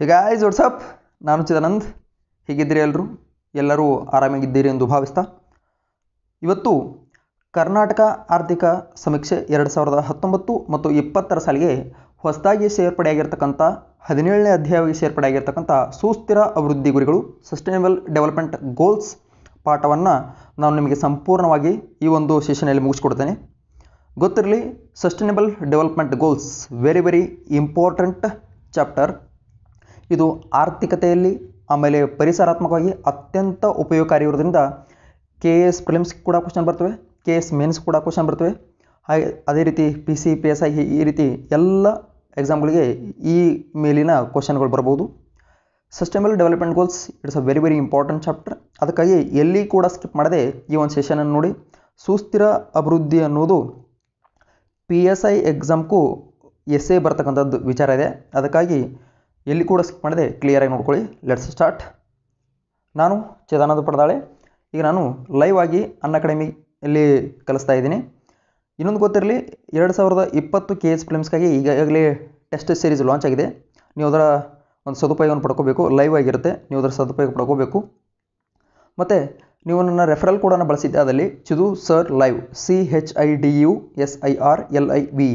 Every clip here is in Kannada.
ಹೀಗಾಯ್ಸ್ ವಾಟ್ಸಪ್ ನಾನು ಚಿದಾನಂದ್. ಹೇಗಿದ್ದೀರಿ ಎಲ್ಲರೂ ಎಲ್ಲರೂ ಆರಾಮಾಗಿದ್ದೀರಿ ಎಂದು ಭಾವಿಸ್ತಾ. ಇವತ್ತು ಕರ್ನಾಟಕ ಆರ್ಥಿಕ ಸಮೀಕ್ಷೆ ಎರಡು ಸಾವಿರದ ಹತ್ತೊಂಬತ್ತು ಮತ್ತು ಇಪ್ಪತ್ತರ ಸಾಲಿಗೆ ಹೊಸದಾಗಿ ಸೇರ್ಪಡೆಯಾಗಿರ್ತಕ್ಕಂಥ ಹದಿನೇಳನೇ ಅಧ್ಯಾಯವಾಗಿ ಸೇರ್ಪಡೆಯಾಗಿರ್ತಕ್ಕಂಥ ಸುಸ್ಥಿರ ಅಭಿವೃದ್ಧಿ ಗುರಿಗಳು ಸಸ್ಟೈನಬಲ್ ಡೆವಲಪ್ಮೆಂಟ್ ಗೋಲ್ಸ್ ಪಾಠವನ್ನು ನಾನು ನಿಮಗೆ ಸಂಪೂರ್ಣವಾಗಿ ಈ ಒಂದು ಸೆಷನಲ್ಲಿ ಮುಗಿಸ್ಕೊಡ್ತೇನೆ. ಗೊತ್ತಿರಲಿ sustainable development goals very very important chapter ಇದು ಆರ್ಥಿಕತೆಯಲ್ಲಿ, ಆಮೇಲೆ ಪರಿಸರಾತ್ಮಕವಾಗಿ ಅತ್ಯಂತ ಉಪಯೋಗಕಾರಿ ಇರೋದ್ರಿಂದ ಕೆ ಎಸ್ ಪ್ರಿಲಿಮ್ಸ್ ಕೂಡ ಕ್ವಶನ್ ಬರ್ತವೆ ಕೆ ಎಸ್ ಮೇನ್ಸ್ ಕೂಡ ಕ್ವಶನ್ ಬರ್ತವೆ. ಹಾಗೆ ಅದೇ ರೀತಿ P C P S I ಈ ರೀತಿ ಎಲ್ಲ ಎಕ್ಸಾಮ್ಗಳಿಗೆ ಈ ಮೇಲಿನ ಕ್ವಶನ್ಗಳು ಬರ್ಬೋದು sustainable development goals it's a very very important chapter ಅದಕ್ಕಾಗಿ ಎಲ್ಲಿ ಕೂಡ ಸ್ಕಿಪ್ ಮಾಡದೆ ಈ ಒಂದು ಸೆಷನನ್ನು ನೋಡಿ. ಸುಸ್ಥಿರ ಅಭಿವೃದ್ಧಿ ಅನ್ನೋದು ಪಿ ಎಸ್ ಐ ಎಕ್ಸಾಮ್ಗೂ ಎಸ್ ಎ ಬರ್ತಕ್ಕಂಥದ್ದು ವಿಚಾರ ಇದೆ. ಅದಕ್ಕಾಗಿ ಎಲ್ಲಿ ಕೂಡ ಸ್ಕಿಪ್ ಮಾಡದೆ ಕ್ಲಿಯರಾಗಿ ನೋಡ್ಕೊಳ್ಳಿ. ಲೆಟ್ಸ್ ಸ್ಟಾರ್ಟ್ ನಾನು ಚೇತಾನಂದ ಪಡ್ದಾಳೆ ಈಗ ನಾನು ಲೈವ್ ಆಗಿ ಅನ್ ಅಕಾಡೆಮಿಯಲ್ಲಿ ಕಲಿಸ್ತಾ ಇದ್ದೀನಿ. ಇನ್ನೊಂದು ಗೊತ್ತಿರಲಿ, ಎರಡು ಸಾವಿರದ ಇಪ್ಪತ್ತು ಕೆ ಎಸ್ ಫಿಲ್ಮ್ಸ್ಗಾಗಿ ಈಗಾಗಲೇ ಟೆಸ್ಟ್ ಸೀರೀಸ್ ಲಾಂಚ್ ಆಗಿದೆ. ನೀವು ಅದರ ಒಂದು ಸದುಪಯೋಗವನ್ನು ಪಡ್ಕೋಬೇಕು. ಲೈವ್ ಆಗಿರುತ್ತೆ. ನೀವು ಅದರ ಸದುಪಯೋಗ ಪಡ್ಕೋಬೇಕು. ಮತ್ತು ನೀವು ನನ್ನ ರೆಫರಲ್ ಕೂಡ ಬಳಸಿದ್ದೆ ಅದರಲ್ಲಿ Chidu sir live C H I D U S I R L I V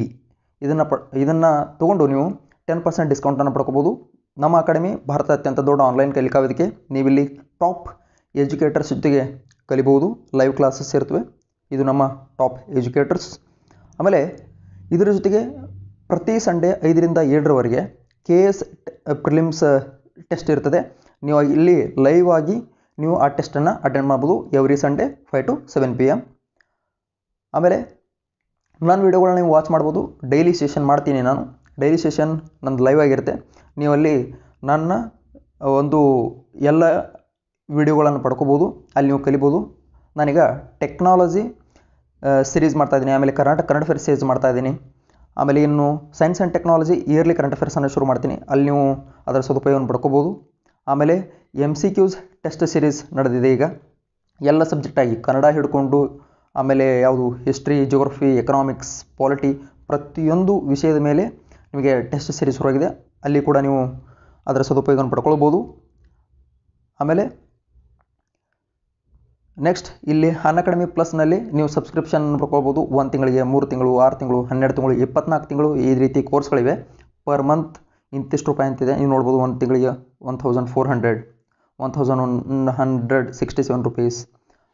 ಇದನ್ನು ಪ ಇದನ್ನು ತೊಗೊಂಡು ನೀವು ಟೆನ್ ಪರ್ಸೆಂಟ್ ಡಿಸ್ಕೌಂಟನ್ನು ಪಡ್ಕೋಬೋದು ನಮ್ಮ ಅಕಾಡೆಮಿ ಭಾರತ ಅತ್ಯಂತ ದೊಡ್ಡ ಆನ್ಲೈನ್ ಕಲಿಕಾ ವೇದಿಕೆ ನೀವಿಲ್ಲಿ ಟಾಪ್ ಎಜುಕೇಟರ್ಸ್ ಜೊತೆಗೆ ಕಲಿಬೋದು ಲೈವ್ ಕ್ಲಾಸಸ್ ಇರ್ತವೆ ಇದು ನಮ್ಮ ಟಾಪ್ ಎಜುಕೇಟರ್ಸ್ ಆಮೇಲೆ ಇದರ ಜೊತೆಗೆ ಪ್ರತಿ ಸಂಡೇ ಐದರಿಂದ ಏಳರವರೆಗೆ ಕೆ ಎಸ್ ಪ್ರಿಲಿಮ್ಸ್ ಟೆಸ್ಟ್ ಇರ್ತದೆ. ನೀವು ಇಲ್ಲಿ ಲೈವ್ ಆಗಿ ನೀವು ಆ ಟೆಸ್ಟನ್ನು ಅಟೆಂಡ್ ಮಾಡ್ಬೋದು every Sunday five to seven P M ಆಮೇಲೆ ನನ್ನ ವೀಡಿಯೋಗಳನ್ನ ನೀವು ವಾಚ್ ಮಾಡ್ಬೋದು. ಡೈಲಿ ಸೆಷನ್ ಮಾಡ್ತೀನಿ ನಾನು. ಡೈಲಿ ಸೆಷನ್ ನಂದು ಲೈವ್ ಆಗಿರುತ್ತೆ. ನೀವು ಅಲ್ಲಿ ನನ್ನ ಒಂದು ಎಲ್ಲ ವಿಡಿಯೋಗಳನ್ನು ಪಡ್ಕೋಬೋದು, ಅಲ್ಲಿ ನೀವು ಕಲಿಬೋದು. ನಾನೀಗ ಟೆಕ್ನಾಲಜಿ ಸಿರೀಸ್ ಮಾಡ್ತಾಯಿದ್ದೀನಿ ಆಮೇಲೆ ಕರ್ನಾಟಕ ಕರೆಂಟ್ ಅಫೇರ್ಸ್ ಸಿರೀಸ್ ಮಾಡ್ತಾಯಿದ್ದೀನಿ ಆಮೇಲೆ ಇನ್ನು science and technology yearly current ಅಫೇರ್ಸನ್ನು ಶುರು ಮಾಡ್ತೀನಿ. ಅಲ್ಲಿ ನೀವು ಅದರ ಸದುಪಯೋಗವನ್ನು ಪಡ್ಕೋಬೋದು. ಆಮೇಲೆ M C Qs test series ನಡೆದಿದೆ ಈಗ. ಎಲ್ಲ ಸಬ್ಜೆಕ್ಟಾಗಿ ಕನ್ನಡ ಹಿಡ್ಕೊಂಡು, ಆಮೇಲೆ ಯಾವುದು ಹಿಸ್ಟ್ರಿ ಜಿಯೋಗ್ರಫಿ ಎಕನಾಮಿಕ್ಸ್ ಪಾಲಿಟಿ ಪ್ರತಿಯೊಂದು ವಿಷಯದ ಮೇಲೆ ನಿಮಗೆ ಟೆಸ್ಟ್ ಸೀರೀಸ್ ಶುರುವಾಗಿದೆ. ಅಲ್ಲಿ ಕೂಡ ನೀವು ಅದರ ಸದುಪಯೋಗವನ್ನು ಪಡ್ಕೊಳ್ಬೋದು. ಆಮೇಲೆ ನೆಕ್ಸ್ಟ್ ಇಲ್ಲಿ ಹನ್ ಅಕಾಡೆಮಿ ಪ್ಲಸ್ನಲ್ಲಿ ನೀವು ಸಬ್ಸ್ಕ್ರಿಪ್ಷನ್ ಪಡ್ಕೊಳ್ಬೋದು. ಒಂದು ತಿಂಗಳಿಗೆ ಮೂರು ತಿಂಗಳು, ಆರು ತಿಂಗಳು, ಹನ್ನೆರಡು ತಿಂಗಳು, ಇಪ್ಪತ್ನಾಲ್ಕು ತಿಂಗಳು ಈ ರೀತಿ ಕೋರ್ಸ್ಗಳಿವೆ ಪರ್ ಮಂತ್ ಇಂತಿಷ್ಟು ರೂಪಾಯಿ ಅಂತಿದೆ. ನೀವು ನೋಡ್ಬೋದು ಒಂದು ತಿಂಗಳಿಗೆ one thousand four hundred one thousand one hundred sixty seven rupees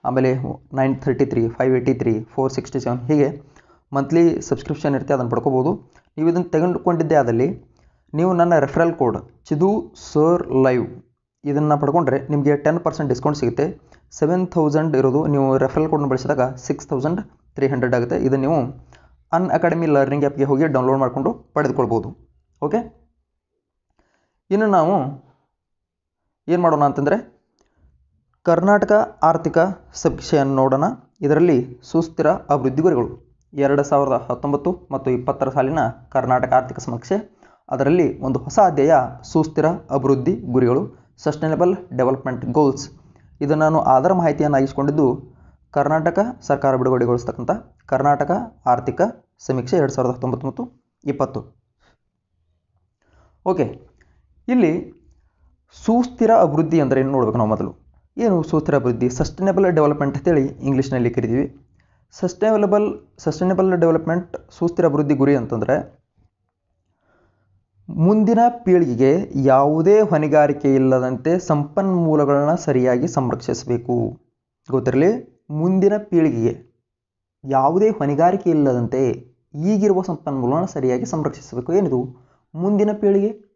ಆಮೇಲೆ nine thirty three five eighty three four sixty seven ಹೀಗೆ ಮಂತ್ಲಿ ಸಬ್ಸ್ಕ್ರಿಪ್ಷನ್ ಇರುತ್ತೆ. ಅದನ್ನು ಪಡ್ಕೋಬೋದು ನೀವು ಇದನ್ನು ತೆಗೆದುಕೊಂಡಿದ್ದೆ ಆದಲ್ಲಿ ನೀವು ನನ್ನ referral code Chidu sir live ಇದನ್ನು ಪಡ್ಕೊಂಡ್ರೆ ನಿಮಗೆ ಟೆನ್ ಪರ್ಸೆಂಟ್ ಡಿಸ್ಕೌಂಟ್ ಸಿಗುತ್ತೆ. ಸೆವೆನ್ ಥೌಸಂಡ್ ಇರೋದು ನೀವು ರೆಫರಲ್ ಕೋಡ್ನ ಬಳಸಿದಾಗ ಸಿಕ್ಸ್ ಥೌಸಂಡ್ ತ್ರೀ ಹಂಡ್ರೆಡ್ ಆಗುತ್ತೆ. ಇದನ್ನು ನೀವು ಅನ್ ಅಕಾಡೆಮಿ ಲರ್ನಿಂಗ್ ಆ್ಯಪ್ಗೆ ಹೋಗಿ ಡೌನ್ಲೋಡ್ ಮಾಡಿಕೊಂಡು ಪಡೆದುಕೊಳ್ಬೋದು. ಓಕೆ ಇನ್ನು ನಾವು ಏನು ಮಾಡೋಣ ಅಂತಂದರೆ ಕರ್ನಾಟಕ ಆರ್ಥಿಕ ಸಮೀಕ್ಷೆಯನ್ನು ನೋಡೋಣ. ಇದರಲ್ಲಿ ಸುಸ್ಥಿರ ಅಭಿವೃದ್ಧಿ ಗುರಿಗಳು. ಎರಡು ಸಾವಿರದ ಹತ್ತೊಂಬತ್ತು ಮತ್ತು ಇಪ್ಪತ್ತರ ಸಾಲಿನ ಕರ್ನಾಟಕ ಆರ್ಥಿಕ ಸಮೀಕ್ಷೆ. ಅದರಲ್ಲಿ ಒಂದು ಹೊಸ ಅಧ್ಯಾಯ, ಸುಸ್ಥಿರ ಅಭಿವೃದ್ಧಿ ಗುರಿಗಳು ಸಸ್ಟೈನಬಲ್ ಡೆವಲಪ್ಮೆಂಟ್ ಗೋಲ್ಸ್ ಇದು ನಾನು ಆಧಾರ ಮಾಹಿತಿಯನ್ನಾಗಿಸಿಕೊಂಡಿದ್ದು ಕರ್ನಾಟಕ ಸರ್ಕಾರ ಬಿಡುಗಡೆಗೊಳಿಸ್ತಕ್ಕಂಥ ಕರ್ನಾಟಕ ಆರ್ಥಿಕ ಸಮೀಕ್ಷೆ ಎರಡು ಸಾವಿರದ ಹತ್ತೊಂಬತ್ತು ಮತ್ತು ಇಪ್ಪತ್ತು. ಓಕೆ, ಇಲ್ಲಿ ಸುಸ್ಥಿರ ಅಭಿವೃದ್ಧಿ ಅಂದರೆ ಏನು ನೋಡ್ಬೇಕು ನಾವು ಮೊದಲು? ಏನು ಸುಸ್ಥಿರ ಅಭಿವೃದ್ಧಿ? ಸಸ್ಟೈನಬಲ್ ಡೆವಲಪ್ಮೆಂಟ್ ಅಂತೇಳಿ ಇಂಗ್ಲೀಷ್ನಲ್ಲಿ ಕರಿತೀವಿ. ಸಸ್ಟೈನಬಲ್ ಸಸ್ಟೈನಬಲ್ ಡೆವಲಪ್ಮೆಂಟ್ ಸುಸ್ಥಿರ ಅಭಿವೃದ್ಧಿ ಗುರಿ ಅಂತಂದರೆ ಮುಂದಿನ ಪೀಳಿಗೆಗೆ ಯಾವುದೇ ಹೊಣೆಗಾರಿಕೆ ಇಲ್ಲದಂತೆ ಸಂಪನ್ಮೂಲಗಳನ್ನ ಸರಿಯಾಗಿ ಸಂರಕ್ಷಿಸಬೇಕು. ಗೊತ್ತಿರಲಿ? ಮುಂದಿನ ಪೀಳಿಗೆಗೆ ಯಾವುದೇ ಹೊಣೆಗಾರಿಕೆ ಇಲ್ಲದಂತೆ ಈಗಿರುವ ಸಂಪನ್ಮೂಲಗಳನ್ನ ಸರಿಯಾಗಿ ಸಂರಕ್ಷಿಸಬೇಕು. ಏನಿದು? ಮುಂದಿನ ಪೀಳಿಗೆ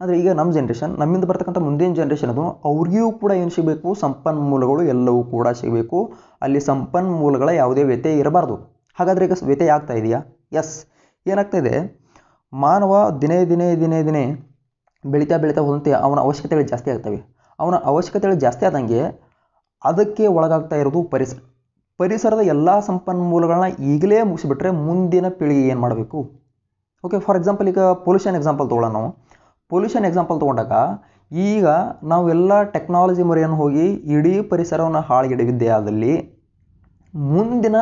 ಅಂದರೆ ಈಗ ನಮ್ಮ ಜನ್ರೇಷನ್ ನಮ್ಮಿಂದ ಬರ್ತಕ್ಕಂಥ ಮುಂದಿನ ಜನ್ರೇಷನ್ ಅದು, ಅವ್ರಿಗೂ ಕೂಡ ಏನು ಸಿಗಬೇಕು? ಸಂಪನ್ಮೂಲಗಳು ಎಲ್ಲವೂ ಕೂಡ ಸಿಗಬೇಕು. ಅಲ್ಲಿ ಸಂಪನ್ಮೂಲಗಳ ಯಾವುದೇ ವ್ಯತ್ಯಯ ಇರಬಾರ್ದು. ಹಾಗಾದರೆ ಈಗ ವ್ಯತ್ಯಯ ಆಗ್ತಾ ಇದೆಯಾ? ಎಸ್ ಏನಾಗ್ತಾ ಇದೆ? ಮಾನವ ದಿನೇ ದಿನೇ ದಿನೇ ದಿನೇ ಬೆಳೀತಾ ಬೆಳೀತಾ ಹೋದಂತೆ ಅವನ ಅವಶ್ಯಕತೆಗಳು ಜಾಸ್ತಿ ಆಗ್ತವೆ. ಅವನ ಅವಶ್ಯಕತೆಗಳು ಜಾಸ್ತಿ ಆದಂಗೆ ಅದಕ್ಕೆ ಒಳಗಾಗ್ತಾ ಇರೋದು ಪರಿಸರ ಪರಿಸರದ ಎಲ್ಲ ಸಂಪನ್ಮೂಲಗಳನ್ನ ಈಗಲೇ ಮುಗಿಸಿಬಿಟ್ರೆ ಮುಂದಿನ ಪೀಳಿಗೆ ಏನು ಮಾಡಬೇಕು? ಓಕೆ ಫಾರ್ ಎಕ್ಸಾಂಪಲ್ ಈಗ ಪೊಲ್ಯೂಷನ್ ಎಕ್ಸಾಂಪಲ್ ತೊಗೊಳ್ಳೋಣ ನಾವು. ಪೊಲ್ಯೂಷನ್ ಎಕ್ಸಾಂಪಲ್ ತೊಗೊಂಡಾಗ, ಈಗ ನಾವೆಲ್ಲ ಟೆಕ್ನಾಲಜಿ ಮೊರೆಯನ್ನು ಹೋಗಿ ಇಡೀ ಪರಿಸರವನ್ನು ಹಾಳುಗೆಡವಿದ್ದೇ ಆದಲ್ಲಿ ಮುಂದಿನ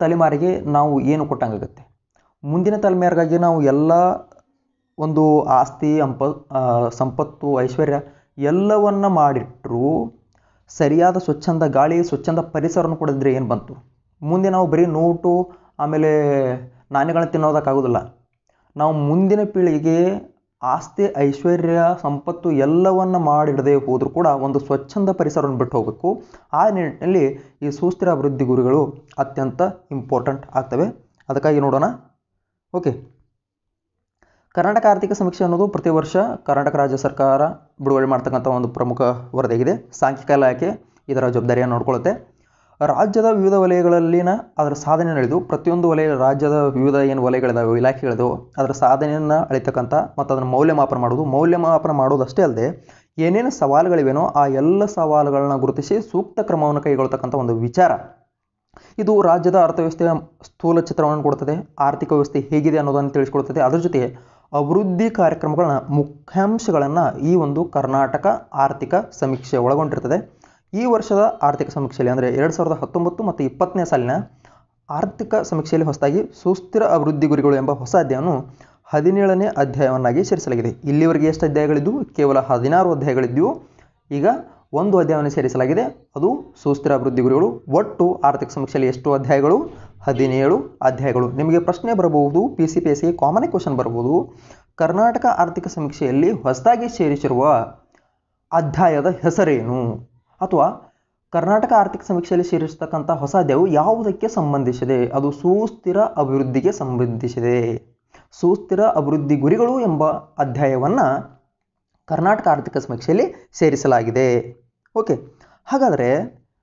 ತಲೆಮಾರಿಗೆ ನಾವು ಏನು ಕೊಟ್ಟಂಗಾಗತ್ತೆ? ಮುಂದಿನ ತಲೆಮಾರಿಗಾಗಿ ನಾವು ಎಲ್ಲ ಒಂದು ಆಸ್ತಿ ಅಂಪ ಸಂಪತ್ತು, ಐಶ್ವರ್ಯ ಎಲ್ಲವನ್ನು ಮಾಡಿಟ್ಟರು ಸರಿಯಾದ ಸ್ವಚ್ಛಂದ ಗಾಳಿ, ಸ್ವಚ್ಛಂದ ಪರಿಸರವನ್ನು ಕೊಡಿದ್ರೆ ಏನು ಬಂತು? ಮುಂದೆ ನಾವು ಬರೀ ನೋಟು, ಆಮೇಲೆ ನಾಣ್ಯಗಳನ್ನ ತಿನ್ನೋದಕ್ಕಾಗೋದಿಲ್ಲ. ನಾವು ಮುಂದಿನ ಪೀಳಿಗೆಗೆ ಆಸ್ತಿ, ಐಶ್ವರ್ಯ, ಸಂಪತ್ತು ಎಲ್ಲವನ್ನು ಮಾಡಿಡದೆ ಹೋದರೂ ಕೂಡ ಒಂದು ಸ್ವಚ್ಛಂದ ಪರಿಸರವನ್ನು ಬಿಟ್ಟು ಹೋಗಬೇಕು. ಆ ನಿಟ್ಟಿನಲ್ಲಿ ಈ ಸುಸ್ಥಿರ ಅಭಿವೃದ್ಧಿ ಗುರಿಗಳು ಅತ್ಯಂತ ಇಂಪಾರ್ಟೆಂಟ್ ಆಗ್ತವೆ. ಅದಕ್ಕಾಗಿ ನೋಡೋಣ. ಓಕೆ. ಕರ್ನಾಟಕ ಆರ್ಥಿಕ ಸಮೀಕ್ಷೆ ಅನ್ನೋದು ಪ್ರತಿ ವರ್ಷ ಕರ್ನಾಟಕ ರಾಜ್ಯ ಸರ್ಕಾರ ಬಿಡುಗಡೆ ಮಾಡ್ತಕ್ಕಂಥ ಒಂದು ಪ್ರಮುಖ ವರದಿಯಾಗಿದೆ. ಸಾಂಖ್ಯಿಕ ಇಲಾಖೆ ಇದರ ಜವಾಬ್ದಾರಿಯನ್ನು ನೋಡ್ಕೊಳ್ಳುತ್ತೆ. ರಾಜ್ಯದ ವಿವಿಧ ವಲಯಗಳಲ್ಲಿನ ಅದರ ಸಾಧನೆ ನಡೆದು, ಪ್ರತಿಯೊಂದು ವಲಯ ರಾಜ್ಯದ ವಿವಿಧ ಏನು ವಲಯಗಳಿದಾವೆ, ಇಲಾಖೆಗಳಿದಾವೆ, ಅದರ ಸಾಧನೆಯನ್ನು ಅಳಿತಕ್ಕಂಥ ಮತ್ತು ಅದನ್ನು ಮೌಲ್ಯಮಾಪನ ಮಾಡೋದು ಮೌಲ್ಯಮಾಪನ ಮಾಡೋದಷ್ಟೇ ಅಲ್ಲದೆ, ಏನೇನು ಸವಾಲುಗಳಿವೆನೋ ಆ ಎಲ್ಲ ಸವಾಲುಗಳನ್ನ ಗುರುತಿಸಿ ಸೂಕ್ತ ಕ್ರಮವನ್ನು ಕೈಗೊಳ್ತಕ್ಕಂಥ ಒಂದು ವಿಚಾರ. ಇದು ರಾಜ್ಯದ ಅರ್ಥವ್ಯವಸ್ಥೆಯ ಸ್ಥೂಲ ಚಿತ್ರವನ್ನು ಕೊಡುತ್ತದೆ. ಆರ್ಥಿಕ ವ್ಯವಸ್ಥೆ ಹೇಗಿದೆ ಅನ್ನೋದನ್ನು ತಿಳಿಸ್ಕೊಡುತ್ತದೆ. ಅದರ ಜೊತೆ ಅಭಿವೃದ್ಧಿ ಕಾರ್ಯಕ್ರಮಗಳನ್ನ ಮುಖ್ಯಾಂಶಗಳನ್ನು ಈ ಒಂದು ಕರ್ನಾಟಕ ಆರ್ಥಿಕ ಸಮೀಕ್ಷೆ ಒಳಗೊಂಡಿರ್ತದೆ. ಈ ವರ್ಷದ ಆರ್ಥಿಕ ಸಮೀಕ್ಷೆಯಲ್ಲಿ ಅಂದರೆ ಎರಡು ಸಾವಿರದ ಹತ್ತೊಂಬತ್ತು ಮತ್ತು ಇಪ್ಪತ್ತನೇ ಸಾಲಿನ ಆರ್ಥಿಕ ಸಮೀಕ್ಷೆಯಲ್ಲಿ ಹೊಸದಾಗಿ ಸುಸ್ಥಿರ ಅಭಿವೃದ್ಧಿ ಗುರಿಗಳು ಎಂಬ ಹೊಸ ಅಧ್ಯಾಯವನ್ನು ಹದಿನೇಳನೇ ಅಧ್ಯಾಯವನ್ನಾಗಿ ಸೇರಿಸಲಾಗಿದೆ. ಇಲ್ಲಿವರೆಗೆ ಎಷ್ಟು ಅಧ್ಯಾಯಗಳಿದ್ದು ಕೇವಲ ಹದಿನಾರು ಅಧ್ಯಾಯಗಳಿದ್ದವು ಈಗ ಒಂದು ಅಧ್ಯಾಯವನ್ನು ಸೇರಿಸಲಾಗಿದೆ. ಅದು ಸುಸ್ಥಿರ ಅಭಿವೃದ್ಧಿ ಗುರಿಗಳು, ಒಟ್ಟು ಆರ್ಥಿಕ ಸಮೀಕ್ಷೆಯಲ್ಲಿ ಎಷ್ಟು ಅಧ್ಯಾಯಗಳು? ಹದಿನೇಳು ಅಧ್ಯಾಯಗಳು. ನಿಮಗೆ ಪ್ರಶ್ನೆ ಬರಬಹುದು ಪಿ ಸಿ ಪಿ ಎಸ್ಗೆ ಕಾಮನ್ ಕ್ವಶನ್ ಬರಬಹುದು. ಕರ್ನಾಟಕ ಆರ್ಥಿಕ ಸಮೀಕ್ಷೆಯಲ್ಲಿ ಹೊಸದಾಗಿ ಸೇರಿಸಿರುವ ಅಧ್ಯಾಯದ ಹೆಸರೇನು? ಅಥವಾ ಕರ್ನಾಟಕ ಆರ್ಥಿಕ ಸಮೀಕ್ಷೆಯಲ್ಲಿ ಸೇರಿಸತಕ್ಕಂಥ ಹೊಸ ದೇವು ಯಾವುದಕ್ಕೆ ಸಂಬಂಧಿಸಿದೆ? ಅದು ಸುಸ್ಥಿರ ಅಭಿವೃದ್ಧಿಗೆ ಸಂಬಂಧಿಸಿದೆ. ಸುಸ್ಥಿರ ಅಭಿವೃದ್ಧಿ ಗುರಿಗಳು ಎಂಬ ಅಧ್ಯಾಯವನ್ನು ಕರ್ನಾಟಕ ಆರ್ಥಿಕ ಸಮೀಕ್ಷೆಯಲ್ಲಿ ಸೇರಿಸಲಾಗಿದೆ. ಓಕೆ ಹಾಗಾದರೆ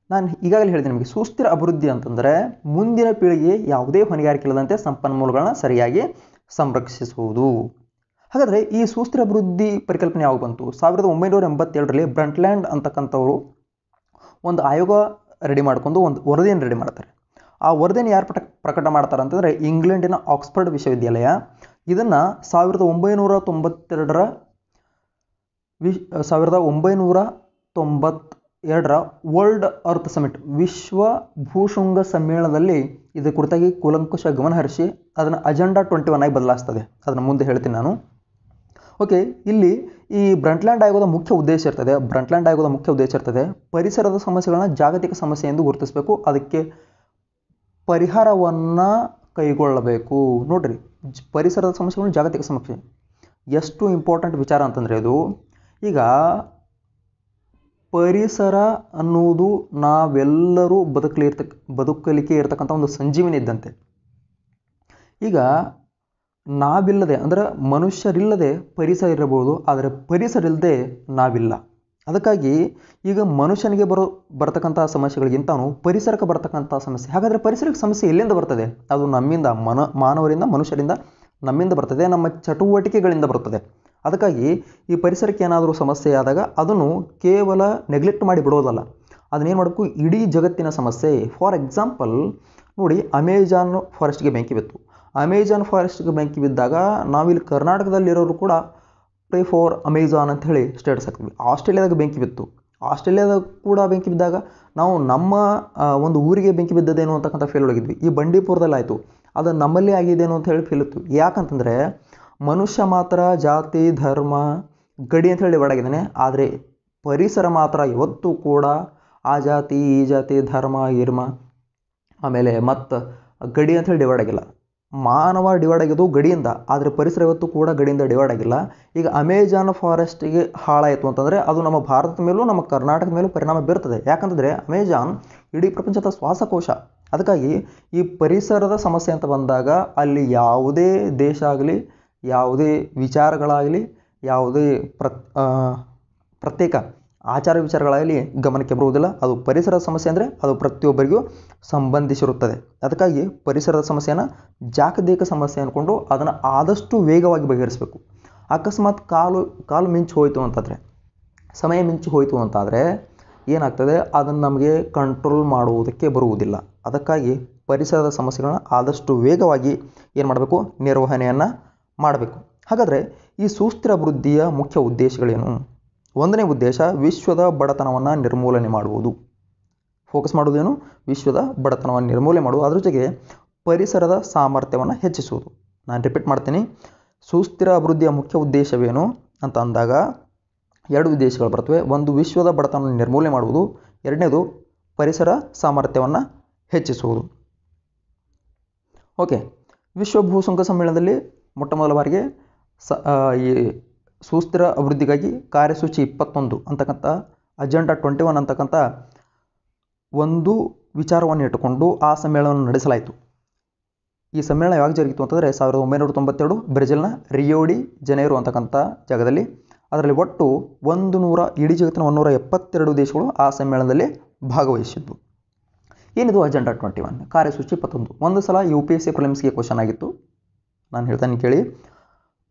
ನಾನು ಈಗಾಗಲೇ ಹೇಳಿದೆ ನಿಮಗೆ ಸುಸ್ಥಿರ ಅಭಿವೃದ್ಧಿ ಅಂತಂದರೆ ಮುಂದಿನ ಪೀಳಿಗೆ ಯಾವುದೇ ಹೊಣೆಗಾರಿಕೆ ಇಲ್ಲದಂತೆ ಸಂಪನ್ಮೂಲಗಳನ್ನು ಸರಿಯಾಗಿ ಸಂರಕ್ಷಿಸುವುದು. ಹಾಗಾದರೆ ಈ ಸುಸ್ಥಿರ ಅಭಿವೃದ್ಧಿ ಪರಿಕಲ್ಪನೆ ಯಾವಾಗ ಬಂತು? ಸಾವಿರದ ಒಂಬೈನೂರ ಎಂಬತ್ತೇಳರಲ್ಲಿ ಬ್ರಂಟ್ಲ್ಯಾಂಡ್ ಅಂತಕ್ಕಂಥವರು ಒಂದು ಆಯೋಗ ರೆಡಿ ಮಾಡ್ಕೊಂಡು ಒಂದು ವರದಿಯನ್ನು ರೆಡಿ ಮಾಡ್ತಾರೆ. ಆ ವರದಿಯನ್ನು ಯಾರು ಪ್ರಟ ಪ್ರಕಟ ಮಾಡ್ತಾರೆ ಅಂತಂದರೆ ಇಂಗ್ಲೆಂಡಿನ ಆಕ್ಸ್ಫರ್ಡ್ ವಿಶ್ವವಿದ್ಯಾಲಯ. ಇದನ್ನು ಸಾವಿರದ ಒಂಬೈನೂರ ತೊಂಬತ್ತೆರಡರ ವಿ ಸಾವಿರದ ಒಂಬೈನೂರ ತೊಂಬತ್ತೆರಡರ ವರ್ಲ್ಡ್ ಅರ್ತ್ ಸಮಿಟ್, ವಿಶ್ವ ಭೂಶೃಂಗ ಸಮ್ಮೇಳನದಲ್ಲಿ ಇದರ ಕುರಿತಾಗಿ ಕೂಲಂಕುಷ ಗಮನ ಹರಿಸಿ ಅದನ್ನು ಅಜೆಂಡಾ ಟ್ವೆಂಟಿ ಒನ್ ಆಗಿ ಬದಲಾಯಿಸ್ತದೆ. ಅದನ್ನು ಮುಂದೆ ಹೇಳ್ತೀನಿ ನಾನು. ಓಕೆ ಇಲ್ಲಿ ಈ ಬ್ರಂಟ್ಲ್ಯಾಂಡ್ ಆಯೋಗದ ಮುಖ್ಯ ಉದ್ದೇಶ ಇರ್ತದೆ, ಬ್ರಂಟ್ಲ್ಯಾಂಡ್ ಆಯೋಗದ ಮುಖ್ಯ ಉದ್ದೇಶ ಇರ್ತದೆ, ಪರಿಸರದ ಸಮಸ್ಯೆಗಳನ್ನ ಜಾಗತಿಕ ಸಮಸ್ಯೆ ಎಂದು ಗುರುತಿಸಬೇಕು. ಅದಕ್ಕೆ ಪರಿಹಾರವನ್ನು ಕೈಗೊಳ್ಳಬೇಕು. ನೋಡ್ರಿ ಪರಿಸರದ ಸಮಸ್ಯೆಗಳು ಜಾಗತಿಕ ಸಮಸ್ಯೆ. ಎಷ್ಟು ಇಂಪಾರ್ಟೆಂಟ್ ವಿಚಾರ ಅಂತಂದರೆ ಇದು, ಈಗ ಪರಿಸರ ಅನ್ನುವುದು ನಾವೆಲ್ಲರೂ ಬದುಕಲಿ ಇರ್ತಕ್ಕ ಬದುಕಲಿಕ್ಕೆ ಇರತಕ್ಕಂಥ ಒಂದು ಸಂಜೀವಿನಿ ಇದ್ದಂತೆ. ಈಗ ನಾವಿಲ್ಲದೆ, ಅಂದರೆ ಮನುಷ್ಯರಿಲ್ಲದೆ ಪರಿಸರ ಇರಬಹುದು, ಆದರೆ ಪರಿಸರ ಇಲ್ಲದೆ ನಾವಿಲ್ಲ. ಅದಕ್ಕಾಗಿ ಈಗ ಮನುಷ್ಯನಿಗೆ ಬರೋ ಬರ್ತಕ್ಕಂಥ ಸಮಸ್ಯೆಗಳಿಗಿಂತನೂ ಪರಿಸರಕ್ಕೆ ಬರ್ತಕ್ಕಂಥ ಸಮಸ್ಯೆ. ಹಾಗಾದರೆ ಪರಿಸರಕ್ಕೆ ಸಮಸ್ಯೆ ಎಲ್ಲಿಂದ ಬರ್ತದೆ? ಅದು ನಮ್ಮಿಂದ, ಮನ, ಮಾನವರಿಂದ, ಮನುಷ್ಯರಿಂದ ನಮ್ಮಿಂದ ಬರ್ತದೆ, ನಮ್ಮ ಚಟುವಟಿಕೆಗಳಿಂದ ಬರ್ತದೆ. ಅದಕ್ಕಾಗಿ ಈ ಪರಿಸರಕ್ಕೆ ಏನಾದರೂ ಸಮಸ್ಯೆ ಆದಾಗ ಅದನ್ನು ಕೇವಲ ನೆಗ್ಲೆಕ್ಟ್ ಮಾಡಿ ಬಿಡೋದಲ್ಲ. ಅದನ್ನೇನು ಮಾಡಬೇಕು? ಇಡೀ ಜಗತ್ತಿನ ಸಮಸ್ಯೆ. ಫಾರ್ ಎಕ್ಸಾಂಪಲ್ ನೋಡಿ ಅಮೆಜಾನ್ ಫಾರೆಸ್ಟ್ಗೆ ಬೆಂಕಿ ಬಿತ್ತು. ಅಮೆಜಾನ್ ಫಾರೆಸ್ಟ್ಗೆ ಬೆಂಕಿ ಬಿದ್ದಾಗ ನಾವಿಲ್ಲಿ ಕರ್ನಾಟಕದಲ್ಲಿರೋರು ಕೂಡ ಪ್ರೇ ಫಾರ್ ಅಮೆಜಾನ್ ಅಂತ ಹೇಳಿ ಸ್ಟೇಟಸ್ ಹಾಕ್ತೀವಿ ಆಸ್ಟ್ರೇಲಿಯಾದಾಗ ಬೆಂಕಿ ಬಿತ್ತು. ಆಸ್ಟ್ರೇಲಿಯಾದಾಗ ಕೂಡ ಬೆಂಕಿ ಬಿದ್ದಾಗ ನಾವು ನಮ್ಮ ಒಂದು ಊರಿಗೆ ಬೆಂಕಿ ಬಿದ್ದದೇನೋ ಅಂತಕ್ಕಂಥ ಫೀಲ್ ಒಳಗಿದ್ವಿ. ಈ ಬಂಡೀಪುರದಲ್ಲಿ ಆಯಿತು. ಅದು ನಮ್ಮಲ್ಲೇ ಆಗಿದೇನು ಅಂತ ಹೇಳಿ ಫೀಲ್ ಇತ್ತು. ಯಾಕಂತಂದರೆ ಮನುಷ್ಯ ಮಾತ್ರ, ಜಾತಿ, ಧರ್ಮ, ಗಡಿ ಅಂತ ಹೇಳಿ ಒಳಗಿದ್ದಾನೆ. ಆದರೆ ಪರಿಸರ ಮಾತ್ರ ಇವತ್ತು ಕೂಡ ಆ ಜಾತಿ, ಈ ಜಾತಿ, ಧರ್ಮ, ಇರ್ಮ, ಆಮೇಲೆ ಮತ್ತು ಗಡಿ ಅಂತ ಹೇಳಿ ಡಿವೈಡ್ ಆಗಿಲ್ಲ ಮಾನವ ಡಿವೈಡ್ ಆಗಿದ್ದು ಗಡಿಯಿಂದ, ಆದರೆ ಪರಿಸರ ಇವತ್ತು ಕೂಡ ಗಡಿಯಿಂದ ಡಿವೈಡ್ ಆಗಿಲ್ಲ ಈಗ ಅಮೆಜಾನ್ ಫಾರೆಸ್ಟಿಗೆ ಹಾಳಾಯಿತು ಅಂತಂದರೆ ಅದು ನಮ್ಮ ಭಾರತದ ಮೇಲೂ, ನಮ್ಮ ಕರ್ನಾಟಕದ ಮೇಲೂ ಪರಿಣಾಮ ಬೀರ್ತದೆ. ಯಾಕಂತಂದರೆ ಅಮೆಜಾನ್ ಇಡೀ ಪ್ರಪಂಚದ ಶ್ವಾಸಕೋಶ. ಅದಕ್ಕಾಗಿ ಈ ಪರಿಸರದ ಸಮಸ್ಯೆ ಅಂತ ಬಂದಾಗ ಅಲ್ಲಿ ಯಾವುದೇ ದೇಶ ಆಗಲಿ, ಯಾವುದೇ ವಿಚಾರಗಳಾಗಲಿ, ಯಾವುದೇ ಪ್ರ ಪ್ರತ್ಯೇಕ ಆಚಾರ ವಿಚಾರಗಳಾಗಲಿ ಗಮನಕ್ಕೆ ಬರುವುದಿಲ್ಲ. ಅದು ಪರಿಸರ ಸಮಸ್ಯೆ ಅಂದರೆ ಅದು ಪ್ರತಿಯೊಬ್ಬರಿಗೂ ಸಂಬಂಧಿಸಿರುತ್ತದೆ. ಅದಕ್ಕಾಗಿ ಪರಿಸರದ ಸಮಸ್ಯೆಯನ್ನು ಜಾಗತಿಕ ಸಮಸ್ಯೆ ಅಂದ್ಕೊಂಡು ಅದನ್ನು ಆದಷ್ಟು ವೇಗವಾಗಿ ಬಗೆಹರಿಸಬೇಕು. ಅಕಸ್ಮಾತ್ ಕಾಲು ಕಾಲು ಮಿಂಚು ಹೋಯಿತು ಅಂತಂದರೆ, ಸಮಯ ಮಿಂಚು ಹೋಯಿತು ಅಂತಾದರೆ ಏನಾಗ್ತದೆ? ಅದನ್ನು ನಮಗೆ ಕಂಟ್ರೋಲ್ ಮಾಡುವುದಕ್ಕೆ ಬರುವುದಿಲ್ಲ. ಅದಕ್ಕಾಗಿ ಪರಿಸರದ ಸಮಸ್ಯೆಗಳನ್ನ ಆದಷ್ಟು ವೇಗವಾಗಿ ಏನು ಮಾಡಬೇಕು? ನಿರ್ವಹಣೆಯನ್ನು ಮಾಡಬೇಕು. ಹಾಗಾದರೆ ಈ ಸುಸ್ಥಿರ ಅಭಿವೃದ್ಧಿಯ ಮುಖ್ಯ ಉದ್ದೇಶಗಳೇನು? ಒಂದನೇ ಉದ್ದೇಶ ವಿಶ್ವದ ಬಡತನವನ್ನು ನಿರ್ಮೂಲನೆ ಮಾಡುವುದು. ಫೋಕಸ್ ಮಾಡುವುದೇನು? ವಿಶ್ವದ ಬಡತನವನ್ನು ನಿರ್ಮೂಲನೆ ಮಾಡುವುದು. ಅದ್ರ ಜೊತೆಗೆ ಪರಿಸರದ ಸಾಮರ್ಥ್ಯವನ್ನು ಹೆಚ್ಚಿಸುವುದು. ನಾನು ರಿಪೀಟ್ ಮಾಡ್ತೀನಿ. ಸುಸ್ಥಿರ ಅಭಿವೃದ್ಧಿಯ ಮುಖ್ಯ ಉದ್ದೇಶವೇನು ಅಂತ ಅಂದಾಗ ಎರಡು ಉದ್ದೇಶಗಳು ಬರ್ತವೆ. ಒಂದು, ವಿಶ್ವದ ಬಡತನ ನಿರ್ಮೂಲನೆ ಮಾಡುವುದು. ಎರಡನೇದು, ಪರಿಸರ ಸಾಮರ್ಥ್ಯವನ್ನು ಹೆಚ್ಚಿಸುವುದು. ಓಕೆ ವಿಶ್ವ ಭೂಸಂಕ ಸಮ್ಮೇಳನದಲ್ಲಿ ಮೊಟ್ಟ ಮೊದಲ ಬಾರಿಗೆ ಸ ಈ ಸುಸ್ಥಿರ ಅಭಿವೃದ್ಧಿಗಾಗಿ ಕಾರ್ಯಸೂಚಿ ಇಪ್ಪತ್ತೊಂದು ಅಂತಕ್ಕಂಥ ಅಜೆಂಡಾ ಟ್ವೆಂಟಿ ಒನ್ ಅಂತಕ್ಕಂಥ ಒಂದು ವಿಚಾರವನ್ನು ಇಟ್ಟುಕೊಂಡು ಆ ಸಮ್ಮೇಳನವನ್ನು ನಡೆಸಲಾಯಿತು. ಈ ಸಮ್ಮೇಳನ ಯಾವಾಗ ಜರುಗಿತು ಅಂತಂದರೆ ಸಾವಿರದ ಒಂಬೈನೂರ ತೊಂಬತ್ತೆರಡು ಬ್ರೆಜಿಲ್ನ ರಿಯೋಡಿ ಜನೇರು ಅಂತಕ್ಕಂಥ ಜಾಗದಲ್ಲಿ. ಅದರಲ್ಲಿ ಒಟ್ಟು ಒಂದು ನೂರ ಇಡೀ ಜಗತ್ತಿನ ಒಂದೂರ ಎಪ್ಪತ್ತೆರಡು ದೇಶಗಳು ಆ ಸಮ್ಮೇಳನದಲ್ಲಿ ಭಾಗವಹಿಸಿದ್ವು. ಏನಿದು ಅಜೆಂಡಾ ಟ್ವೆಂಟಿ ಒನ್ ಕಾರ್ಯಸೂಚಿ ಇಪ್ಪತ್ತೊಂದು. ಒಂದು ಸಲ ಯು ಪಿ ಎಸ್ ಸಿ ಪ್ರಿಲಿಮ್ಸ್ಗೆ ಕ್ವಶನ್ ಆಗಿತ್ತು. ನಾನು ಹೇಳ್ತಾನೆ ಕೇಳಿ.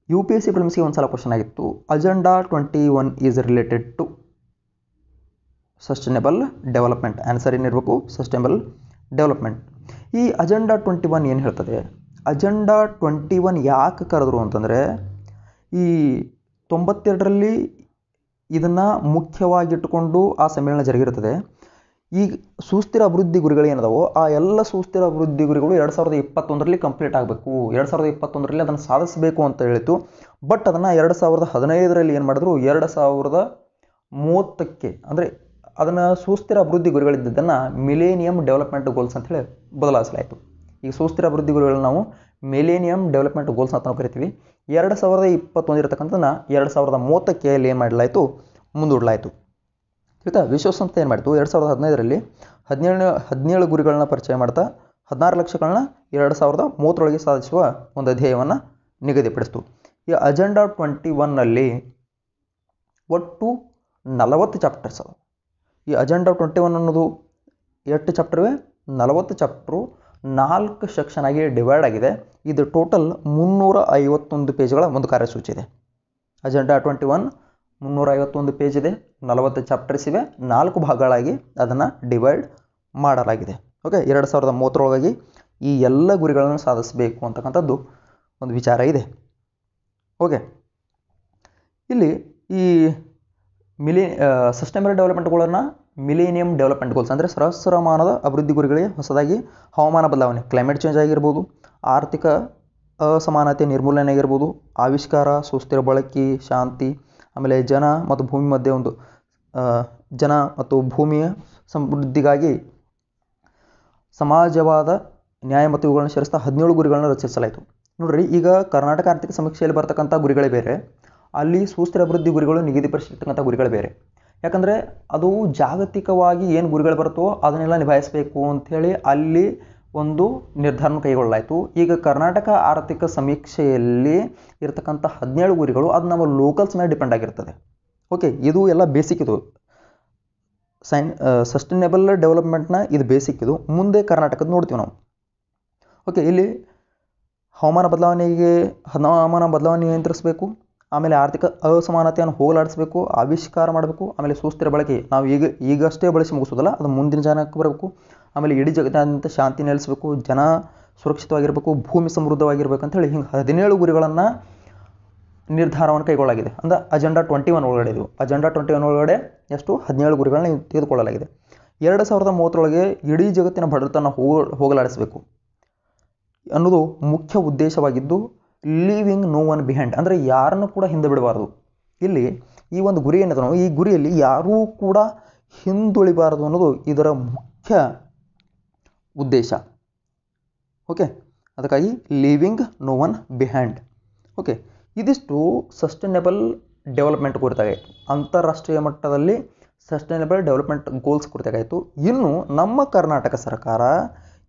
ಯು ಪಿ ಎಸ್ ಸಿ ಪ್ರಿಲಿಮ್ಸ್ಗೆ ಒಂದು ಸಲ ಕ್ವಶನ್ ಆಗಿತ್ತು. Agenda twenty one is related to sustainable development answer ಏನಿರಬೇಕು ಸಸ್ಟೈನಬಲ್ ಡೆವಲಪ್ಮೆಂಟ್ ಈ ಅಜೆಂಡಾ ಟ್ವೆಂಟಿ ಒನ್ ಏನು ಹೇಳ್ತದೆ? ಅಜೆಂಡಾ ಟ್ವೆಂಟಿ ಒನ್ ಯಾಕೆ ಕರೆದ್ರು ಅಂತಂದರೆ, ಈ ತೊಂಬತ್ತೆರಡರಲ್ಲಿ ಇದನ್ನು ಮುಖ್ಯವಾಗಿಟ್ಟುಕೊಂಡು ಆ ಸಮ್ಮೇಳನ ಜರುಗಿರುತ್ತದೆ ಈ ಸುಸ್ಥಿರ ಅಭಿವೃದ್ಧಿ ಗುರಿಗಳು ಏನದಾವೋ, ಆ ಎಲ್ಲ ಸುಸ್ಥಿರ ಅಭಿವೃದ್ಧಿ ಗುರಿಗಳು ಎರಡು ಸಾವಿರದ ಇಪ್ಪತ್ತೊಂದರಲ್ಲಿ ಕಂಪ್ಲೀಟ್ ಆಗಬೇಕು. ಎರಡು ಸಾವಿರದ ಇಪ್ಪತ್ತೊಂದರಲ್ಲಿ ಅದನ್ನು ಸಾಧಿಸಬೇಕು ಅಂತ ಹೇಳಿತು ಬಟ್ ಅದನ್ನು ಎರಡು ಸಾವಿರದ ಹದಿನೈದರಲ್ಲಿ ಏನು ಮಾಡಿದ್ರು? ಎರಡು ಸಾವಿರದ ಮೂವತ್ತಕ್ಕೆ ಅಂದರೆ ಅದನ್ನು ಸುಸ್ಥಿರ ಅಭಿವೃದ್ಧಿ ಗುರಿಗಳಿದ್ದನ್ನು ಮಿಲೇನಿಯಂ ಡೆವಲಪ್ಮೆಂಟ್ ಗೋಲ್ಸ್ ಅಂತೇಳಿ ಬದಲಾಯಿಸಲಾಯಿತು. ಈಗ ಸುಸ್ಥಿರ ಅಭಿವೃದ್ಧಿ ಗುರಿಗಳನ್ನ ನಾವು ಮಿಲೇನಿಯಂ ಡೆವಲಪ್ಮೆಂಟ್ ಗೋಲ್ಸ್ ಅಂತ ನಾವು ಕರಿತೀವಿ. ಎರಡು ಸಾವಿರದ ಇಪ್ಪತ್ತೊಂದಿರತಕ್ಕಂಥದ್ದನ್ನು ಎರಡು ಸಾವಿರದ ಮೂವತ್ತಕ್ಕೆ ಅಲ್ಲಿ ಏನು ಮಾಡಲಾಯಿತು? ಮುಂದೂಡಲಾಯಿತು. ಆಯಿತಾ ವಿಶ್ವಸಂಸ್ಥೆ ಏನು ಮಾಡಿತು? ಎರಡು ಸಾವಿರದ ಹದಿನೈದರಲ್ಲಿ ಹದಿನೇಳು ಹದಿನೇಳು ಗುರಿಗಳನ್ನ ಪರಿಚಯ ಮಾಡ್ತಾ ಹದಿನಾರು ಲಕ್ಷಗಳನ್ನ ಎರಡು ಸಾವಿರದ ಮೂವತ್ತರೊಳಗೆ ಸಾಧಿಸುವ ಒಂದು ಧ್ಯೇಯವನ್ನು ನಿಗದಿಪಡಿಸ್ತು. ಈ ಅಜೆಂಡಾ ಟ್ವೆಂಟಿ ಒನ್ನಲ್ಲಿ ಒಟ್ಟು ನಲವತ್ತು ಚಾಪ್ಟರ್ಸ್ ಅವು ಈ ಅಜೆಂಡಾ ಟ್ವೆಂಟಿ ಒನ್ ಅನ್ನೋದು ಎಷ್ಟು ಚಾಪ್ಟರ್ವೆ? ನಲವತ್ತು ಚಾಪ್ಟ್ರು ನಾಲ್ಕು ಸೆಕ್ಷನ್ ಆಗಿ ಡಿವೈಡ್ ಆಗಿದೆ. ಇದು ಟೋಟಲ್ ಮುನ್ನೂರ ಐವತ್ತೊಂದು ಪೇಜ್ಗಳ ಒಂದು ಕಾರ್ಯಸೂಚಿ ಇದೆ. ಅಜೆಂಡಾ ಟ್ವೆಂಟಿ ಒನ್ ಮುನ್ನೂರ ಐವತ್ತೊಂದು ಪೇಜ್ ಇದೆ, ನಲವತ್ತು ಚಾಪ್ಟರ್ಸ್ ಇವೆ, ನಾಲ್ಕು ಭಾಗಗಳಾಗಿ ಅದನ್ನು ಡಿವೈಡ್ ಮಾಡಲಾಗಿದೆ. ಓಕೆ ಎರಡು ಸಾವಿರದ ಮೂವತ್ತರೊಳಗಾಗಿ ಈ ಎಲ್ಲ ಗುರಿಗಳನ್ನು ಸಾಧಿಸಬೇಕು ಅಂತಕ್ಕಂಥದ್ದು ಒಂದು ವಿಚಾರ ಇದೆ. ಓಕೆ ಇಲ್ಲಿ ಈ ಮಿಲಿ ಸಸ್ಟೈನಬಲ್ ಡೆವಲಪ್ಮೆಂಟ್ಗಳನ್ನು ಮಿಲೇನಿಯಂ ಡೆವಲಪ್ಮೆಂಟ್ ಗೋಲ್ಸ್ ಅಂದರೆ ಸಹಸ್ರಮಾನದ ಅಭಿವೃದ್ಧಿ ಗುರಿಗಳಿಗೆ ಹೊಸದಾಗಿ ಹವಾಮಾನ ಬದಲಾವಣೆ ಕ್ಲೈಮೇಟ್ ಚೇಂಜ್ ಆಗಿರ್ಬೋದು, ಆರ್ಥಿಕ ಅಸಮಾನತೆ ನಿರ್ಮೂಲನೆ ಆಗಿರ್ಬೋದು, ಆವಿಷ್ಕಾರ, ಸುಸ್ಥಿರ ಬಳಕೆ, ಶಾಂತಿ ಆಮೇಲೆ ಜನ ಮತ್ತು ಭೂಮಿ ಮಧ್ಯೆ ಒಂದು ಜನ ಮತ್ತು ಭೂಮಿಯ ಸಮೃದ್ಧಿಗಾಗಿ ಸಮಾಜವಾದ ನ್ಯಾಯ ಮತ್ತು ಇವುಗಳನ್ನು ಸೇರಿಸ್ತಾ ಹದಿನೇಳು ಗುರಿಗಳನ್ನು ರಚಿಸಲಾಯಿತು. ನೋಡ್ರಿ, ಈಗ ಕರ್ನಾಟಕ ಆರ್ಥಿಕ ಸಮೀಕ್ಷೆಯಲ್ಲಿ ಬರ್ತಕ್ಕಂಥ ಗುರಿಗಳೇ ಬೇರೆ. ಅಲ್ಲಿ ಸುಸ್ಥಿರ ಅಭಿವೃದ್ಧಿ ಗುರಿಗಳು ನಿಗದಿಪಡಿಸಿರ್ತಕ್ಕಂಥ ಗುರಿಗಳು ಬೇರೆ. ಯಾಕಂದರೆ ಅದು ಜಾಗತಿಕವಾಗಿ ಏನು ಗುರಿಗಳು ಬರುತ್ತೋ ಅದನ್ನೆಲ್ಲ ನಿಭಾಯಿಸಬೇಕು ಅಂಥೇಳಿ ಅಲ್ಲಿ ಒಂದು ನಿರ್ಧಾರವನ್ನು ಕೈಗೊಳ್ಳಲಾಯಿತು. ಈಗ ಕರ್ನಾಟಕ ಆರ್ಥಿಕ ಸಮೀಕ್ಷೆಯಲ್ಲಿ ಇರತಕ್ಕಂಥ ಹದಿನೇಳು ಗುರಿಗಳು ಅದು ನಮ್ಮ ಲೋಕಲ್ಸ್ ಮೇಲೆ ಡಿಪೆಂಡ್ ಆಗಿರ್ತದೆ. ಓಕೆ ಇದು ಎಲ್ಲ ಬೇಸಿಕ್ ಇದು. ಸೈನ್ ಸಸ್ಟೈನೇಬಲ್ ಡೆವಲಪ್ಮೆಂಟ್ನ ಇದು ಬೇಸಿಕ್ ಇದು. ಮುಂದೆ ಕರ್ನಾಟಕದ ನೋಡ್ತೀವಿ ನಾವು. ಓಕೆ ಇಲ್ಲಿ ಹವಾಮಾನ ಬದಲಾವಣೆಗೆ, ಹವಾಮಾನ ಬದಲಾವಣೆ ನಿಯಂತ್ರಿಸಬೇಕು, ಆಮೇಲೆ ಆರ್ಥಿಕ ಅಸಮಾನತೆಯನ್ನು ಹೋಗಲಾಡಿಸಬೇಕು, ಆವಿಷ್ಕಾರ ಮಾಡಬೇಕು, ಆಮೇಲೆ ಸುಸ್ಥಿರ ಬಳಕೆ. ನಾವು ಈಗ, ಈಗಷ್ಟೇ ಬಳಸಿ ಮುಗಿಸೋದಲ್ಲ, ಅದು ಮುಂದಿನ ಜನಕ್ಕೆ ಬರಬೇಕು. ಆಮೇಲೆ ಇಡೀ ಜಗತ್ತಿನಾದ್ಯಂತ ಶಾಂತಿ ನೆಲೆಸಬೇಕು, ಜನ ಸುರಕ್ಷಿತವಾಗಿರಬೇಕು, ಭೂಮಿ ಸಮೃದ್ಧವಾಗಿರ್ಬೇಕು ಅಂತ ಹೇಳಿ ಹಿಂಗೆ ಹದಿನೇಳು ಗುರಿಗಳನ್ನು ನಿರ್ಧಾರವನ್ನು ಕೈಗೊಳ್ಳಲಾಗಿದೆ. ಅಂದರೆ ಅಜೆಂಡಾ ಟ್ವೆಂಟಿ ಒನ್ ಒಳಗಡೆ ಇದು. ಅಜೆಂಡಾ ಟ್ವೆಂಟಿ ಒನ್ ಒಳಗಡೆ ಎಷ್ಟು? ಹದಿನೇಳು ಗುರಿಗಳನ್ನ ತೆಗೆದುಕೊಳ್ಳಲಾಗಿದೆ. ಎರಡು ಸಾವಿರದ ಮೂವತ್ತರೊಳಗೆ ಇಡೀ ಜಗತ್ತಿನ ಬಡತನ ಹೋಗ, ಹೋಗಲಾಡಿಸಬೇಕು ಅನ್ನೋದು ಮುಖ್ಯ ಉದ್ದೇಶವಾಗಿದ್ದು ಲೀವಿಂಗ್ ನೋ ಒನ್ ಬಿಹೈಂಡ್ ಅಂದರೆ ಯಾರನ್ನು ಕೂಡ ಹಿಂದೆ ಬಿಡಬಾರ್ದು. ಇಲ್ಲಿ ಈ ಒಂದು ಗುರಿ ಏನಿದೆ ಈ ಗುರಿಯಲ್ಲಿ ಯಾರೂ ಕೂಡ ಹಿಂದುಳಿಬಾರದು ಅನ್ನೋದು ಇದರ ಮುಖ್ಯ ಉದ್ದೇಶ. ಓಕೆ ಅದಕ್ಕಾಗಿ leaving no one behind okay ಇದಿಷ್ಟು ಸಸ್ಟೈನಬಲ್ ಡೆವಲಪ್ಮೆಂಟ್ ಕುರಿತಾಗಿ ಅಂತಾರಾಷ್ಟ್ರೀಯ ಮಟ್ಟದಲ್ಲಿ ಸಸ್ಟೈನಬಲ್ ಡೆವಲಪ್ಮೆಂಟ್ ಗೋಲ್ಸ್ ಕುರಿತಾಗಾಯಿತು ಇನ್ನು ನಮ್ಮ ಕರ್ನಾಟಕ ಸರ್ಕಾರ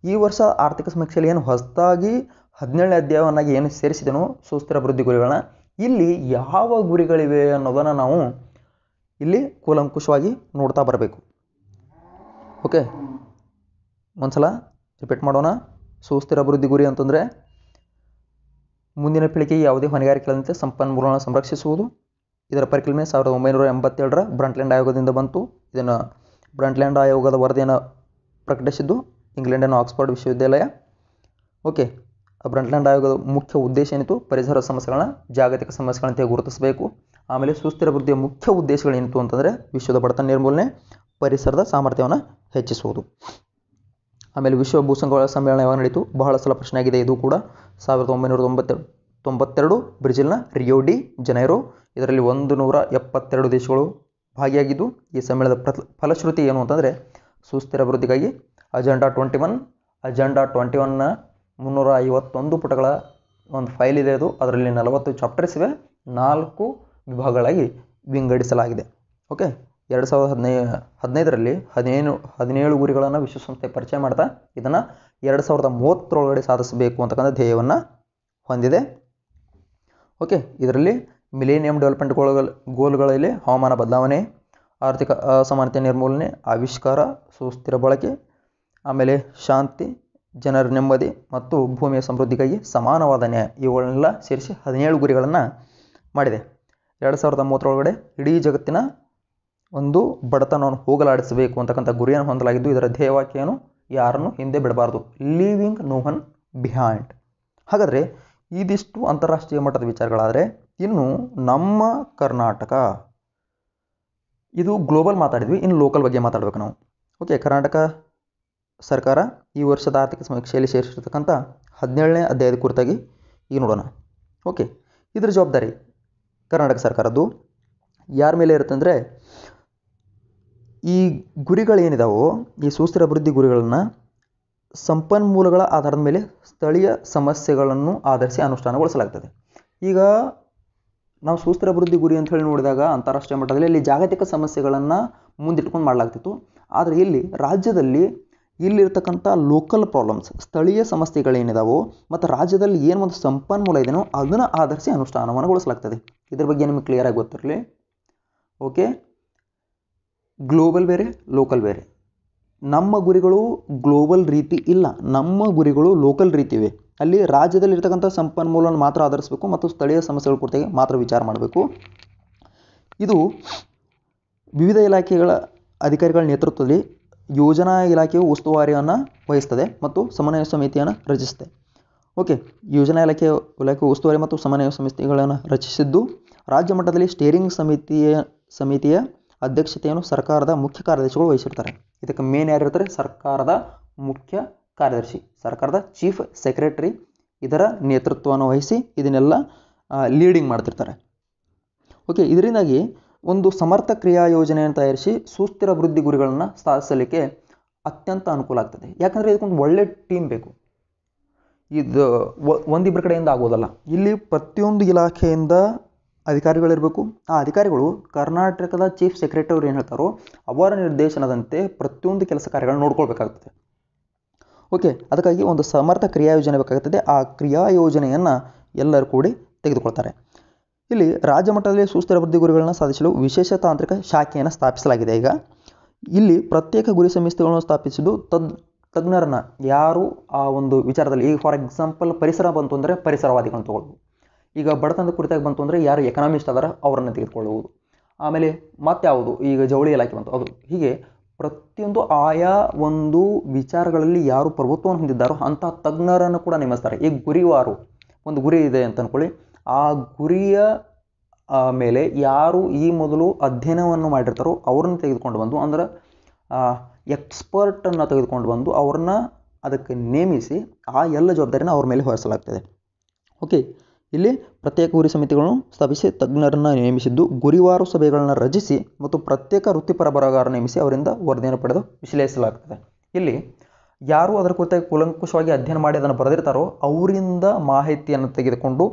ಈ ವರ್ಷ ಆರ್ಥಿಕ ಸಮೀಕ್ಷೆಯಲ್ಲಿ ಏನು ಹೊಸದಾಗಿ ಹದಿನೇಳನೇ ಅಧ್ಯಾಯವನ್ನಾಗಿ ಏನು ಸೇರಿಸಿದನೋ ಸುಸ್ಥಿರ ಅಭಿವೃದ್ಧಿ ಗುರಿಗಳನ್ನ, ಇಲ್ಲಿ ಯಾವ ಗುರಿಗಳಿವೆ ಅನ್ನೋದನ್ನು ನಾವು ಇಲ್ಲಿ ಕೂಲಂಕುಷವಾಗಿ ನೋಡ್ತಾ ಬರಬೇಕು. ಓಕೆ ಒಂದ್ಸಲ ರಿಪೀಟ್ ಮಾಡೋಣ. ಸುಸ್ಥಿರ ಅಭಿವೃದ್ಧಿ ಗುರಿ ಅಂತಂದರೆ ಮುಂದಿನ ಪೀಳಿಗೆಗೆ ಯಾವುದೇ ಹೊಣೆಗಾರಿಕೆಗಳಂತೆ ಸಂಪನ್ಮೂಲಗಳನ್ನು ಸಂರಕ್ಷಿಸುವುದು. ಇದರ ಪರಿಕಲ್ಪನೆ ಸಾವಿರದ ಒಂಬೈನೂರ ಎಂಬತ್ತೇಳರ ಬ್ರಂಟ್ಲ್ಯಾಂಡ್ ಆಯೋಗದಿಂದ ಬಂತು. ಇದನ್ನು ಬ್ರಂಟ್ಲ್ಯಾಂಡ್ ಆಯೋಗದ ವರದಿಯನ್ನು ಪ್ರಕಟಿಸಿದ್ದು ಇಂಗ್ಲೆಂಡಿನ ಆಕ್ಸ್ಫರ್ಡ್ ವಿಶ್ವವಿದ್ಯಾಲಯ. ಓಕೆ ಆ ಬ್ರಂಟ್ಲ್ಯಾಂಡ್ ಆಯೋಗದ ಮುಖ್ಯ ಉದ್ದೇಶ ಏನಿತ್ತು? ಪರಿಸರ ಸಮಸ್ಯೆಗಳನ್ನ, ಜಾಗತಿಕ ಸಮಸ್ಯೆಗಳಂತೆ ಗುರುತಿಸಬೇಕು. ಆಮೇಲೆ ಸುಸ್ಥಿರ ಅಭಿವೃದ್ಧಿಯ ಮುಖ್ಯ ಉದ್ದೇಶಗಳೇನಿತ್ತು ಅಂತಂದರೆ ವಿಶ್ವದ ಬಡತನ ನಿರ್ಮೂಲನೆ, ಪರಿಸರದ ಸಾಮರ್ಥ್ಯವನ್ನು ಹೆಚ್ಚಿಸುವುದು. ಆಮೇಲೆ ವಿಶ್ವ ಸಮ್ಮೇಳನ ಯಾವಾಗ ನಡೀತು? ಬಹಳ ಸಲ ಪ್ರಶ್ನೆ ಆಗಿದೆ ಇದು ಕೂಡ ಸಾವಿರದ ಒಂಬೈನೂರ ತೊಂಬತ್ತೆ ತೊಂಬತ್ತೆರಡು ಬ್ರೆಜಿಲ್ನ ರಿಯೋಡಿ ಜನೈರೋ. ಇದರಲ್ಲಿ ಒಂದು ನೂರ ಎಪ್ಪತ್ತೆರಡು ದೇಶಗಳು ಭಾಗಿಯಾಗಿದ್ದು, ಈ ಸಮ್ಮೇಳನದ ಪ್ರ ಫಲಶ್ರುತಿ ಏನು ಅಂತಂದರೆ ಸುಸ್ಥಿರ ಅಭಿವೃದ್ಧಿಗಾಗಿ agenda twenty one, agenda twenty ಒನ್ನ ಮುನ್ನೂರ ಐವತ್ತೊಂದು ಪುಟಗಳ ಒಂದು ಫೈಲ್ ಇದೆ ಅದು. ಅದರಲ್ಲಿ ನಲವತ್ತು ಚಾಪ್ಟರ್ಸ್ ಇವೆ. ನಾಲ್ಕು ವಿಭಾಗಗಳಾಗಿ ವಿಂಗಡಿಸಲಾಗಿದೆ. ಓಕೆ? ಎರಡು ಸಾವಿರದ ಹದಿನೈ ಹದಿನೈದರಲ್ಲಿ ಹದಿನೇಳು ಹದಿನೇಳು ಗುರಿಗಳನ್ನು ವಿಶ್ವಸಂಸ್ಥೆ ಪರಿಚಯ ಮಾಡ್ತಾ ಇದನ್ನು ಎರಡು ಸಾವಿರದ ಮೂವತ್ತರೊಳಗಡೆ ಸಾಧಿಸಬೇಕು ಅಂತಕ್ಕಂಥ ಧ್ಯೇಯವನ್ನು ಹೊಂದಿದೆ. ಓಕೆ, ಇದರಲ್ಲಿ ಮಿಲೇನಿಯಂ ಡೆವಲಪ್ಮೆಂಟ್ ಗೋಲ್ಗಳ ಗೋಲ್ಗಳಲ್ಲಿ ಹವಾಮಾನ ಬದಲಾವಣೆ, ಆರ್ಥಿಕ ಅಸಮಾನತೆ ನಿರ್ಮೂಲನೆ, ಆವಿಷ್ಕಾರ, ಸುಸ್ಥಿರ ಬಳಕೆ, ಆಮೇಲೆ ಶಾಂತಿ, ಜನರ ನೆಮ್ಮದಿ ಮತ್ತು ಭೂಮಿಯ ಸಮೃದ್ಧಿಗಾಗಿ ಸಮಾನವಾದ ನ್ಯಾಯ, ಇವುಗಳನ್ನೆಲ್ಲ ಸೇರಿಸಿ ಹದಿನೇಳು ಗುರಿಗಳನ್ನು ಮಾಡಿದೆ. ಎರಡು ಸಾವಿರದ ಮೂವತ್ತರೊಳಗಡೆ ಇಡೀ ಜಗತ್ತಿನ ಒಂದು ಬಡತನವನ್ನು ಹೋಗಲಾಡಿಸಬೇಕು ಅಂತಕ್ಕಂಥ ಗುರಿಯನ್ನು ಹೊಂದಲಾಗಿದ್ದು ಇದರ ಧ್ಯೇಯವಾಕ್ಯನು ಯಾರನ್ನು ಹಿಂದೆ ಬಿಡಬಾರ್ದು. ಲೀವಿಂಗ್ ನೋ ಒನ್ ಬಿಹೈಂಡ್ ಹಾಗಾದರೆ ಇದಿಷ್ಟು ಅಂತಾರಾಷ್ಟ್ರೀಯ ಮಟ್ಟದ ವಿಚಾರಗಳಾದರೆ ಇನ್ನು ನಮ್ಮ ಕರ್ನಾಟಕ, ಇದು ಗ್ಲೋಬಲ್ ಮಾತಾಡಿದ್ವಿ, ಇನ್ನು ಲೋಕಲ್ ಬಗ್ಗೆ ಮಾತಾಡಬೇಕು ನಾವು. ಓಕೆ ಕರ್ನಾಟಕ ಸರ್ಕಾರ ಈ ವರ್ಷದ ಆರ್ಥಿಕ ಸಮೀಕ್ಷೆಯಲ್ಲಿ ಸೇರಿಸಿರ್ತಕ್ಕಂಥ ಹದಿನೇಳನೇ ಅಧ್ಯಾಯದ ಕುರಿತಾಗಿ ಈಗ ನೋಡೋಣ. ಓಕೆ ಇದರ ಜವಾಬ್ದಾರಿ ಕರ್ನಾಟಕ ಸರ್ಕಾರದ್ದು. ಯಾರ ಮೇಲೆ ಇರುತ್ತೆ ಅಂದರೆ ಗುರಿಗಳು ಏನಿದಾವೋ, ಈ ಸುಸ್ಥಿರ ಅಭಿವೃದ್ಧಿ ಗುರಿಗಳನ್ನು ಸಂಪನ್ಮೂಲಗಳ ಆಧಾರದ ಮೇಲೆ ಸ್ಥಳೀಯ ಸಮಸ್ಯೆಗಳನ್ನು ಆಧರಿಸಿ ಅನುಷ್ಠಾನಗೊಳಿಸಲಾಗ್ತದೆ. ಈಗ ನಾವು ಸುಸ್ಥಿರ ಅಭಿವೃದ್ಧಿ ಗುರಿ ಅಂತ ಹೇಳಿ ನೋಡಿದಾಗ ಅಂತಾರಾಷ್ಟ್ರೀಯ ಮಟ್ಟದಲ್ಲಿ ಇಲ್ಲಿ ಜಾಗತಿಕ ಸಮಸ್ಯೆಗಳನ್ನು ಮುಂದಿಟ್ಕೊಂಡು ಮಾಡಲಾಗ್ತಿತ್ತು. ಆದರೆ ಇಲ್ಲಿ ರಾಜ್ಯದಲ್ಲಿ ಇಲ್ಲಿರ್ತಕ್ಕಂಥ ಲೋಕಲ್ ಪ್ರಾಬ್ಲಮ್ಸ್ ಸ್ಥಳೀಯ ಸಮಸ್ಯೆಗಳೇನಿದಾವೋ ಮತ್ತು ರಾಜ್ಯದಲ್ಲಿ ಏನು ಒಂದು ಸಂಪನ್ಮೂಲ ಇದೆಯೋ ಅದನ್ನು ಆಧರಿಸಿ ಅನುಷ್ಠಾನವನ್ನು ಗೊಳಿಸಲಾಗ್ತದೆ. ಇದ್ರ ಬಗ್ಗೆ ನಿಮಗೆ ಕ್ಲಿಯರಾಗಿ ಗೊತ್ತಿರಲಿ. ಓಕೆ ಗ್ಲೋಬಲ್ ಬೇರೆ ಲೋಕಲ್ ಬೇರೆ. ನಮ್ಮ ಗುರಿಗಳು ಗ್ಲೋಬಲ್ ರೀತಿ ಇಲ್ಲ. ನಮ್ಮ ಗುರಿಗಳು ಲೋಕಲ್ ರೀತಿ ಇವೆ ಅಲ್ಲಿ ರಾಜ್ಯದಲ್ಲಿರ್ತಕ್ಕಂಥ ಸಂಪನ್ಮೂಲವನ್ನು ಮಾತ್ರ ಆಧರಿಸಬೇಕು ಮತ್ತು ಸ್ಥಳೀಯ ಸಮಸ್ಯೆಗಳ ಕುರಿತಾಗಿ ಮಾತ್ರ ವಿಚಾರ ಮಾಡಬೇಕು. ಇದು ವಿವಿಧ ಇಲಾಖೆಗಳ ಅಧಿಕಾರಿಗಳ ನೇತೃತ್ವದಲ್ಲಿ ಯೋಜನಾ ಇಲಾಖೆಯು ಉಸ್ತುವಾರಿಯನ್ನು ವಹಿಸ್ತದೆ ಮತ್ತು ಸಮನ್ವಯ ಸಮಿತಿಯನ್ನು ರಚಿಸುತ್ತೆ ಓಕೆ, ಯೋಜನಾ ಇಲಾಖೆ ಇಲಾಖೆ ಉಸ್ತುವಾರಿ ಮತ್ತು ಸಮನ್ವಯ ಸಮಿತಿಗಳನ್ನು ರಚಿಸಿದ್ದು ರಾಜ್ಯ ಮಟ್ಟದಲ್ಲಿ ಸ್ಟೇರಿಂಗ್ ಸಮಿತಿಯ ಸಮಿತಿಯ ಅಧ್ಯಕ್ಷತೆಯನ್ನು ಸರ್ಕಾರದ ಮುಖ್ಯ ಕಾರ್ಯದರ್ಶಿಗಳು ವಹಿಸಿರ್ತಾರೆ. ಇದಕ್ಕೆ ಮೇನ್ ಯಾರಿರ್ತಾರೆ ಸರ್ಕಾರದ ಮುಖ್ಯ ಕಾರ್ಯದರ್ಶಿ, ಸರ್ಕಾರದ ಚೀಫ್ ಸೆಕ್ರೆಟರಿ ಇದರ ನೇತೃತ್ವವನ್ನು ವಹಿಸಿ ಇದನ್ನೆಲ್ಲ ಲೀಡಿಂಗ್ ಮಾಡ್ತಿರ್ತಾರೆ. ಓಕೆ ಇದರಿಂದಾಗಿ ಒಂದು ಸಮರ್ಥ ಕ್ರಿಯಾ ಯೋಜನೆಯನ್ನು ತಯಾರಿಸಿ ಸುಸ್ಥಿರ ಅಭಿವೃದ್ಧಿ ಗುರಿಗಳನ್ನು ಸಾಧಿಸಲಿಕ್ಕೆ ಅತ್ಯಂತ ಅನುಕೂಲ ಆಗ್ತದೆ. ಯಾಕಂದರೆ ಇದಕ್ಕೊಂದು ಒಳ್ಳೆ ಟೀಮ್ ಬೇಕು. ಇದು ಒಂದಿಬ್ಬರ ಕಡೆಯಿಂದ ಆಗೋದಲ್ಲ. ಇಲ್ಲಿ ಪ್ರತಿಯೊಂದು ಇಲಾಖೆಯಿಂದ ಅಧಿಕಾರಿಗಳಿರಬೇಕು. ಆ ಅಧಿಕಾರಿಗಳು ಕರ್ನಾಟಕದ ಚೀಫ್ ಸೆಕ್ರೆಟರಿ ಅವ್ರು ಏನು ಹೇಳ್ತಾರೋ ಅವರ ನಿರ್ದೇಶನದಂತೆ ಪ್ರತಿಯೊಂದು ಕೆಲಸ ಕಾರ್ಯಗಳನ್ನ ನೋಡ್ಕೊಳ್ಬೇಕಾಗ್ತದೆ. ಓಕೆ ಅದಕ್ಕಾಗಿ ಒಂದು ಸಮರ್ಥ ಕ್ರಿಯಾ ಯೋಜನೆ ಬೇಕಾಗುತ್ತದೆ ಆ ಕ್ರಿಯಾ ಯೋಜನೆಯನ್ನು ಎಲ್ಲರೂ ಕೂಡಿ ತೆಗೆದುಕೊಳ್ತಾರೆ. ಇಲ್ಲಿ ರಾಜ್ಯ ಮಟ್ಟದಲ್ಲಿ ಸುಸ್ಥಿರ ಅಭಿವೃದ್ಧಿ ಗುರಿಗಳನ್ನು ಸಾಧಿಸಲು ವಿಶೇಷ ತಾಂತ್ರಿಕ ಶಾಖೆಯನ್ನು ಸ್ಥಾಪಿಸಲಾಗಿದೆ ಈಗ. ಇಲ್ಲಿ ಪ್ರತ್ಯೇಕ ಗುರಿ ಸಂಸ್ಥೆಗಳನ್ನು ಸ್ಥಾಪಿಸಿದ್ದು ತದ್, ತಜ್ಞರನ್ನು ಯಾರು? ಆ ಒಂದು ವಿಚಾರದಲ್ಲಿ ಈಗ ಫಾರ್ ಎಕ್ಸಾಂಪಲ್ ಪರಿಸರ ಬಂತು ಅಂದರೆ ಪರಿಸರವಾದಿಗಳನ್ನು ತಗೊಳ್ಬೋದು ಈಗ ಬಡತನದ ಕುರಿತಾಗಿ ಬಂತು ಅಂದರೆ ಯಾರು ಎಕನಾಮಿಸ್ಟ್ ಅದಾರ ಅವರನ್ನು ತೆಗೆದುಕೊಳ್ಳುವುದು. ಆಮೇಲೆ ಮತ್ಯಾವುದು? ಈಗ ಜವಳಿ ಇಲಾಖೆ ಬಂತು. ಅದು ಹೀಗೆ ಪ್ರತಿಯೊಂದು ಆಯಾ ಒಂದು ವಿಚಾರಗಳಲ್ಲಿ ಯಾರು ಪ್ರಭುತ್ವವನ್ನು ಹೊಂದಿದ್ದಾರೋ ಅಂಥ ತಜ್ಞರನ್ನು ಕೂಡ ನೇಮಿಸ್ತಾರೆ. ಈ ಗುರಿವಾರು, ಒಂದು ಗುರಿ ಇದೆ ಅಂತ ಅಂದ್ಕೊಳ್ಳಿ ಆ ಗುರಿಯ ಮೇಲೆ ಯಾರು ಈ ಮೊದಲು ಅಧ್ಯಯನವನ್ನು ಮಾಡಿರ್ತಾರೋ ಅವ್ರನ್ನ ತೆಗೆದುಕೊಂಡು ಬಂದು ಅಂದ್ರೆ ಎಕ್ಸ್ಪರ್ಟನ್ನು ತೆಗೆದುಕೊಂಡು ಬಂದು ಅವ್ರನ್ನ ಅದಕ್ಕೆ ನೇಮಿಸಿ ಆ ಎಲ್ಲ ಜವಾಬ್ದಾರಿನ ಅವ್ರ ಮೇಲೆ ಹೊರಿಸಲಾಗ್ತದೆ. ಓಕೆ ಇಲ್ಲಿ ಪ್ರತ್ಯೇಕ ಗುರಿ ಸಮಿತಿಗಳನ್ನು ಸ್ಥಾಪಿಸಿ ತಜ್ಞರನ್ನು ನೇಮಿಸಿದ್ದು ಗುರಿವಾರು ಸಭೆಗಳನ್ನು ರಚಿಸಿ ಮತ್ತು ಪ್ರತ್ಯೇಕ ವೃತ್ತಿಪರ ಬರಹಗಾರ ನೇಮಿಸಿ ಅವರಿಂದ ವರದಿಯನ್ನು ಪಡೆದು ವಿಶ್ಲೇಷಿಸಲಾಗ್ತದೆ. ಇಲ್ಲಿ ಯಾರು ಅದರ ಕುರಿತಾಗಿ ಕೂಲಂಕುಷವಾಗಿ ಅಧ್ಯಯನ ಮಾಡಿ ಅದನ್ನು ಬರೆದಿರ್ತಾರೋ ಅವರಿಂದ ಮಾಹಿತಿಯನ್ನು ತೆಗೆದುಕೊಂಡು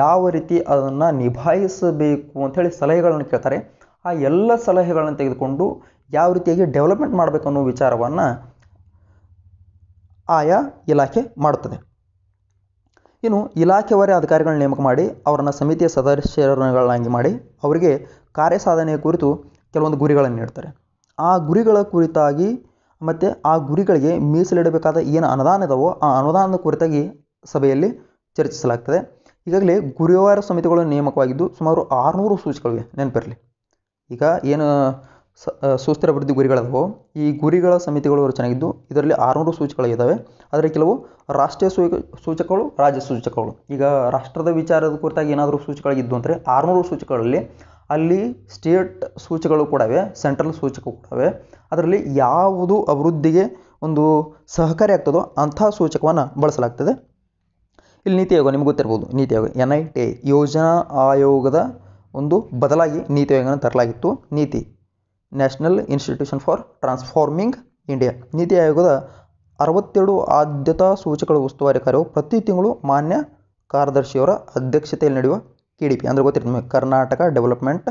ಯಾವ ರೀತಿ ಅದನ್ನು ನಿಭಾಯಿಸಬೇಕು ಅಂಥೇಳಿ ಸಲಹೆಗಳನ್ನು ಕೇಳ್ತಾರೆ. ಆ ಎಲ್ಲ ಸಲಹೆಗಳನ್ನು ತೆಗೆದುಕೊಂಡು ಯಾವ ರೀತಿಯಾಗಿ ಡೆವಲಪ್ಮೆಂಟ್ ಮಾಡಬೇಕು ಅನ್ನೋ ವಿಚಾರವನ್ನು ಆಯಾ ಇಲಾಖೆ ಮಾಡುತ್ತದೆ. ಇನ್ನು ಇಲಾಖೆವಾರಿ ಅಧಿಕಾರಿಗಳನ್ನ ನೇಮಕ ಮಾಡಿ ಅವರನ್ನು ಸಮಿತಿಯ ಸದಸ್ಯರನ್ನಾಗಿ ಮಾಡಿ ಅವರಿಗೆ ಕಾರ್ಯಸಾಧನೆಯ ಕುರಿತು ಕೆಲವೊಂದು ಗುರಿಗಳನ್ನು ನೀಡ್ತಾರೆ. ಆ ಗುರಿಗಳ ಕುರಿತಾಗಿ ಮತ್ತು ಆ ಗುರಿಗಳಿಗೆ ಮೀಸಲಿಡಬೇಕಾದ ಏನು ಅನುದಾನ ಇದಾವೋ ಆ ಅನುದಾನದ ಕುರಿತಾಗಿ ಸಭೆಯಲ್ಲಿ ಚರ್ಚಿಸಲಾಗ್ತದೆ. ಈಗಾಗಲೇ ಗುರಿವಾರ ಸಮಿತಿಗಳು ನೇಮಕವಾಗಿದ್ದು ಸುಮಾರು ಆರುನೂರು ಸೂಚಿಗಳಿವೆ ನೆನಪಿರಲಿ. ಈಗ ಏನು ಸುಸ್ಥಿರ ಅಭಿವೃದ್ಧಿ ಗುರಿಗಳಿದಾವೋ ಈ ಗುರಿಗಳ ಸಮಿತಿಗಳು ರಚನೆಯಾಗಿದ್ದು ಇದರಲ್ಲಿ ಆರುನೂರು ಸೂಚಕಗಳಿದ್ದಾವೆ ಆದರೆ ಕೆಲವು ರಾಷ್ಟ್ರೀಯ ಸೂಚಕಗಳು, ರಾಜ್ಯ ಸೂಚಕಗಳು. ಈಗ ರಾಷ್ಟ್ರದ ವಿಚಾರದ ಕುರಿತಾಗಿ ಏನಾದರೂ ಸೂಚಕಗಳಿದ್ದು ಅಂದರೆ ಆರುನೂರು ಸೂಚಕಗಳಲ್ಲಿ ಅಲ್ಲಿ ಸ್ಟೇಟ್ ಸೂಚಕಗಳು ಕೂಡ ಇವೆ, ಸೆಂಟ್ರಲ್ ಸೂಚಕ ಕೂಡ ಇವೆ. ಅದರಲ್ಲಿ ಯಾವುದು ಅಭಿವೃದ್ಧಿಗೆ ಒಂದು ಸಹಕಾರಿ ಆಗ್ತದೋ ಅಂಥ ಸೂಚಕವನ್ನು ಬಳಸಲಾಗ್ತದೆ. ಇಲ್ಲಿ ನೀತಿ ಆಯೋಗ ನಿಮ್ಗೆ ಗೊತ್ತಿರ್ಬೋದು, NITI Aayog N I T ಯೋಜನಾ ಆಯೋಗದ ಒಂದು ಬದಲಾಗಿ ನೀತಿ ಆಯೋಗನ ತರಲಾಗಿತ್ತು. NITI, national institution for transforming India. NITI ಆಯೋಗದ ಅರವತ್ತೆರಡು ಆದ್ಯತಾ ಸೂಚಕಗಳ ಉಸ್ತುವಾರಿ ಕಾರ್ಯವು ಪ್ರತಿ ತಿಂಗಳು ಮಾನ್ಯ ಕಾರ್ಯದರ್ಶಿಯವರ ಅಧ್ಯಕ್ಷತೆಯಲ್ಲಿ ನಡೆಯುವ ಕೆ ಡಿ ಪಿ ಅಂದರೆ ಗೊತ್ತಿರ್ತದೆ ನಿಮಗೆ ಕರ್ನಾಟಕ ಡೆವಲಪ್ಮೆಂಟ್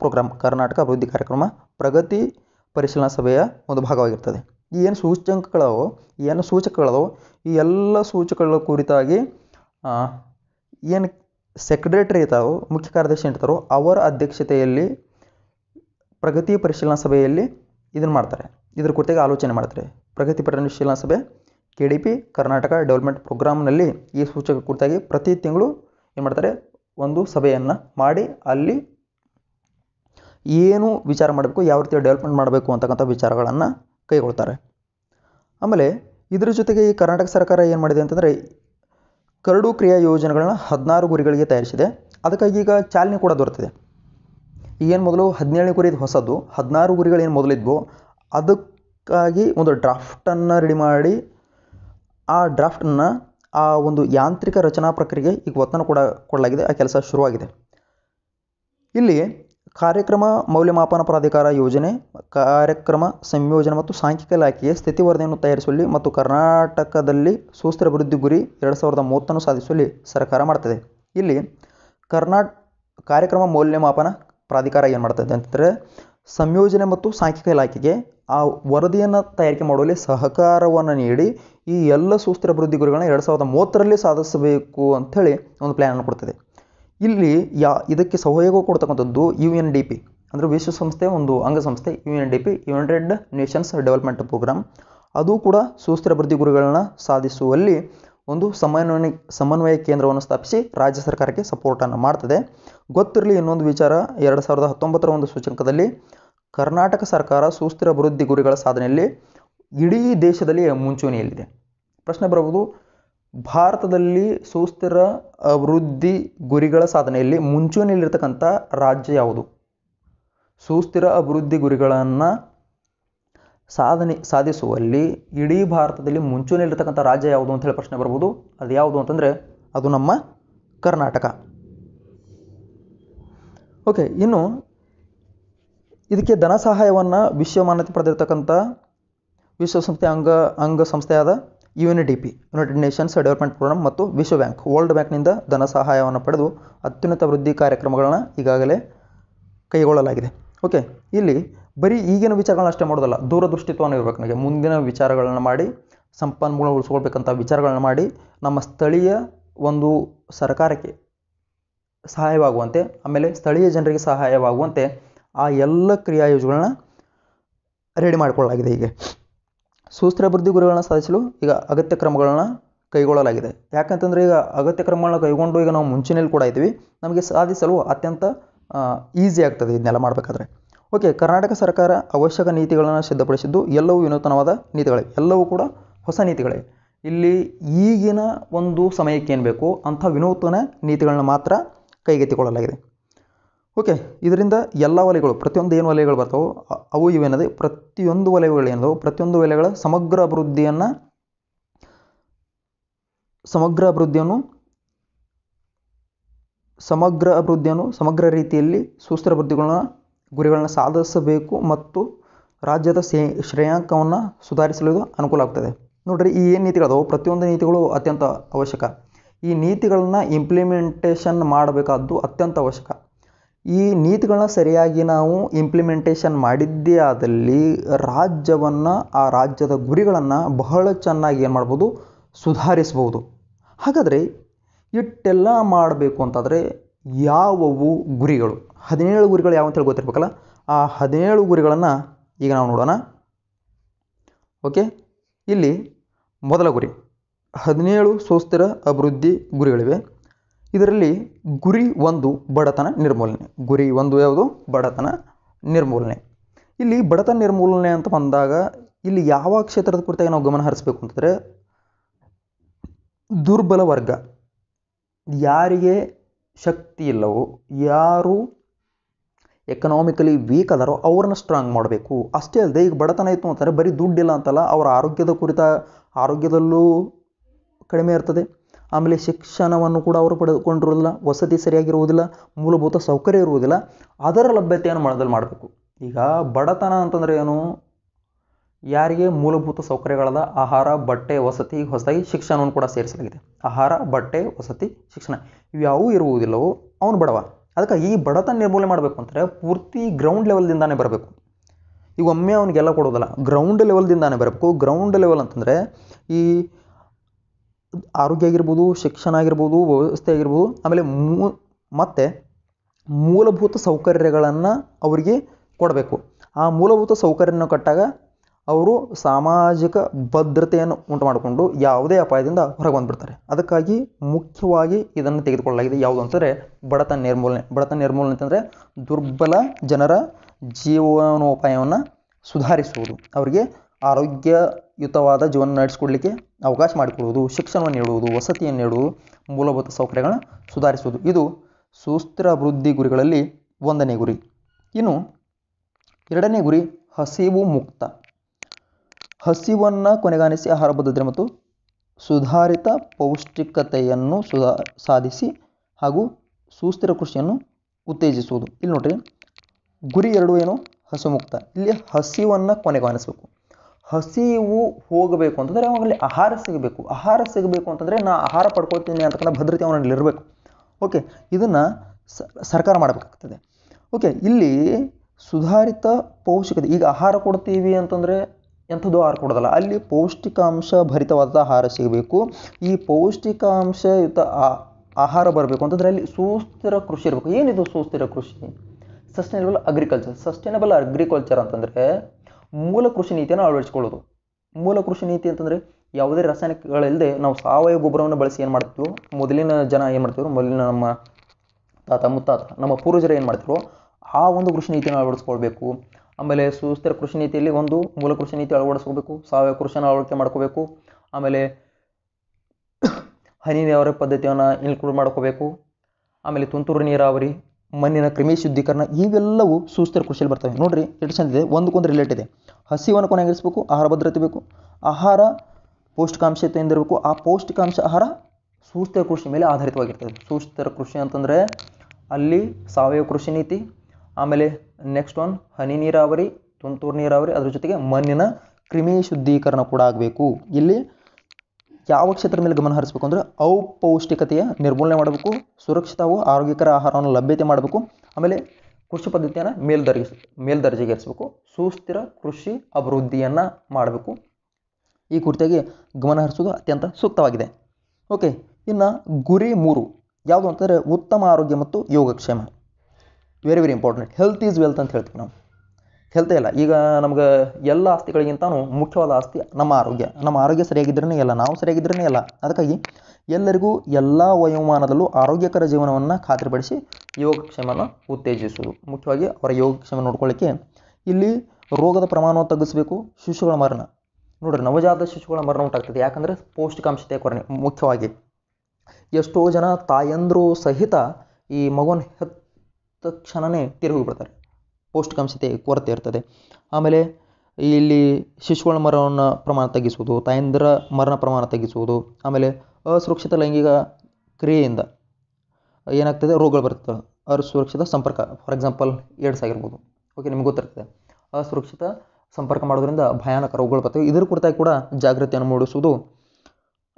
ಪ್ರೋಗ್ರಾಮ್ ಕರ್ನಾಟಕ ಅಭಿವೃದ್ಧಿ ಕಾರ್ಯಕ್ರಮ, ಪ್ರಗತಿ ಪರಿಶೀಲನಾ ಸಭೆಯ ಒಂದು ಭಾಗವಾಗಿರ್ತದೆ. ಈ ಏನು ಸೂಚಕಗಳವು ಏನು ಸೂಚಕಗಳವು ಈ ಎಲ್ಲ ಸೂಚಕಗಳ ಕುರಿತಾಗಿ ಏನು ಸೆಕ್ರೆಟರಿ ಇರ್ತಾವೋ ಮುಖ್ಯ ಕಾರ್ಯದರ್ಶಿ ಇರ್ತಾರೋ, ಅವರ ಅಧ್ಯಕ್ಷತೆಯಲ್ಲಿ ಪ್ರಗತಿ ಪರಿಶೀಲನಾ ಸಭೆಯಲ್ಲಿ ಇದನ್ನು ಮಾಡ್ತಾರೆ. ಇದ್ರ ಕುರಿತಾಗಿ ಆಲೋಚನೆ ಮಾಡ್ತಾರೆ. ಪ್ರಗತಿ ಪರಿಶೀಲನಾ ಸಭೆ K D P Karnataka development ಪ್ರೋಗ್ರಾಮ್ನಲ್ಲಿ ಈ ಸೂಚಕ ಕುರಿತಾಗಿ ಪ್ರತಿ ತಿಂಗಳು ಏನು ಮಾಡ್ತಾರೆ? ಒಂದು ಸಭೆಯನ್ನು ಮಾಡಿ ಅಲ್ಲಿ ಏನು ವಿಚಾರ ಮಾಡಬೇಕು, ಯಾವ ರೀತಿ ಡೆವಲಪ್ಮೆಂಟ್ ಮಾಡಬೇಕು ಅಂತಕ್ಕಂಥ ವಿಚಾರಗಳನ್ನು ಕೈಗೊಳ್ತಾರೆ. ಆಮೇಲೆ ಇದರ ಜೊತೆಗೆ ಈ ಕರ್ನಾಟಕ ಸರ್ಕಾರ ಏನು ಮಾಡಿದೆ ಅಂತಂದರೆ, ಕರಡು ಕ್ರಿಯಾ ಯೋಜನೆಗಳನ್ನ ಹದಿನಾರು ಗುರಿಗಳಿಗೆ ತಯಾರಿಸಿದೆ. ಅದಕ್ಕಾಗಿ ಈಗ ಚಾಲನೆ ಕೂಡ ದೊರೆತಿದೆ. ಈಗೇನು ಮೊದಲು ಹದಿನೇಳನೇ ಗುರಿ ಇದು ಹೊಸದು ಹದಿನಾರು ಗುರಿಗಳು ಏನು ಮೊದಲಿದ್ವು ಅದಕ್ಕಾಗಿ ಒಂದು ಡ್ರಾಫ್ಟನ್ನು ರೆಡಿ ಮಾಡಿ, ಆ ಡ್ರಾಫ್ಟನ್ನು ಆ ಒಂದು ಯಾಂತ್ರಿಕ ರಚನಾ ಪ್ರಕ್ರಿಯೆಗೆ ಈಗ ಒತ್ತನ್ನು ಕೂಡ ಕೊಡಲಾಗಿದೆ, ಆ ಕೆಲಸ ಶುರುವಾಗಿದೆ. ಇಲ್ಲಿ ಕಾರ್ಯಕ್ರಮ ಮೌಲ್ಯಮಾಪನ ಪ್ರಾಧಿಕಾರ ಯೋಜನೆ, ಕಾರ್ಯಕ್ರಮ ಸಂಯೋಜನೆ ಮತ್ತು ಸಾಂಖ್ಯಿಕ ಇಲಾಖೆಯ ಸ್ಥಿತಿ ವರದಿಯನ್ನು ತಯಾರಿಸುವಲ್ಲಿ ಮತ್ತು ಕರ್ನಾಟಕದಲ್ಲಿ ಸುಸ್ಥಿರ ಅಭಿವೃದ್ಧಿ ಗುರಿ ಎರಡು ಸಾವಿರದ ಮೂವತ್ತನ್ನು ಸಾಧಿಸುವಲ್ಲಿ ಸರ್ಕಾರ ಮಾಡ್ತದೆ. ಇಲ್ಲಿ ಕರ್ನಾಟ ಕಾರ್ಯಕ್ರಮ ಮೌಲ್ಯಮಾಪನ ಪ್ರಾಧಿಕಾರ ಏನು ಮಾಡ್ತದೆ ಅಂತಂದರೆ ಸಂಯೋಜನೆ ಮತ್ತು ಸಾಂಖ್ಯಿಕ ಇಲಾಖೆಗೆ ಆ ವರದಿಯನ್ನು ತಯಾರಿಕೆ ಮಾಡುವಲ್ಲಿ ಸಹಕಾರವನ್ನು ನೀಡಿ ಈ ಎಲ್ಲ ಸುಸ್ಥಿರ ಅಭಿವೃದ್ಧಿ ಗುರಿಗಳನ್ನ ಎರಡು ಸಾವಿರದ ಮೂವತ್ತರಲ್ಲಿ ಸಾಧಿಸಬೇಕು ಅಂಥೇಳಿ ಒಂದು ಪ್ಲ್ಯಾನನ್ನು ಕೊಡ್ತದೆ. ಇಲ್ಲಿ ಯಾ, ಇದಕ್ಕೆ ಸಹಯೋಗ ಕೊಡ್ತಕ್ಕಂಥದ್ದು ಯು ಎನ್ ಡಿ ಪಿ ಅಂದರೆ ವಿಶ್ವಸಂಸ್ಥೆ ಒಂದು ಅಂಗಸಂಸ್ಥೆ U N D P united nations development programme ಅದು ಕೂಡ ಸುಸ್ಥಿರ ಅಭಿವೃದ್ಧಿ ಗುರಿಗಳನ್ನ ಸಾಧಿಸುವಲ್ಲಿ ಒಂದು ಸಮನ್ವಯ ಸಮನ್ವಯ ಕೇಂದ್ರವನ್ನು ಸ್ಥಾಪಿಸಿ ರಾಜ್ಯ ಸರ್ಕಾರಕ್ಕೆ ಸಪೋರ್ಟನ್ನು ಮಾಡ್ತದೆ. ಗೊತ್ತಿರಲಿ ಇನ್ನೊಂದು ವಿಚಾರ, ಎರಡು ಸಾವಿರದ ಹತ್ತೊಂಬತ್ತರ ಒಂದು ಸೂಚಕದಲ್ಲಿ ಕರ್ನಾಟಕ ಸರ್ಕಾರ ಸುಸ್ಥಿರ ಅಭಿವೃದ್ಧಿ ಗುರಿಗಳ ಸಾಧನೆಯಲ್ಲಿ ಇಡೀ ದೇಶದಲ್ಲಿ ಮುಂಚೂಣಿಯಲ್ಲಿದೆ. ಪ್ರಶ್ನೆ ಬರಬಹುದು ಭಾರತದಲ್ಲಿ ಸುಸ್ಥಿರ ಅಭಿವೃದ್ಧಿ ಗುರಿಗಳ ಸಾಧನೆಯಲ್ಲಿ ಮುಂಚೂಣಿಯಲ್ಲಿರ್ತಕ್ಕಂಥ ರಾಜ್ಯ ಯಾವುದು? ಸುಸ್ಥಿರ ಅಭಿವೃದ್ಧಿ ಗುರಿಗಳನ್ನು ಸಾಧನೆ ಸಾಧಿಸುವಲ್ಲಿ ಇಡೀ ಭಾರತದಲ್ಲಿ ಮುಂಚೂಣಿಯಲ್ಲಿರ್ತಕ್ಕಂಥ ರಾಜ್ಯ ಯಾವುದು ಅಂತ ಹೇಳಿ ಪ್ರಶ್ನೆ ಬರ್ಬೋದು. ಅದು ಯಾವುದು ಅಂತಂದರೆ ಅದು ನಮ್ಮ ಕರ್ನಾಟಕ. ಓಕೆ, ಇನ್ನು ಇದಕ್ಕೆ ಧನ ಸಹಾಯವನ್ನು ವಿಶ್ವ ಮಾನ್ಯತೆ ಪಡೆದಿರ್ತಕ್ಕಂಥ ವಿಶ್ವಸಂಸ್ಥೆ ಅಂಗ ಅಂಗಸಂಸ್ಥೆಯಾದ U N D P united nations development programme ಮತ್ತು ವಿಶ್ವ ಬ್ಯಾಂಕ್ ವರ್ಲ್ಡ್ ಬ್ಯಾಂಕ್ನಿಂದ ಧನ ಸಹಾಯವನ್ನು ಪಡೆದು ಅತ್ಯುನ್ನತ ವೃದ್ಧಿ ಕಾರ್ಯಕ್ರಮಗಳನ್ನು ಈಗಾಗಲೇ ಕೈಗೊಳ್ಳಲಾಗಿದೆ. ಓಕೆ, ಇಲ್ಲಿ ಬರೀ ಈಗಿನ ವಿಚಾರಗಳನ್ನ ಅಷ್ಟೇ ಮಾಡೋದಲ್ಲ, ದೂರದೃಷ್ಟಿತ್ವನೂ ಇರಬೇಕು ನನಗೆ ಮುಂದಿನ ವಿಚಾರಗಳನ್ನು ಮಾಡಿ ಸಂಪನ್ಮೂಲ ಉಳಿಸ್ಕೊಳ್ಬೇಕಂತ ವಿಚಾರಗಳನ್ನು ಮಾಡಿ, ನಮ್ಮ ಸ್ಥಳೀಯ ಒಂದು ಸರ್ಕಾರಕ್ಕೆ ಸಹಾಯವಾಗುವಂತೆ, ಆಮೇಲೆ ಸ್ಥಳೀಯ ಜನರಿಗೆ ಸಹಾಯವಾಗುವಂತೆ ಆ ಎಲ್ಲ ಕ್ರಿಯಾ ಯೋಜನೆಗಳನ್ನ ರೆಡಿ ಮಾಡಿಕೊಳ್ಳಲಾಗಿದೆ ಹೀಗೆ. ಸುಸ್ಥಿರ ಅಭಿವೃದ್ಧಿ ಗುರಿಗಳನ್ನ ಸಾಧಿಸಲು ಈಗ ಅಗತ್ಯ ಕ್ರಮಗಳನ್ನ ಕೈಗೊಳ್ಳಲಾಗಿದೆ. ಯಾಕಂತಂದರೆ ಈಗ ಅಗತ್ಯ ಕ್ರಮಗಳನ್ನ ಕೈಗೊಂಡು ಈಗ ನಾವು ಮುಂಚಿನಲ್ಲಿ ಕೂಡ ಇದ್ದೀವಿ. ನಮಗೆ ಸಾಧಿಸಲು ಅತ್ಯಂತ ಈಸಿ ಆಗ್ತದೆ ಇದನ್ನೆಲ್ಲ ಮಾಡಬೇಕಾದ್ರೆ. ಓಕೆ ಕರ್ನಾಟಕ ಸರ್ಕಾರ ಅವಶ್ಯಕ ನೀತಿಗಳನ್ನು ಸಿದ್ಧಪಡಿಸಿದ್ದು ಎಲ್ಲವೂ ವಿನೂತನವಾದ ನೀತಿಗಳೇ. ಎಲ್ಲವೂ ಕೂಡ ಹೊಸ ನೀತಿಗಳೇ. ಇಲ್ಲಿ ಈಗಿನ ಒಂದು ಸಮಯಕ್ಕೆ ಏನು ಬೇಕು? ಅಂಥ ವಿನೂತನ ನೀತಿಗಳನ್ನ ಮಾತ್ರ ಕೈಗೆತ್ತಿಕೊಳ್ಳಲಾಗಿದೆ. ಓಕೆ ಇದರಿಂದ ಎಲ್ಲ ವಲಯಗಳು, ಪ್ರತಿಯೊಂದು ಏನು ವಲಯಗಳು ಬರ್ತಾವೋ ಅವು ಇವೇನದೆ ಪ್ರತಿಯೊಂದು ವಲಯಗಳು ಏನದವು ಪ್ರತಿಯೊಂದು ವಲಯಗಳ ಸಮಗ್ರ ಅಭಿವೃದ್ಧಿಯನ್ನು ಸಮಗ್ರ ಅಭಿವೃದ್ಧಿಯನ್ನು ಸಮಗ್ರ ಅಭಿವೃದ್ಧಿಯನ್ನು, ಸಮಗ್ರ ರೀತಿಯಲ್ಲಿ ಸುಸ್ಥಿರ ಅಭಿವೃದ್ಧಿಗಳನ್ನ ಗುರಿಗಳನ್ನ ಸಾಧಿಸಬೇಕು ಮತ್ತು ರಾಜ್ಯದ ಸೇ ಶ್ರೇಯಾಂಕವನ್ನು ಸುಧಾರಿಸಲು ಇದು ಅನುಕೂಲ ಆಗ್ತದೆ. ನೋಡಿರಿ, ಈ ಏನು ನೀತಿಗಳದವು ಪ್ರತಿಯೊಂದು ನೀತಿಗಳು ಅತ್ಯಂತ ಅವಶ್ಯಕ. ಈ ನೀತಿಗಳನ್ನು ಇಂಪ್ಲಿಮೆಂಟೇಷನ್ ಮಾಡಬೇಕಾದ್ದು ಅತ್ಯಂತ ಅವಶ್ಯಕ. ಈ ನೀತಿಗಳನ್ನ ಸರಿಯಾಗಿ ನಾವು ಇಂಪ್ಲಿಮೆಂಟೇಷನ್ ಮಾಡಿದ್ದೇ ಆದಲ್ಲಿ ರಾಜ್ಯವನ್ನು, ಆ ರಾಜ್ಯದ ಗುರಿಗಳನ್ನು ಬಹಳ ಚೆನ್ನಾಗಿ ಏನು ಮಾಡ್ಬೋದು, ಸುಧಾರಿಸ್ಬೋದು. ಹಾಗಾದರೆ ಇಷ್ಟೆಲ್ಲ ಮಾಡಬೇಕು ಅಂತಂದರೆ ಯಾವುವು ಗುರಿಗಳು? ಹದಿನೇಳು ಗುರಿಗಳು ಯಾವ ಅಂತೇಳಿ ಗೊತ್ತಿರ್ಬೇಕಲ್ಲ? ಆ ಹದಿನೇಳು ಗುರಿಗಳನ್ನು ಈಗ ನಾವು ನೋಡೋಣ. ಓಕೆ? ಇಲ್ಲಿ ಮೊದಲ ಗುರಿ. ಹದಿನೇಳು ಸುಸ್ಥಿರ ಅಭಿವೃದ್ಧಿ ಗುರಿಗಳಿವೆ. ಇದರಲ್ಲಿ ಗುರಿ ಒಂದು ಬಡತನ ನಿರ್ಮೂಲನೆ. ಗುರಿ ಒಂದು ಯಾವುದು? ಬಡತನ ನಿರ್ಮೂಲನೆ. ಇಲ್ಲಿ ಬಡತನ ನಿರ್ಮೂಲನೆ ಅಂತ ಬಂದಾಗ ಇಲ್ಲಿ ಯಾವ ಕ್ಷೇತ್ರದ ಕುರಿತಾಗಿ ನಾವು ಗಮನ ಹರಿಸಬೇಕು ಅಂತಂದರೆ ದುರ್ಬಲ ವರ್ಗ. ಯಾರಿಗೆ ಶಕ್ತಿ ಇಲ್ಲವೋ, ಯಾರು ಎಕನಾಮಿಕಲಿ ವೀಕ್ ಅದಾರೋ ಅವ್ರನ್ನ ಸ್ಟ್ರಾಂಗ್ ಮಾಡಬೇಕು. ಅಷ್ಟೇ ಅಲ್ಲದೆ ಈಗ ಬಡತನ ಇತ್ತು ಅಂತಂದರೆ ಬರೀ ದುಡ್ಡಿಲ್ಲ ಅಂತಲ್ಲ, ಅವರ ಆರೋಗ್ಯದ ಕುರಿತ ಆರೋಗ್ಯದಲ್ಲೂ ಕಡಿಮೆ ಇರ್ತದೆ. ಆಮೇಲೆ ಶಿಕ್ಷಣವನ್ನು ಕೂಡ ಅವರು ಪಡೆದುಕೊಂಡಿರುವುದಿಲ್ಲ, ವಸತಿ ಸರಿಯಾಗಿರುವುದಿಲ್ಲ, ಮೂಲಭೂತ ಸೌಕರ್ಯ ಇರುವುದಿಲ್ಲ. ಅದರ ಲಭ್ಯತೆಯನ್ನು ಮನದಲ್ಲಿ ಮಾಡಬೇಕು. ಈಗ ಬಡತನ ಅಂತಂದರೆ ಏನು? ಯಾರಿಗೆ ಮೂಲಭೂತ ಸೌಕರ್ಯಗಳಾದ ಆಹಾರ, ಬಟ್ಟೆ, ವಸತಿ, ಹೊಸದಾಗಿ ಶಿಕ್ಷಣವನ್ನು ಕೂಡ ಸೇರಿಸಲಾಗಿದೆ. ಆಹಾರ, ಬಟ್ಟೆ, ವಸತಿ, ಶಿಕ್ಷಣ ಇವ್ಯಾವೂ ಇರುವುದಿಲ್ಲವೋ ಅವನು ಬಡವ. ಅದಕ್ಕೆ ಈ ಬಡತನ ನಿರ್ಮೂಲನೆ ಮಾಡಬೇಕು ಅಂದರೆ ಪೂರ್ತಿ ಗ್ರೌಂಡ್ ಲೆವೆಲ್ದಿಂದಾನೇ ಬರಬೇಕು. ಈಗ ಒಮ್ಮೆ ಅವನಿಗೆಲ್ಲ ಕೊಡೋದಲ್ಲ ಗ್ರೌಂಡ್ ಲೆವೆಲ್ದಿಂದಾನೇ ಬರಬೇಕು. ಗ್ರೌಂಡ್ ಲೆವೆಲ್ ಅಂತಂದರೆ ಈ ಆರೋಗ್ಯ ಆಗಿರ್ಬೋದು, ಶಿಕ್ಷಣ ಆಗಿರ್ಬೋದು, ವ್ಯವಸ್ಥೆ ಆಗಿರ್ಬೋದು, ಆಮೇಲೆ ಮೂ, ಮತ್ತು ಮೂಲಭೂತ ಸೌಕರ್ಯಗಳನ್ನು ಅವರಿಗೆ ಕೊಡಬೇಕು. ಆ ಮೂಲಭೂತ ಸೌಕರ್ಯನ ಕೊಟ್ಟಾಗ ಅವರು ಸಾಮಾಜಿಕ ಭದ್ರತೆಯನ್ನು ಉಂಟು ಮಾಡಿಕೊಂಡು ಯಾವುದೇ ಅಪಾಯದಿಂದ ಹೊರಗೆ ಬಂದುಬಿಡ್ತಾರೆ. ಅದಕ್ಕಾಗಿ ಮುಖ್ಯವಾಗಿ ಇದನ್ನು ತೆಗೆದುಕೊಳ್ಳಲಾಗಿದೆ. ಯಾವುದು ಅಂತಂದರೆ ಬಡತನ ನಿರ್ಮೂಲನೆ. ಬಡತನ ನಿರ್ಮೂಲನೆ ಅಂತಂದರೆ ದುರ್ಬಲ ಜನರ ಜೀವನೋಪಾಯವನ್ನು ಸುಧಾರಿಸುವುದು. ಅವರಿಗೆ ಆರೋಗ್ಯಯುತವಾದ ಜೀವನ ನಡೆಸಿಕೊಡಲಿಕ್ಕೆ ಅವಕಾಶ ಮಾಡಿಕೊಡುವುದು, ಶಿಕ್ಷಣವನ್ನು ನೀಡುವುದು, ವಸತಿಯನ್ನು ನೀಡುವುದು, ಮೂಲಭೂತ ಸೌಕರ್ಯಗಳನ್ನು ಸುಧಾರಿಸುವುದು. ಇದು ಸುಸ್ಥಿರ ಅಭಿವೃದ್ಧಿ ಗುರಿಗಳಲ್ಲಿ ಒಂದನೇ ಗುರಿ. ಇನ್ನು ಎರಡನೇ ಗುರಿ ಹಸಿವು ಮುಕ್ತ. ಹಸಿವನ್ನು ಕೊನೆಗಾಣಿಸಿ ಆಹಾರ ಬದ್ಧತೆ ಮತ್ತು ಸುಧಾರಿತ ಪೌಷ್ಟಿಕತೆಯನ್ನು ಸುಧಾ, ಸಾಧಿಸಿ ಹಾಗೂ ಸುಸ್ಥಿರ ಕೃಷಿಯನ್ನು ಉತ್ತೇಜಿಸುವುದು. ಇಲ್ಲಿ ನೋಡ್ರಿ, ಗುರಿ ಎರಡು ಏನು? ಹಸು ಮುಕ್ತ ಇಲ್ಲಿ ಹಸಿವನ್ನು ಕೊನೆಗಾಣಿಸಬೇಕು. ಹಸಿವು ಹೋಗಬೇಕು ಅಂತಂದರೆ ಅವಾಗಲ್ಲಿ ಆಹಾರ ಸಿಗಬೇಕು. ಆಹಾರ ಸಿಗಬೇಕು ಅಂತಂದರೆ ನಾ ಆಹಾರ ಪಡ್ಕೊಳ್ತೀನಿ ಅಂತಕ್ಕಂಥ ಭದ್ರತೆ ಅವನಲ್ಲಿರಬೇಕು ಓಕೆ, ಇದನ್ನು ಸರ್ಕಾರ ಮಾಡಬೇಕಾಗ್ತದೆ. ಓಕೆ, ಇಲ್ಲಿ ಸುಧಾರಿತ ಪೌಷ್ಟಿಕತೆ, ಈಗ ಆಹಾರ ಕೊಡ್ತೀವಿ ಅಂತಂದರೆ ಎಂಥದ್ದು ಆಹಾರ ಕೊಡೋದಲ್ಲ, ಅಲ್ಲಿ ಪೌಷ್ಟಿಕಾಂಶ ಭರಿತವಾದ ಆಹಾರ ಸಿಗಬೇಕು. ಈ ಪೌಷ್ಟಿಕಾಂಶಯುತ ಆಹಾರ ಬರಬೇಕು ಅಂತಂದರೆ ಅಲ್ಲಿ ಸುಸ್ಥಿರ ಕೃಷಿ ಇರಬೇಕು. ಏನಿದು ಸುಸ್ಥಿರ ಕೃಷಿ? ಸಸ್ಟೈನಬಲ್ ಅಗ್ರಿಕಲ್ಚರ್ ಸಸ್ಟೈನಬಲ್ ಅಗ್ರಿಕಲ್ಚರ್ ಅಂತಂದರೆ ಮೂಲ ಕೃಷಿ ನೀತಿಯನ್ನು ಅಳವಡಿಸ್ಕೊಳ್ಳೋದು. ಮೂಲ ಕೃಷಿ ನೀತಿ ಅಂತಂದರೆ ಯಾವುದೇ ರಾಸಾಯನಿಕಗಳಿಲ್ಲದೆ ನಾವು ಸಾವಯವ ಗೊಬ್ಬರವನ್ನು ಬಳಸಿ ಏನು ಮಾಡ್ತೀವಿ, ಮೊದಲಿನ ಜನ ಏನು ಮಾಡ್ತಿದ್ರು, ಮೊದಲಿನ ನಮ್ಮ ತಾತ, ಮುತ್ತಾತ, ನಮ್ಮ ಪೂರ್ವಜರು ಏನು ಮಾಡ್ತಿರೋ ಆ ಒಂದು ಕೃಷಿ ನೀತಿಯನ್ನು ಅಳವಡಿಸ್ಕೊಳ್ಬೇಕು. ಆಮೇಲೆ ಸುಸ್ಥಿರ ಕೃಷಿ ನೀತಿಯಲ್ಲಿ ಒಂದು ಮೂಲ ಕೃಷಿ ನೀತಿ ಅಳವಡಿಸ್ಕೋಬೇಕು, ಸಾವಯವ ಕೃಷಿಯನ್ನು ಅಳವಡಿಕೆ ಮಾಡ್ಕೋಬೇಕು, ಆಮೇಲೆ ಹನಿ ನೀರಾವರಿ ಪದ್ಧತಿಯನ್ನು ಇನ್ಕ್ಲೂಡ್ ಮಾಡ್ಕೋಬೇಕು, ಆಮೇಲೆ ತುಂತುರು ನೀರಾವರಿ, ಮಣ್ಣಿನ ಕ್ರಿಮಿ ಶುದ್ಧೀಕರಣ ಇವೆಲ್ಲವೂ ಸುಸ್ಥಿರ ಕೃಷಿಯಲ್ಲಿ ಬರ್ತವೆ. ನೋಡಿರಿ ಎಷ್ಟು ಚಂದಿದೆ ಒಂದಕ್ಕೊಂದು ರಿಲೇಟ್ ಇದೆ. ಹಸಿವನ್ನು ಕೊನೆಗಿರಿಸಬೇಕು ಆಹಾರ ಭದ್ರತೆ ಬೇಕು. ಆಹಾರ ಪೌಷ್ಟಿಕಾಂಶತೆಯಿಂದ ಇರಬೇಕು. ಆ ಪೌಷ್ಟಿಕಾಂಶ ಆಹಾರ ಸುಸ್ಥಿರ ಕೃಷಿ ಮೇಲೆ ಆಧಾರಿತವಾಗಿರ್ತದೆ. ಸುಸ್ಥಿರ ಕೃಷಿ ಅಂತಂದರೆ ಅಲ್ಲಿ ಸಾವಯವ ಕೃಷಿ ನೀತಿ ಆಮೇಲೆ ನೆಕ್ಸ್ಟ್ ಒನ್ ಹನಿ ನೀರಾವರಿ, ತುಂತುರು ನೀರಾವರಿ, ಅದ್ರ ಜೊತೆಗೆ ಮಣ್ಣಿನ ಕ್ರಿಮಿ ಶುದ್ಧೀಕರಣ ಕೂಡ ಆಗಬೇಕು. ಇಲ್ಲಿ ಯಾವ ಕ್ಷೇತ್ರದ ಮೇಲೆ ಗಮನ ಹರಿಸಬೇಕು ಅಂದರೆ ಔಪೌಷ್ಟಿಕತೆಯ ನಿರ್ಮೂಲನೆ ಮಾಡಬೇಕು ಸುರಕ್ಷಿತ ಹಾಗೂ ಆರೋಗ್ಯಕರ ಆಹಾರವನ್ನು ಲಭ್ಯತೆ ಮಾಡಬೇಕು, ಆಮೇಲೆ ಕೃಷಿ ಪದ್ಧತಿಯನ್ನು ಮೇಲ್ದರ್ಜೆ ಮೇಲ್ದರ್ಜೆಗೇರಿಸಬೇಕು ಸುಸ್ಥಿರ ಕೃಷಿ ಅಭಿವೃದ್ಧಿಯನ್ನು ಮಾಡಬೇಕು. ಈ ಕುರಿತಾಗಿ ಗಮನ ಹರಿಸೋದು ಅತ್ಯಂತ ಸೂಕ್ತವಾಗಿದೆ. ಓಕೆ ಇನ್ನು ಗುರಿ ಮೂರು. ಯಾವುದು ಅಂತಂದರೆ ಉತ್ತಮ ಆರೋಗ್ಯ ಮತ್ತು ಯೋಗಕ್ಷೇಮ. Very very important health is wealth ಅಂತ ಹೇಳ್ತೀವಿ ನಾವು. ಹೆಲ್ತ್ ಇಲ್ಲ ಈಗ ನಮ್ಗೆ ಎಲ್ಲ ಆಸ್ತಿಗಳಿಗಿಂತನೂ ಮುಖ್ಯವಾದ ಆಸ್ತಿ ನಮ್ಮ ಆರೋಗ್ಯ. ನಮ್ಮ ಆರೋಗ್ಯ ಸರಿಯಾಗಿದ್ರೇ ಇಲ್ಲ ನಾವು ಸರಿಯಾಗಿದ್ರೇ ಇಲ್ಲ ಅದಕ್ಕಾಗಿ ಎಲ್ಲರಿಗೂ ಎಲ್ಲ ವಯೋಮಾನದಲ್ಲೂ ಆರೋಗ್ಯಕರ ಜೀವನವನ್ನು ಖಾತ್ರಿಪಡಿಸಿ ಯೋಗಕ್ಷೇಮನ ಉತ್ತೇಜಿಸುವುದು. ಮುಖ್ಯವಾಗಿ ಅವರ ಯೋಗಕ್ಷೇಮ ನೋಡ್ಕೊಳ್ಳಿಕ್ಕೆ ಇಲ್ಲಿ ರೋಗದ ಪ್ರಮಾಣವನ್ನು ತಗ್ಗಿಸಬೇಕು, ಶಿಶುಗಳ ಮರಣ. ನೋಡ್ರಿ, ನವಜಾತ ಶಿಶುಗಳ ಮರಣ ಉಂಟಾಗ್ತದೆ. ಯಾಕಂದರೆ ಪೌಷ್ಟಿಕಾಂಶತೆ ಕೊರತೆ ಮುಖ್ಯವಾಗಿ. ಎಷ್ಟೋ ಜನ ತಾಯಂದರು ಸಹಿತ ಈ ಮಗುವನ್ನು ಹೆತ್ತ ತಕ್ಷಣವೇ ತೀರಿ ಬಿಡ್ತಾರೆ. ಪೌಷ್ಟಿಕಾಂಶತೆ ಕೊರತೆ ಇರ್ತದೆ. ಆಮೇಲೆ ಇಲ್ಲಿ ಶಿಶುಗಳ ಮರಣ ಪ್ರಮಾಣ ತಗ್ಗಿಸುವುದು, ತಾಯಂದಿರ ಮರಣ ಪ್ರಮಾಣ ತಗ್ಗಿಸುವುದು, ಆಮೇಲೆ ಅಸುರಕ್ಷಿತ ಲೈಂಗಿಕ ಕ್ರಿಯೆಯಿಂದ ಏನಾಗ್ತದೆ? ರೋಗಗಳು ಬರ್ತವೆ ಅಸುರಕ್ಷಿತ ಸಂಪರ್ಕ ಫಾರ್ ಎಕ್ಸಾಂಪಲ್ ಏಡ್ಸ್ ಆಗಿರ್ಬೋದು. ಓಕೆ ನಿಮ್ಗೆ ಗೊತ್ತಿರ್ತದೆ. ಅಸುರಕ್ಷಿತ ಸಂಪರ್ಕ ಮಾಡೋದ್ರಿಂದ ಭಯಾನಕ ರೋಗಗಳು ಬರ್ತವೆ. ಇದರ ಕುರಿತಾಗಿ ಕೂಡ ಜಾಗೃತಿಯನ್ನು ಮೂಡಿಸುವುದು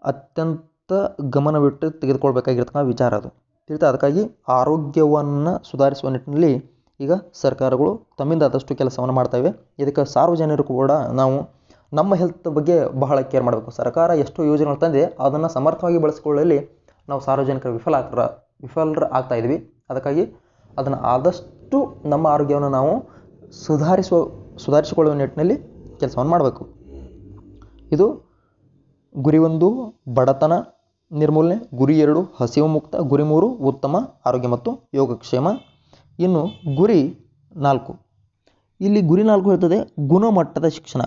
ಅತ್ಯಂತ ಗಮನವಿಟ್ಟು ತೆಗೆದುಕೊಳ್ಬೇಕಾಗಿರ್ತಕ್ಕಂಥ ವಿಚಾರ ಅದು. ತಿಳಿತಾ ಅದಕ್ಕಾಗಿ ಆರೋಗ್ಯವನ್ನು ಸುಧಾರಿಸುವ ನಿಟ್ಟಿನಲ್ಲಿ ಈಗ ಸರ್ಕಾರಗಳು ತಮ್ಮಿಂದ ಆದಷ್ಟು ಕೆಲಸವನ್ನು ಮಾಡ್ತವೆ ಇದಕ್ಕೆ ಸಾರ್ವಜನಿಕರು ಕೂಡ ನಾವು ನಮ್ಮ ಹೆಲ್ತ್ ಬಗ್ಗೆ ಬಹಳ ಕೇರ್ ಮಾಡಬೇಕು. ಸರ್ಕಾರ ಎಷ್ಟು ಯೋಜನೆಗಳು ತಂದೆ ಅದನ್ನು ಸಮರ್ಥವಾಗಿ ಬಳಸಿಕೊಳ್ಳಲಿ ನಾವು ಸಾರ್ವಜನಿಕರು ವಿಫಲ ಆಗ್ರ, ವಿಫಲರ ಆಗ್ತಾ ಇದ್ವಿ ಅದಕ್ಕಾಗಿ ಅದನ್ನು ಆದಷ್ಟು ನಮ್ಮ ಆರೋಗ್ಯವನ್ನು ನಾವು ಸುಧಾರಿಸುವ, ಸುಧಾರಿಸಿಕೊಳ್ಳುವ ನಿಟ್ಟಿನಲ್ಲಿ ಕೆಲಸವನ್ನು ಮಾಡಬೇಕು. ಇದು ಗುರಿ ಒಂದು ಬಡತನ ನಿರ್ಮೂಲನೆ, ಗುರಿ ಎರಡು ಹಸಿವು ಮುಕ್ತ ಗುರಿ ಮೂರು, ಉತ್ತಮ, ಆರೋಗ್ಯ ಮತ್ತು ಯೋಗಕ್ಷೇಮ. ಇನ್ನು ಗುರಿ ನಾಲ್ಕು. ಇಲ್ಲಿ ಗುರಿ ನಾಲ್ಕು ಇರ್ತದೆ ಗುಣಮಟ್ಟದ ಶಿಕ್ಷಣ.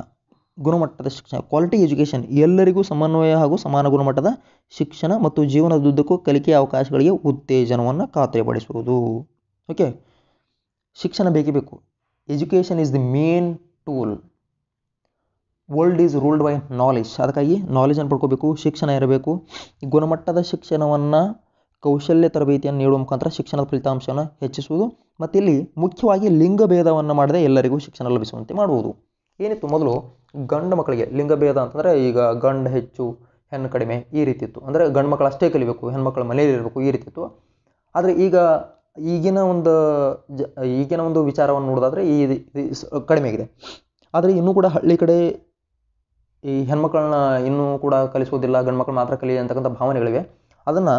ಗುಣಮಟ್ಟದ ಶಿಕ್ಷಣ ಕ್ವಾಲಿಟಿ ಎಜುಕೇಷನ್ ಎಲ್ಲರಿಗೂ ಸಮನ್ವಯ ಹಾಗೂ ಸಮಾನ ಗುಣಮಟ್ಟದ ಶಿಕ್ಷಣ ಮತ್ತು ಜೀವನದುದ್ದಕ್ಕೂ ಕಲಿಕೆಯ ಅವಕಾಶಗಳಿಗೆ ಉತ್ತೇಜನವನ್ನು ಖಾತ್ರಿಪಡಿಸುವುದು. ಓಕೆ ಶಿಕ್ಷಣ ಬೇಕೇ ಬೇಕು. Education is the main tool world is ruled by knowledge ಅದಕ್ಕಾಗಿ ನಾಲೆಜನ್ನು ಪಡ್ಕೋಬೇಕು, ಶಿಕ್ಷಣ ಇರಬೇಕು. ಗುಣಮಟ್ಟದ ಶಿಕ್ಷಣವನ್ನು ಕೌಶಲ್ಯ ತರಬೇತಿಯನ್ನು ನೀಡುವ ಮುಖಾಂತರ ಶಿಕ್ಷಣದ ಫಲಿತಾಂಶವನ್ನು ಹೆಚ್ಚಿಸುವುದು ಮತ್ತು ಇಲ್ಲಿ ಮುಖ್ಯವಾಗಿ ಲಿಂಗಭೇದವನ್ನು ಮಾಡದೆ ಎಲ್ಲರಿಗೂ ಶಿಕ್ಷಣ ಲಭಿಸುವಂತೆ ಮಾಡುವುದು ಏನಿತ್ತು ಮೊದಲು ಗಂಡು ಮಕ್ಕಳಿಗೆ, ಲಿಂಗಭೇದ ಅಂತಂದರೆ ಈಗ ಗಂಡು ಹೆಚ್ಚು, ಹೆಣ್ಣು ಕಡಿಮೆ ಈ ರೀತಿ ಇತ್ತು. ಅಂದರೆ ಗಂಡು ಮಕ್ಕಳು ಅಷ್ಟೇ ಕಲಿಬೇಕು ಹೆಣ್ಮಕ್ಳು ಮನೆಯಲ್ಲಿ ಇರಬೇಕು ಈ ರೀತಿ ಇತ್ತು. ಆದರೆ ಈಗ ಈಗಿನ ಒಂದು ಜ, ಈಗಿನ ಒಂದು ವಿಚಾರವನ್ನು ನೋಡೋದಾದರೆ ಈ ಕಡಿಮೆ ಆಗಿದೆ. ಆದರೆ ಇನ್ನೂ ಕೂಡ ಹಳ್ಳಿ ಕಡೆ ಈ ಹೆಣ್ಮಕ್ಳನ್ನ ಇನ್ನೂ ಕೂಡ ಕಲಿಸೋದಿಲ್ಲ ಗಂಡು ಮಕ್ಕಳು ಮಾತ್ರ ಕಲಿ ಅಂತಕ್ಕಂಥ ಭಾವನೆಗಳಿವೆ. ಅದನ್ನು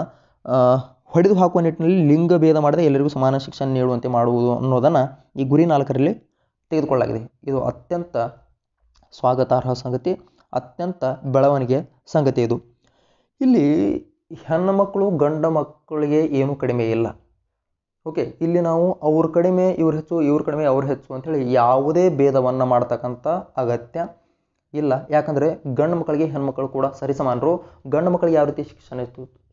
ಹೊಡೆದು ಹಾಕುವ ನಿಟ್ಟಿನಲ್ಲಿ ಲಿಂಗ ಭೇದ ಮಾಡದೆ ಎಲ್ಲರಿಗೂ ಸಮಾನ ಶಿಕ್ಷಣ ನೀಡುವಂತೆ ಮಾಡುವುದು ಅನ್ನೋದನ್ನು ಈ ಗುರಿ ನಾಲ್ಕರಲ್ಲಿ ತೆಗೆದುಕೊಳ್ಳಲಾಗಿದೆ. ಇದು ಅತ್ಯಂತ ಸ್ವಾಗತಾರ್ಹ ಸಂಗತಿ, ಅತ್ಯಂತ ಬೆಳವಣಿಗೆ ಸಂಗತಿ ಇದು. ಇಲ್ಲಿ ಹೆಣ್ಣು ಮಕ್ಕಳು ಗಂಡ ಮಕ್ಕಳಿಗೆ ಏನೂ ಕಡಿಮೆ ಇಲ್ಲ. ಓಕೆ, ಇಲ್ಲಿ ನಾವು ಅವ್ರ ಕಡಿಮೆ ಇವ್ರು ಹೆಚ್ಚು, ಇವ್ರ ಕಡಿಮೆ ಅವ್ರು ಹೆಚ್ಚು ಅಂತೇಳಿ ಯಾವುದೇ ಭೇದವನ್ನು ಮಾಡ್ತಕ್ಕಂಥ ಅಗತ್ಯ ಇಲ್ಲ. ಯಾಕಂದರೆ ಗಂಡು ಮಕ್ಕಳಿಗೆ ಹೆಣ್ಮಕ್ಳು ಕೂಡ ಸರಿಸಮಾನರು ಗಂಡು ಮಕ್ಕಳಿಗೆ ಯಾವ ರೀತಿ ಶಿಕ್ಷಣ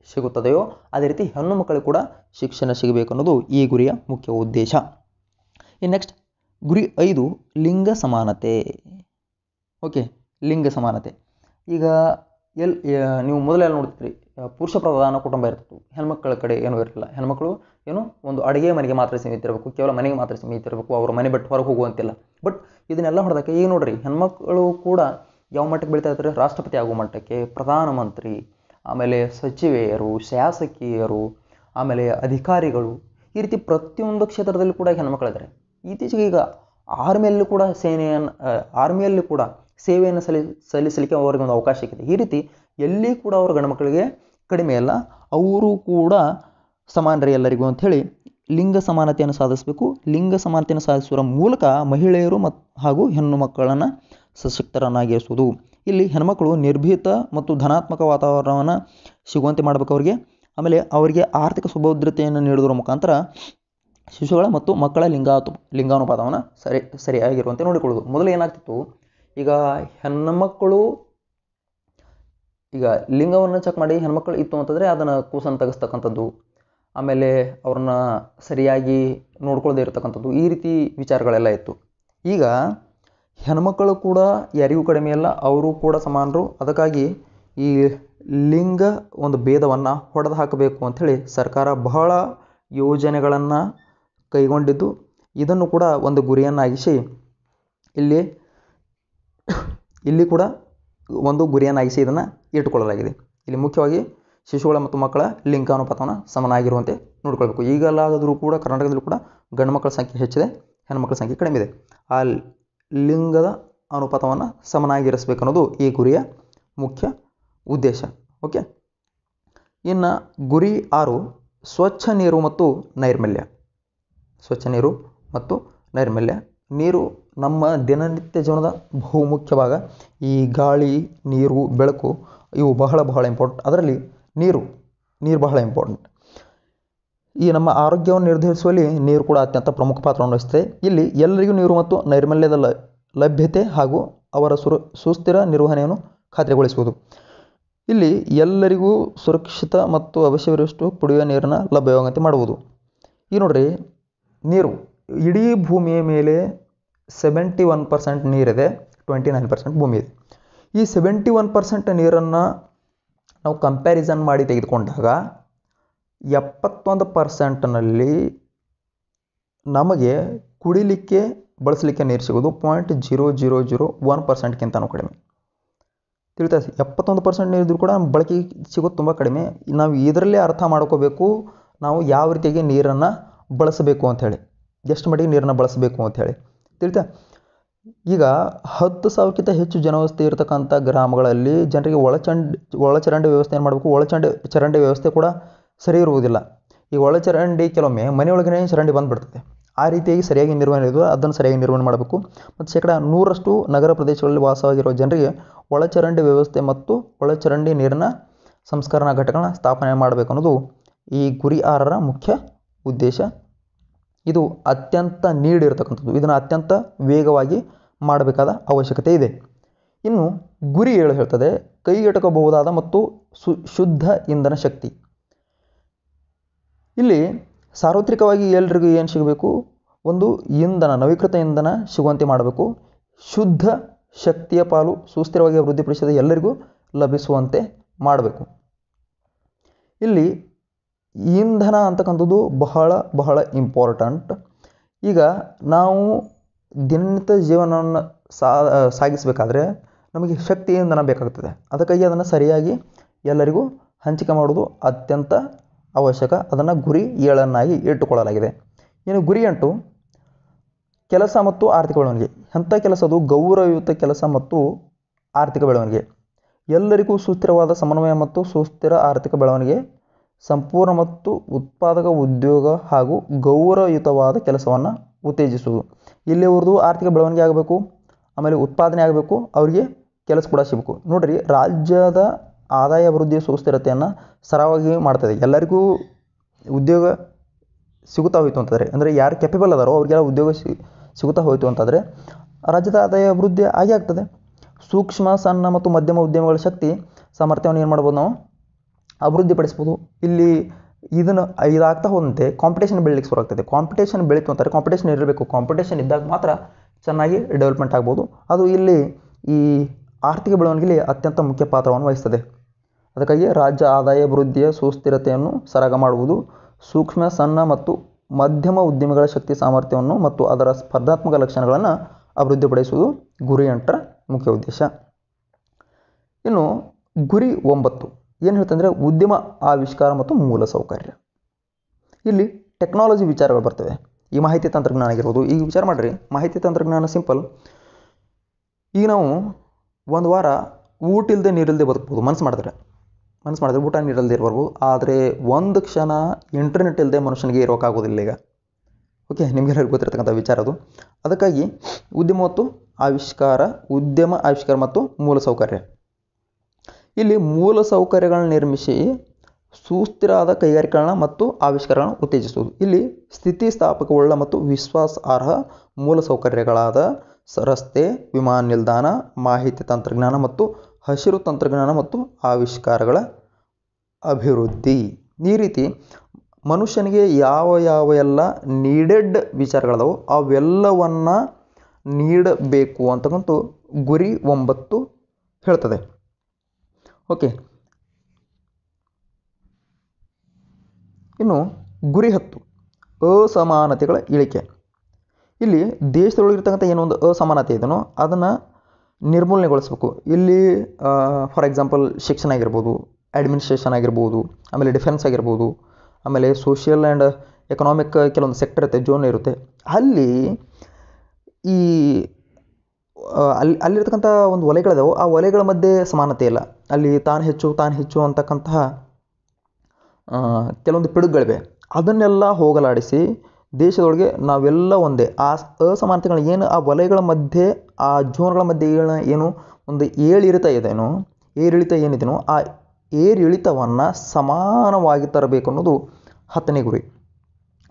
ಸಿಗುತ್ತದೆಯೋ ಅದೇ ರೀತಿ ಹೆಣ್ಣು ಮಕ್ಕಳಿಗೆ ಕೂಡ ಶಿಕ್ಷಣ ಸಿಗಬೇಕು ಅನ್ನೋದು ಈ ಗುರಿಯ ಮುಖ್ಯ ಉದ್ದೇಶ. ಇನ್ನು ನೆಕ್ಸ್ಟ್ ಗುರಿ ಐದು, ಲಿಂಗ ಸಮಾನತೆ. ಓಕೆ ಲಿಂಗ ಸಮಾನತೆ. ಈಗ ಎಲ್ ನೀವು ಮೊದಲೆಲ್ಲ ನೋಡ್ತೀರಿ ಪುರುಷ ಪ್ರಧಾನ ಕುಟುಂಬ ಇರ್ತಿತ್ತು ಹೆಣ್ಮಕ್ಳ ಕಡೆ ಏನೂ ಇರಲಿಲ್ಲ. ಹೆಣ್ಮಕ್ಳು ಏನು ಒಂದು ಅಡುಗೆ ಮನೆಗೆ ಮಾತ್ರ ಸೀಮಿತ ಇರಬೇಕು ಕೇವಲ ಮನೆಗೆ ಮಾತ್ರ ಸೀಮಿತ ಇರಬೇಕು ಅವ್ರ ಮನೆ ಬಿಟ್ಟು ಹೊರಗೆ ಹೋಗುವಂತಿಲ್ಲ. ಬಟ್ ಇದನ್ನೆಲ್ಲ ಹೊಡೆದಕ್ಕೆ ಈಗ ನೋಡ್ರಿ, ಹೆಣ್ಮಕ್ಳು ಕೂಡ ಯಾವ ಮಟ್ಟಕ್ಕೆ ಬೆಳೀತಾ ಇರ್ತಾರೆ ರಾಷ್ಟ್ರಪತಿ ಆಗುವ ಮಟ್ಟಕ್ಕೆ, ಪ್ರಧಾನಮಂತ್ರಿ, ಆಮೇಲೆ ಸಚಿವೆಯರು, ಶಾಸಕಿಯರು, ಆಮೇಲೆ ಅಧಿಕಾರಿಗಳು, ಈ ರೀತಿ ಪ್ರತಿಯೊಂದು ಕ್ಷೇತ್ರದಲ್ಲಿ ಕೂಡ ಹೆಣ್ಮಕ್ಳಿದ್ದಾರೆ. ಇತ್ತೀಚೆಗೆ ಈಗ ಆರ್ಮಿಯಲ್ಲೂ ಕೂಡ ಸೇನೆಯನ್ನು ಆರ್ಮಿಯಲ್ಲಿ ಕೂಡ ಸೇವೆಯನ್ನು ಸಲ್ಲಿ ಸಲ್ಲಿಸಲಿಕ್ಕೆ ಅವರಿಗೆ ಒಂದು ಅವಕಾಶ ಸಿಕ್ಕಿದೆ. ಈ ರೀತಿ ಎಲ್ಲಿ ಕೂಡ ಅವರು ಗಂಡು ಮಕ್ಕಳಿಗೆ ಕಡಿಮೆ ಅಲ್ಲ, ಅವರು ಕೂಡ ಸಮಾನರೇ ಎಲ್ಲರಿಗೂ ಅಂಥೇಳಿ ಲಿಂಗ ಸಮಾನತೆಯನ್ನು ಸಾಧಿಸಬೇಕು. ಲಿಂಗ ಸಮಾನತೆಯನ್ನು ಸಾಧಿಸುವ ಮೂಲಕ ಮಹಿಳೆಯರು ಮತ್ತು ಹಾಗೂ ಹೆಣ್ಣು ಮಕ್ಕಳನ್ನು ಸಶಕ್ತರನ್ನಾಗಿರಿಸುವುದು. ಇಲ್ಲಿ ಹೆಣ್ಮಕ್ಳು ನಿರ್ಭೀತ ಮತ್ತು ಧನಾತ್ಮಕ ವಾತಾವರಣವನ್ನು ಸಿಗುವಂತೆ ಮಾಡಬೇಕು ಅವರಿಗೆ. ಆಮೇಲೆ ಅವರಿಗೆ ಆರ್ಥಿಕ ಸುಭದ್ರತೆಯನ್ನು ನೀಡುವುದರ ಮುಖಾಂತರ ಶಿಶುಗಳ ಮತ್ತು ಮಕ್ಕಳ ಲಿಂಗಾತು ಲಿಂಗಾನುಪಾತವನ್ನು ಸರಿ, ಸರಿಯಾಗಿರುವಂತೆ ನೋಡಿಕೊಳ್ಳೋದು ಮೊದಲು ಏನಾಗ್ತಿತ್ತು? ಈಗ ಹೆಣ್ಣುಮಕ್ಕಳು ಈಗ ಲಿಂಗವನ್ನು ಚೆಕ್ ಮಾಡಿ ಹೆಣ್ಮಕ್ಳು ಇತ್ತು ಅಂತಂದರೆ ಅದನ್ನು ಕೂಸನ್ನು ತೆಗೆಸ್ತಕ್ಕಂಥದ್ದು, ಆಮೇಲೆ ಅವ್ರನ್ನ ಸರಿಯಾಗಿ ನೋಡ್ಕೊಳ್ಳದೆ ಇರತಕ್ಕಂಥದ್ದು ಈ ರೀತಿ ವಿಚಾರಗಳೆಲ್ಲ ಇತ್ತು. ಈಗ ಹೆಣ್ಮಕ್ಕಳು ಕೂಡ ಯಾರಿಗೂ ಕಡಿಮೆ ಅಲ್ಲ, ಅವರು ಕೂಡ ಸಮಾನರು. ಅದಕ್ಕಾಗಿ ಈ ಲಿಂಗ ಒಂದು ಭೇದವನ್ನು ಹೊಡೆದು ಹಾಕಬೇಕು ಅಂಥೇಳಿ ಸರ್ಕಾರ ಬಹಳ ಯೋಜನೆಗಳನ್ನು ಕೈಗೊಂಡಿದ್ದು. ಇದನ್ನು ಕೂಡ ಒಂದು ಗುರಿಯನ್ನಾಗಿಸಿ ಇಲ್ಲಿ ಇಲ್ಲಿ ಕೂಡ ಒಂದು ಗುರಿಯನ್ನಾಗಿಸಿ ಇದನ್ನು ಇಟ್ಟುಕೊಳ್ಳಲಾಗಿದೆ. ಇಲ್ಲಿ ಮುಖ್ಯವಾಗಿ ಶಿಶುಗಳ ಮತ್ತು ಮಕ್ಕಳ ಲಿಂಗಾನುಪಾತವನ್ನು ಸಮನಾಗಿರುವಂತೆ ನೋಡಿಕೊಳ್ಬೇಕು. ಈಗಲಾದರೂ ಕೂಡ ಕರ್ನಾಟಕದಲ್ಲೂ ಕೂಡ ಗಂಡು ಮಕ್ಕಳ ಸಂಖ್ಯೆ ಹೆಚ್ಚಿದೆ ಹೆಣ್ಣುಮಕ್ಕಳ ಸಂಖ್ಯೆ ಕಡಿಮೆ ಇದೆ. ಆ ಲಿಂಗದ ಅನುಪಾತವನ್ನು ಸಮನಾಗಿರಿಸಬೇಕು ಅನ್ನೋದು ಈ ಗುರಿಯ ಮುಖ್ಯ ಉದ್ದೇಶ. ಓಕೆ? ಇನ್ನು ಗುರಿ ಆರು, ಸ್ವಚ್ಛ ನೀರು ಮತ್ತು ನೈರ್ಮಲ್ಯ. ಸ್ವಚ್ಛ ನೀರು ಮತ್ತು ನೈರ್ಮಲ್ಯ. ನೀರು ನಮ್ಮ ದಿನನಿತ್ಯ ಜೀವನದ ಬಹುಮುಖ್ಯ ಭಾಗ. ಈ ಗಾಳಿ, ನೀರು, ಬೆಳಕು ಇವು ಬಹಳ ಬಹಳ ಇಂಪಾರ್ಟೆಂಟ್ ಅದರಲ್ಲಿ ನೀರು ನೀರು ಬಹಳ ಇಂಪಾರ್ಟೆಂಟ್ ಈ ನಮ್ಮ ಆರೋಗ್ಯವನ್ನು ನಿರ್ಧರಿಸುವಲ್ಲಿ ನೀರು ಕೂಡ ಅತ್ಯಂತ ಪ್ರಮುಖ ಪಾತ್ರವನ್ನು ವಹಿಸುತ್ತೆ ಇಲ್ಲಿ ಎಲ್ಲರಿಗೂ ನೀರು ಮತ್ತು ನೈರ್ಮಲ್ಯದ ಲಭ್ಯತೆ ಹಾಗೂ ಅವರ ಸುರ, ಸುಸ್ಥಿರ ನಿರ್ವಹಣೆಯನ್ನು ಖಾತ್ರಿಗೊಳಿಸುವುದು. ಇಲ್ಲಿ ಎಲ್ಲರಿಗೂ ಸುರಕ್ಷಿತ ಮತ್ತು ಅವಶ್ಯವಿರುವಷ್ಟು ಕುಡಿಯುವ ನೀರನ್ನು ಲಭ್ಯವಾಗುವಂತೆ ಮಾಡುವುದು. ಈ ನೋಡ್ರಿ, ನೀರು, ಇಡೀ ಭೂಮಿಯ ಮೇಲೆ ಸೆವೆಂಟಿ ಒನ್ ಪರ್ಸೆಂಟ್ ನೀರಿದೆ ಟ್ವೆಂಟಿ ನೈನ್ ಪರ್ಸೆಂಟ್ ಭೂಮಿ ಇದೆ ಈ ಸೆವೆಂಟಿ ಒನ್ ಪರ್ಸೆಂಟ್ ನೀರನ್ನು ನಾವು ಕಂಪ್ಯಾರಿಸನ್ ಮಾಡಿ ತೆಗೆದುಕೊಂಡಾಗ ಎಪ್ಪತ್ತೊಂದು ಪರ್ಸೆಂಟ್ನಲ್ಲಿ ನಮಗೆ ಕುಡಿಲಿಕ್ಕೆ, ಬಳಸಲಿಕ್ಕೆ ನೀರು ಸಿಗೋದು point zero zero zero one ಪರ್ಸೆಂಟ್ಗಿಂತನೂ ಕಡಿಮೆ. ತಿಳಿತಾ ಎಪ್ಪತ್ತೊಂದು ಪರ್ಸೆಂಟ್ ನೀರಿದ್ರು ಕೂಡ ಬಳಕೆ ಸಿಗೋದು ತುಂಬ ಕಡಿಮೆ. ನಾವು ಇದರಲ್ಲೇ ಅರ್ಥ ಮಾಡ್ಕೋಬೇಕು, ನಾವು ಯಾವ ರೀತಿಯಾಗಿ ನೀರನ್ನು ಬಳಸಬೇಕು ಅಂಥೇಳಿ ಎಷ್ಟು ಮಟ್ಟಿಗೆ ನೀರನ್ನು ಬಳಸಬೇಕು ಅಂಥೇಳಿ ತಿಳಿತಾ? ಈಗ ಹತ್ತು ಸಾವಿರಕ್ಕಿಂತ ಹೆಚ್ಚು ಜನವಸತಿ ಇರತಕ್ಕಂಥ ಗ್ರಾಮಗಳಲ್ಲಿ ಜನರಿಗೆ ಒಳಚಂಡ್, ಒಳಚರಂಡಿ ಏನು ಮಾಡಬೇಕು? ಒಳಚಂಡಿ, ಚರಂಡಿ ವ್ಯವಸ್ಥೆ ಕೂಡ ಸರಿ ಇರುವುದಿಲ್ಲ. ಈ ಒಳಚರಂಡಿ ಕೆಲವೊಮ್ಮೆ ಮನೆಯೊಳಗೇ ಚರಂಡಿ ಬಂದುಬಿಡ್ತದೆ. ಆ ರೀತಿಯಾಗಿ ಸರಿಯಾಗಿ ನಿರ್ವಹಣೆ ಅದನ್ನು ಸರಿಯಾಗಿ ನಿರ್ವಹಣೆ ಮಾಡಬೇಕು. ಮತ್ತು ಶೇಕಡ ನೂರಷ್ಟು ನಗರ ಪ್ರದೇಶಗಳಲ್ಲಿ ವಾಸವಾಗಿರುವ ಜನರಿಗೆ ಒಳಚರಂಡಿ ವ್ಯವಸ್ಥೆ ಮತ್ತು ಒಳಚರಂಡಿ ನೀರಿನ ಸಂಸ್ಕರಣಾ ಘಟಕಗಳನ್ನ ಸ್ಥಾಪನೆ ಮಾಡಬೇಕು ಅನ್ನೋದು ಈ ಗುರಿ ಆರರ ಮುಖ್ಯ ಉದ್ದೇಶ. ಇದು ಅತ್ಯಂತ ನೀಡಿರ್ತಕ್ಕಂಥದ್ದು. ಇದನ್ನು ಅತ್ಯಂತ ವೇಗವಾಗಿ ಮಾಡಬೇಕಾದ ಅವಶ್ಯಕತೆ ಇದೆ. ಇನ್ನು ಗುರಿ ಏಳು ಹೇಳ್ತದೆ, ಕೈಗೆಟಕಬಹುದಾದ ಮತ್ತು ಸು, ಶುದ್ಧ ಇಂಧನ ಶಕ್ತಿ. ಇಲ್ಲಿ ಸಾರ್ವತ್ರಿಕವಾಗಿ ಎಲ್ರಿಗೂ ಏನು ಸಿಗಬೇಕು? ಒಂದು ಇಂಧನ, ನವೀಕೃತ ಇಂಧನ ಸಿಗುವಂತೆ ಮಾಡಬೇಕು. ಶುದ್ಧ ಶಕ್ತಿಯ ಪಾಲು ಸುಸ್ಥಿರವಾಗಿ ಅಭಿವೃದ್ಧಿಪಡಿಸಿದ ಎಲ್ಲರಿಗೂ ಲಭಿಸುವಂತೆ ಮಾಡಬೇಕು. ಇಲ್ಲಿ ಇಂಧನ ಅಂತಕ್ಕಂಥದ್ದು ಬಹಳ ಬಹಳ ಇಂಪಾರ್ಟೆಂಟ್ ಈಗ ನಾವು ದಿನನಿತ್ಯ ಜೀವನವನ್ನು ಸಾಗಿಸಬೇಕಾದ್ರೆ ನಮಗೆ ಶಕ್ತಿ ಇಂಧನ ಬೇಕಾಗ್ತದೆ. ಅದಕ್ಕಾಗಿ ಅದನ್ನು ಸರಿಯಾಗಿ ಎಲ್ಲರಿಗೂ ಹಂಚಿಕೆ ಮಾಡುವುದು ಅತ್ಯಂತ ಅವಶ್ಯಕ. ಅದನ್ನು ಗುರಿ ಏಳನ್ನಾಗಿ ಇಟ್ಟುಕೊಳ್ಳಲಾಗಿದೆ. ಇನ್ನು ಗುರಿ ಎಂಟು, ಕೆಲಸ ಮತ್ತು ಆರ್ಥಿಕ ಬೆಳವಣಿಗೆ. ಅಂಥ ಕೆಲಸದು ಗೌರವಯುತ ಕೆಲಸ ಮತ್ತು ಆರ್ಥಿಕ ಬೆಳವಣಿಗೆ. ಎಲ್ಲರಿಗೂ ಸುಸ್ಥಿರವಾದ ಸಮನ್ವಯ ಮತ್ತು ಸುಸ್ಥಿರ ಆರ್ಥಿಕ ಬೆಳವಣಿಗೆ, ಸಂಪೂರ್ಣ ಮತ್ತು ಉತ್ಪಾದಕ ಉದ್ಯೋಗ ಹಾಗೂ ಗೌರವಯುತವಾದ ಕೆಲಸವನ್ನು ಉತ್ತೇಜಿಸುವುದು. ಇಲ್ಲಿವರೆದು ಆರ್ಥಿಕ ಬೆಳವಣಿಗೆ ಆಗಬೇಕು, ಆಮೇಲೆ ಉತ್ಪಾದನೆ ಆಗಬೇಕು, ಅವರಿಗೆ ಕೆಲಸ ಕೂಡ ಸಿಗಬೇಕು. ನೋಡಿರಿ, ರಾಜ್ಯದ ಆದಾಯ ಅಭಿವೃದ್ಧಿ ಸುಸ್ಥಿರತೆಯನ್ನು ಸರವಾಗಿ ಮಾಡ್ತದೆ. ಎಲ್ಲರಿಗೂ ಉದ್ಯೋಗ ಸಿಗುತ್ತಾ ಹೋಯಿತು ಅಂತಂದರೆ, ಅಂದರೆ ಯಾರು ಕೆಪೇಬಲ್ ಅದಾರೋ ಅವ್ರಿಗೆಲ್ಲ ಉದ್ಯೋಗ ಸಿಗುತ್ತಾ ಹೋಯಿತು ಅಂತಂದರೆ, ರಾಜ್ಯದ ಆದಾಯ ಅಭಿವೃದ್ಧಿ ಆಗೇ ಆಗ್ತದೆ. ಸೂಕ್ಷ್ಮ, ಸಣ್ಣ ಮತ್ತು ಮಧ್ಯಮ ಉದ್ಯಮಗಳ ಶಕ್ತಿ, ಸಾಮರ್ಥ್ಯವನ್ನು ಏನು ಮಾಡ್ಬೋದು ನಾವು? ಅಭಿವೃದ್ಧಿಪಡಿಸ್ಬೋದು. ಇಲ್ಲಿ ಇದನ್ನು ಇದಾಗ್ತಾ ಹೋದಂತೆ ಕಾಂಪಿಟೇಷನ್ ಬೆಳಲಿಕ್ಕೆ ಶುರು ಆಗ್ತದೆ ಕಾಂಪಿಟೇಷನ್ ಬೆಳೀತು ಅಂತಾರೆ. ಕಾಂಪಿಟೇಷನ್ ಇರಬೇಕು. ಕಾಂಪಿಟೇಷನ್ ಇದ್ದಾಗ ಮಾತ್ರ ಚೆನ್ನಾಗಿ ಡೆವಲಪ್ಮೆಂಟ್ ಆಗ್ಬೋದು. ಅದು ಇಲ್ಲಿ ಈ ಆರ್ಥಿಕ ಬೆಳವಣಿಗೆಯಲ್ಲಿ ಅತ್ಯಂತ ಮುಖ್ಯ ಪಾತ್ರವನ್ನು ವಹಿಸ್ತದೆ. ಅದಕ್ಕಾಗಿ ರಾಜ್ಯ ಆದಾಯ, ಅಭಿವೃದ್ಧಿಯ ಸುಸ್ಥಿರತೆಯನ್ನು ಸರಾಗ ಮಾಡುವುದು, ಸೂಕ್ಷ್ಮ, ಸಣ್ಣ ಮತ್ತು ಮಧ್ಯಮ ಉದ್ಯಮಗಳ ಶಕ್ತಿ ಸಾಮರ್ಥ್ಯವನ್ನು ಮತ್ತು ಅದರ ಸ್ಪರ್ಧಾತ್ಮಕ ಲಕ್ಷಣಗಳನ್ನು ಅಭಿವೃದ್ಧಿಪಡಿಸುವುದು ಗುರಿ ಅಂಟರ ಮುಖ್ಯ ಉದ್ದೇಶ. ಇನ್ನು ಗುರಿ ಒಂಬತ್ತು. ಏನು ಹೇಳ್ತಂದರೆ ಉದ್ಯಮ ಆವಿಷ್ಕಾರ ಮತ್ತು ಮೂಲ ಸೌಕರ್ಯ. ಇಲ್ಲಿ ಟೆಕ್ನಾಲಜಿ ವಿಚಾರಗಳು ಬರ್ತವೆ. ಈ ಮಾಹಿತಿ ತಂತ್ರಜ್ಞಾನ ಆಗಿರ್ಬೋದು. ಈಗ ವಿಚಾರ ಮಾಡಿರಿ. ಮಾಹಿತಿ ತಂತ್ರಜ್ಞಾನ ಸಿಂಪಲ್ ಈಗ ನಾವು ಒಂದು ವಾರ ಊಟ ಇಲ್ಲದೆ ನೀರಿಲ್ಲದೆ ಬದುಕ್ಬೋದು. ಮನಸ್ಸು ಮಾಡಿದ್ರೆ. ಮನಸ್ಸು ಮಾಡಿದ್ರೆ ಊಟ ನೀರಲ್ಲದೆ ಇರಬಾರ್ದು. ಆದರೆ ಒಂದು ಕ್ಷಣ ಇಂಟರ್ನೆಟ್ ಇಲ್ಲದೆ ಮನುಷ್ಯನಿಗೆ ಇರೋಕ್ಕಾಗೋದಿಲ್ಲ ಈಗ. ಓಕೆ ನಿಮಗೆಲ್ಲರಿಗೂ ಗೊತ್ತಿರ್ತಕ್ಕಂಥ ವಿಚಾರ ಅದು. ಅದಕ್ಕಾಗಿ ಉದ್ಯಮ ಮತ್ತು ಆವಿಷ್ಕಾರ, ಉದ್ಯಮ, ಆವಿಷ್ಕಾರ ಮತ್ತು ಮೂಲಸೌಕರ್ಯ ಇಲ್ಲಿ ಮೂಲ ಸೌಕರ್ಯಗಳನ್ನು ನಿರ್ಮಿಸಿ ಸುಸ್ಥಿರಾದ ಕೈಗಾರಿಕೆಗಳನ್ನ ಮತ್ತು ಆವಿಷ್ಕಾರಗಳನ್ನು ಉತ್ತೇಜಿಸುವುದು. ಇಲ್ಲಿ ಸ್ಥಿತಿಸ್ಥಾಪಕವುಳ್ಳ ಮತ್ತು ವಿಶ್ವಾಸಾರ್ಹ ಮೂಲಸೌಕರ್ಯಗಳಾದ ಸೌಕರ್ಯಗಳಾದ ರಸ್ತೆ, ವಿಮಾನ ನಿಲ್ದಾಣ, ಮಾಹಿತಿ ತಂತ್ರಜ್ಞಾನ ಮತ್ತು ಹಸಿರು ತಂತ್ರಜ್ಞಾನ ಮತ್ತು ಆವಿಷ್ಕಾರಗಳ ಅಭಿವೃದ್ಧಿ. ಈ ರೀತಿ ಮನುಷ್ಯನಿಗೆ ಯಾವ ಯಾವ ಎಲ್ಲ ನೀಡೆಡ್ ವಿಚಾರಗಳದಾವೋ, ಅವೆಲ್ಲವನ್ನು ನೀಡಬೇಕು ಅಂತಕ್ಕಂಥ ಗುರಿ ಒಂಬತ್ತು ಹೇಳ್ತದೆ. ಓಕೆ. ಇನ್ನು ಗುರಿ ಹತ್ತು ಅಸಮಾನತೆಗಳ ಇಳಿಕೆ. ಇಲ್ಲಿ ದೇಶದೊಳಗಿರ್ತಕ್ಕಂಥ ಏನೊಂದು ಅಸಮಾನತೆ ಇದೆಯೋ ಅದನ್ನು ನಿರ್ಮೂಲನೆಗೊಳಿಸ್ಬೇಕು. ಇಲ್ಲಿ ಫಾರ್ ಎಕ್ಸಾಂಪಲ್ ಶಿಕ್ಷಣ ಆಗಿರ್ಬೋದು ಅಡ್ಮಿನಿಸ್ಟ್ರೇಷನ್ ಆಗಿರ್ಬೋದು, ಆಮೇಲೆ ಡಿಫೆನ್ಸ್ ಆಗಿರ್ಬೋದು, ಆಮೇಲೆ ಸೋಷಿಯಲ್ ಆ್ಯಂಡ್ ಎಕನಾಮಿಕ್ ಕೆಲವೊಂದು ಸೆಕ್ಟರ್ ಇರುತ್ತೆ ಜೋನ್ ಇರುತ್ತೆ. ಅಲ್ಲಿ ಈ ಅಲ್ಲಿ, ಅಲ್ಲಿರ್ತಕ್ಕಂಥ ಒಂದು ವಲಯಗಳಿದಾವೆ ಆ ವಲಯಗಳ ಮಧ್ಯೆ ಸಮಾನತೆ ಇಲ್ಲ. ಅಲ್ಲಿ ತಾನು ಹೆಚ್ಚು ತಾನು ಹೆಚ್ಚು ಅಂತಕ್ಕಂತಹ ಕೆಲವೊಂದು ಪಿಡುಗಳಿವೆ ಅದನ್ನೆಲ್ಲ ಹೋಗಲಾಡಿಸಿ ದೇಶದೊಳಗೆ ನಾವೆಲ್ಲ ಒಂದೇ. ಆ ಅಸಮಾನತೆಗಳು ಏನು, ಆ ವಲಯಗಳ ಮಧ್ಯೆ, ಆ ಜೋನ್ಗಳ ಮಧ್ಯೆ ಏನು ಒಂದು ಏರಿಳಿತ ಇದೆಯೋ ಏರಿಳಿತ ಏನಿದೆಯೋ ಆ ಏರಿಳಿತವನ್ನು ಸಮಾನವಾಗಿ ತರಬೇಕು ಅನ್ನೋದು ಹತ್ತನೇ ಗುರಿ.